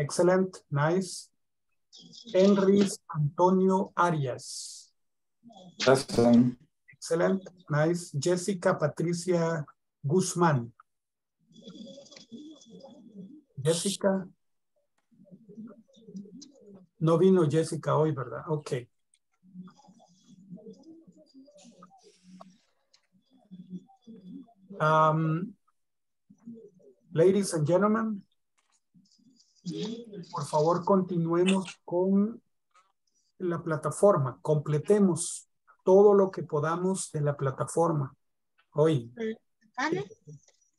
Speaker 1: Excellent, nice. Henry Antonio Arias.
Speaker 24: Present.
Speaker 1: Excellent, nice. Jessica Patricia Guzmán. Jessica. No vino Jessica hoy, ¿verdad? Ok. Um, ladies and gentlemen, por favor continuemos con la plataforma, completemos todo lo que podamos de la plataforma. Hoy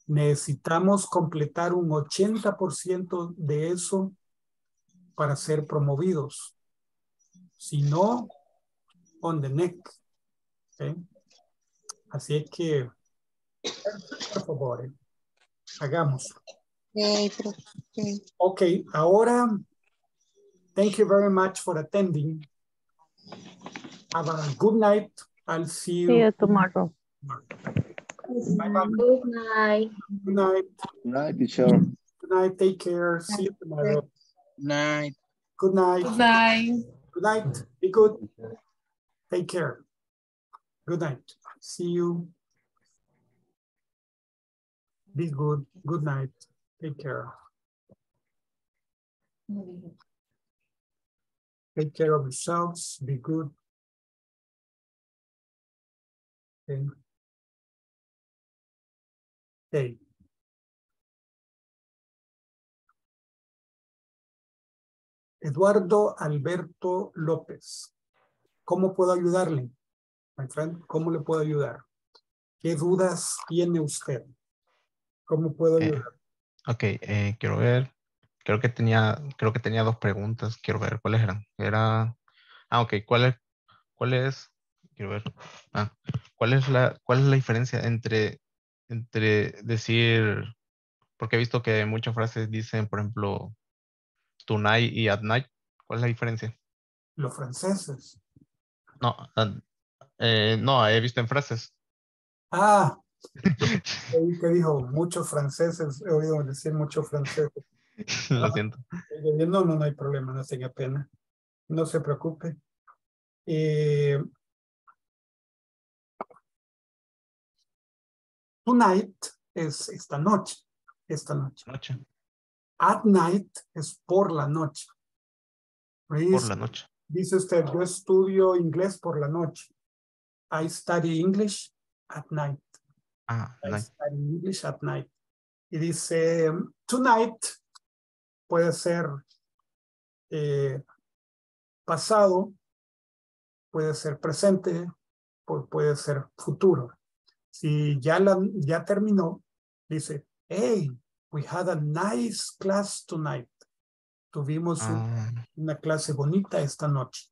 Speaker 1: necesitamos completar un 80% de eso para ser promovidos. Si no, on the neck. Así es que, por favor, eh, hagamos. Ok, ahora, thank you very much for attending. Have a good night. I'll see you.
Speaker 2: See you tomorrow.
Speaker 1: Bye bye.
Speaker 8: Good night.
Speaker 1: Good night.
Speaker 19: Night teacher.
Speaker 1: Good night. Take care. See you tomorrow.
Speaker 20: Night.
Speaker 1: Good night.
Speaker 22: Good night.
Speaker 1: Good night. Be good. Take care. Good night. See you. Be good. Good night. Take care. Take care of yourselves. Be good. Okay. Okay. Eduardo Alberto López. ¿Cómo puedo ayudarle? My friend, ¿cómo le puedo ayudar? ¿Qué dudas tiene usted? ¿Cómo puedo
Speaker 12: Eh,
Speaker 1: ayudar?
Speaker 12: Ok, eh, quiero ver. Creo que tenía, creo que tenía dos preguntas. Quiero ver cuáles eran. Era, ah, ok. ¿Cuál es, cuál es? Quiero ver. Ah, ¿cuál es la, cuál es la diferencia entre, entre decir, porque he visto que muchas frases dicen, por ejemplo, tonight y at night. ¿Cuál es la diferencia?
Speaker 1: Los franceses.
Speaker 12: No, eh, no, he visto en frases.
Speaker 1: Ah, que dijo muchos franceses, he oído decir muchos franceses.
Speaker 12: Lo siento.
Speaker 1: No, no, no hay problema, no tenga pena. No se preocupe. Eh, tonight es esta noche, esta noche.
Speaker 12: Noche.
Speaker 1: At night es por la noche.
Speaker 12: Por la noche.
Speaker 1: Dice usted, yo estudio inglés por la noche. I study English at night.
Speaker 12: Ah,
Speaker 1: I
Speaker 12: night.
Speaker 1: study English at night. Y dice, tonight puede ser eh, pasado, puede ser presente, pu- puede ser futuro. Si ya, la, ya terminó, dice, hey, we had a nice class tonight. Tuvimos
Speaker 12: Ah,
Speaker 1: una clase bonita esta noche.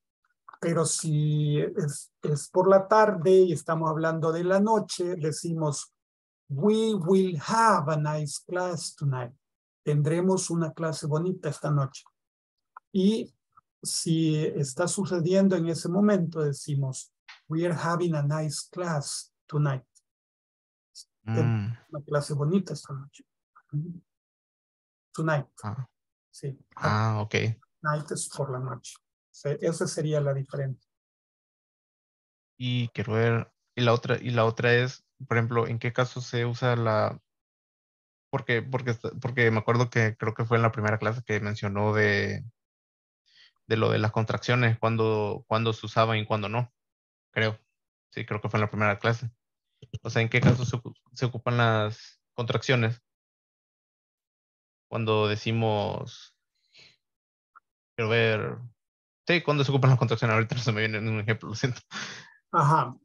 Speaker 1: Pero si es, es por la tarde y estamos hablando de la noche, decimos, we will have a nice class tonight. tendremos una clase bonita esta noche. Y si está sucediendo en ese momento, decimos, we are having a nice class tonight.
Speaker 12: Mm,
Speaker 1: Una clase bonita esta noche. Tonight.
Speaker 12: ah,
Speaker 1: Sí.
Speaker 12: ah, ok.
Speaker 1: Night es por la noche. Esa sería la diferencia.
Speaker 12: Y quiero ver, y la otra, y la otra es, por ejemplo, ¿en qué caso se usa la, porque, porque, porque me acuerdo que creo que fue en la primera clase que mencionó de, de lo de las contracciones, cuando, cuando se usaban y cuando no, creo. Sí, creo que fue en la primera clase. O sea, ¿en qué caso se, se ocupan las contracciones? Cuando decimos, quiero ver, sí, cuando se ocupan las contracciones, ahorita no se me viene un ejemplo, lo siento.
Speaker 1: Ajá.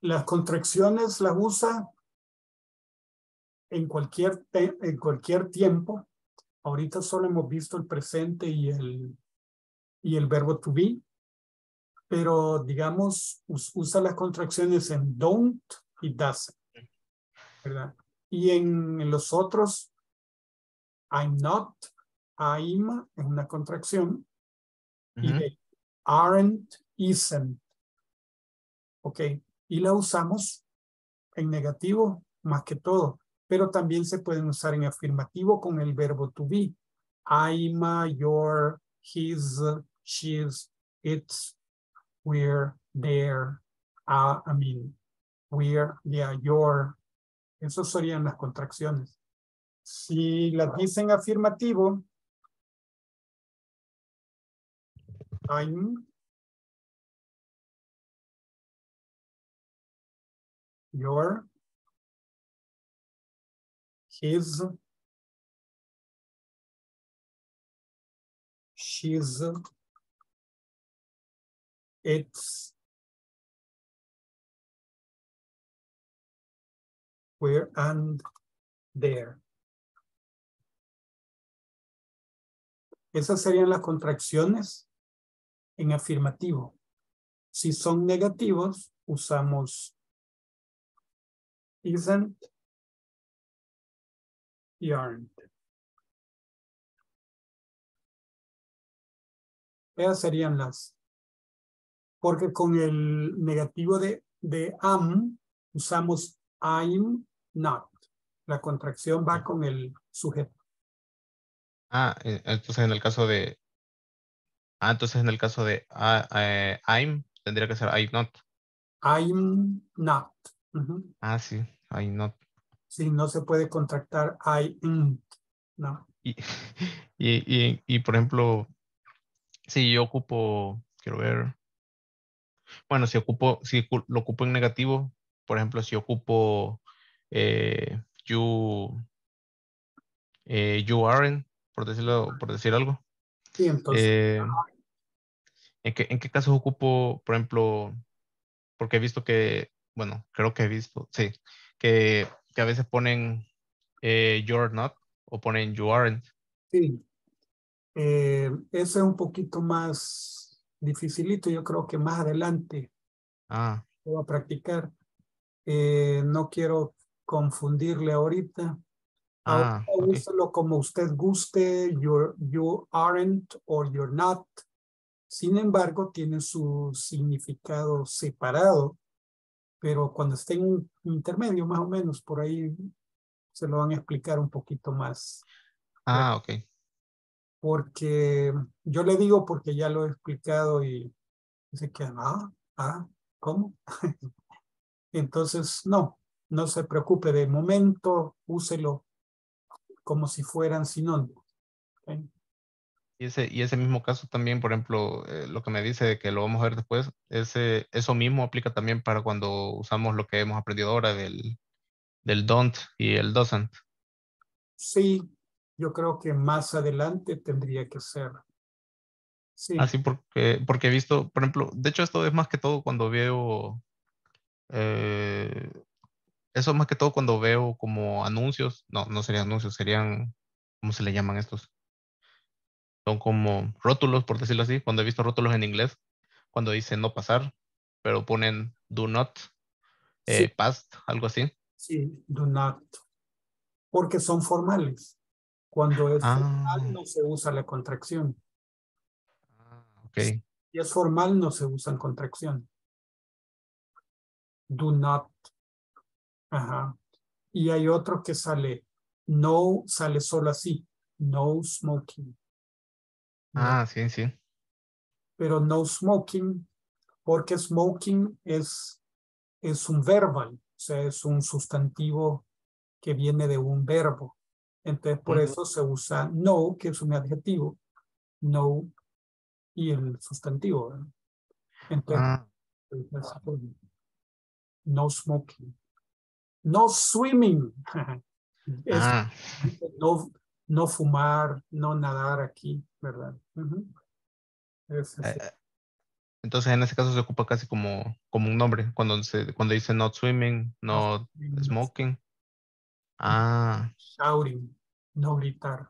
Speaker 1: Las contracciones las usa en cualquier, en cualquier tiempo. Ahorita solo hemos visto el presente y el, y el verbo to be. Pero digamos, us- usa las contracciones en don't y doesn't. ¿Verdad? Y en los otros, I'm not, I'm es una contracción. Y
Speaker 12: Ujú.
Speaker 1: de aren't, isn't. Ok, y la usamos en negativo más que todo, pero también se pueden usar en afirmativo con el verbo to be. I'm, your, his, she's, it's, we're, there, uh, I mean, we're, yeah, your. Esas serían las contracciones. Si las dicen afirmativo, I'm, your, his, she's, it's, where and there. Esas serían las contracciones en afirmativo. Si son negativos, usamos isn't y aren't. Esas serían las. Porque con el negativo de, de am usamos I'm not. La contracción va con el sujeto.
Speaker 12: Ah, eh, entonces en el caso de. Ah, entonces en el caso de ah, eh, I'm, tendría que ser I'm not.
Speaker 1: I'm not.
Speaker 12: Ah, sí, I'm not.
Speaker 1: Sí, no se puede contractar I ain't. No.
Speaker 12: Y, y, y, y, por ejemplo, si yo ocupo, quiero ver. Bueno, si ocupo, si lo ocupo en negativo, por ejemplo, si ocupo eh, you, eh, you aren't, por decirlo, por decir algo.
Speaker 1: Sí, entonces.
Speaker 12: Eh, ¿en, qué, ¿En qué casos ocupo, por ejemplo, porque he visto que, bueno, creo que he visto, sí, que, que a veces ponen eh, you're not o ponen you aren't.
Speaker 1: Sí. Eh, ese es un poquito más dificilito. Yo creo que más adelante
Speaker 12: Ah,
Speaker 1: voy a practicar. Eh, no quiero confundirle ahorita.
Speaker 12: Ah,
Speaker 1: Ahorita
Speaker 12: ok.
Speaker 1: úselo como usted guste. You're, you aren't or you're not. Sin embargo, tiene su significado separado. Pero cuando esté en intermedio, más o menos, por ahí se lo van a explicar un poquito más.
Speaker 12: Ah, ok.
Speaker 1: porque yo le digo porque ya lo he explicado y dice que, ah, ah, ¿cómo? Entonces, no, no se preocupe, de momento úselo como si fueran sinónimos. ¿ok?
Speaker 12: Y ese, y ese mismo caso también, por ejemplo, eh, lo que me dice de que lo vamos a ver después, ese, eso mismo aplica también para cuando usamos lo que hemos aprendido ahora del, del don't y el doesn't.
Speaker 1: Sí, yo creo que más adelante tendría que ser. Sí,
Speaker 12: Así porque, porque he visto, por ejemplo, de hecho esto es más que todo cuando veo, eh, eso es más que todo cuando veo como anuncios, no, no serían anuncios, serían, ¿cómo se le llaman estos? Son como rótulos, por decirlo así, cuando he visto rótulos en inglés, cuando dice no pasar, pero ponen do not, eh,
Speaker 1: Sí.
Speaker 12: past, algo así.
Speaker 1: sí, do not. Porque son formales. Cuando es
Speaker 12: Ah.
Speaker 1: formal no se usa la contracción.
Speaker 12: Ok.
Speaker 1: Si es formal no se usan contracción. Do not. Ajá. Y hay otro que sale, no sale solo así, no smoking.
Speaker 12: Ah, sí, sí.
Speaker 1: Pero no smoking, porque smoking es, es un verbal, o sea, es un sustantivo que viene de un verbo. Entonces, por eso se usa no, que es un adjetivo, no, y el sustantivo. ¿verdad? Entonces,
Speaker 12: Ah,
Speaker 1: no smoking. No swimming. Es
Speaker 12: ah,
Speaker 1: no, no fumar, no nadar aquí, ¿verdad? Es así.
Speaker 12: eh, entonces en ese caso se ocupa casi como, como un nombre, cuando se, cuando dice not swimming,
Speaker 1: swimming.
Speaker 12: smoking. Ah,
Speaker 1: shouting, no gritar.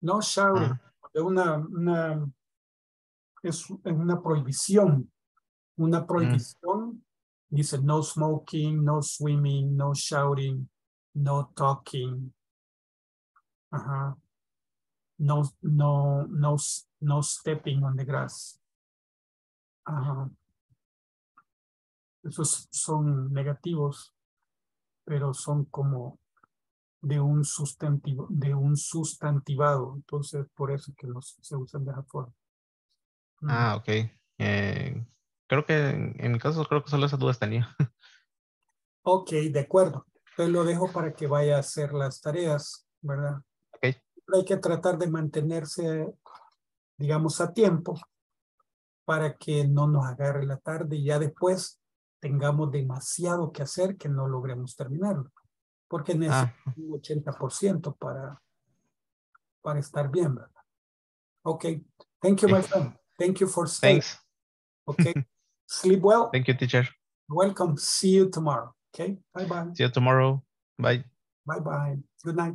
Speaker 1: No shouting, es una, una, es es una prohibición. Una prohibición dice no smoking, no swimming, no shouting, no talking. Ajá. No, no, no, s- no stepping on the grass. Ajá. Esos son negativos, pero son como de un sustantivo, de un sustantivado. Entonces, por eso que los se usan de esa forma. Mm.
Speaker 12: ah, ok. Eh, creo que en, en mi caso creo que solo esas dudas tenía.
Speaker 1: Ok, de acuerdo. Entonces lo dejo para que vaya a hacer las tareas, ¿verdad?
Speaker 12: Ok.
Speaker 1: Hay que tratar de mantenerse, digamos, a tiempo para que no nos agarre la tarde y ya después tengamos demasiado que hacer que no logremos terminarlo. Porque necesitamos
Speaker 12: Ah,
Speaker 1: un 80% para, para estar bien, ¿verdad? Ok. Thank you, my friend. Thank you for staying.
Speaker 12: thanks.
Speaker 1: Okay. Sleep well.
Speaker 12: Thank you, teacher.
Speaker 1: Welcome. See you tomorrow. Okay. Bye bye.
Speaker 12: See you tomorrow. Bye.
Speaker 1: Bye bye. Good night.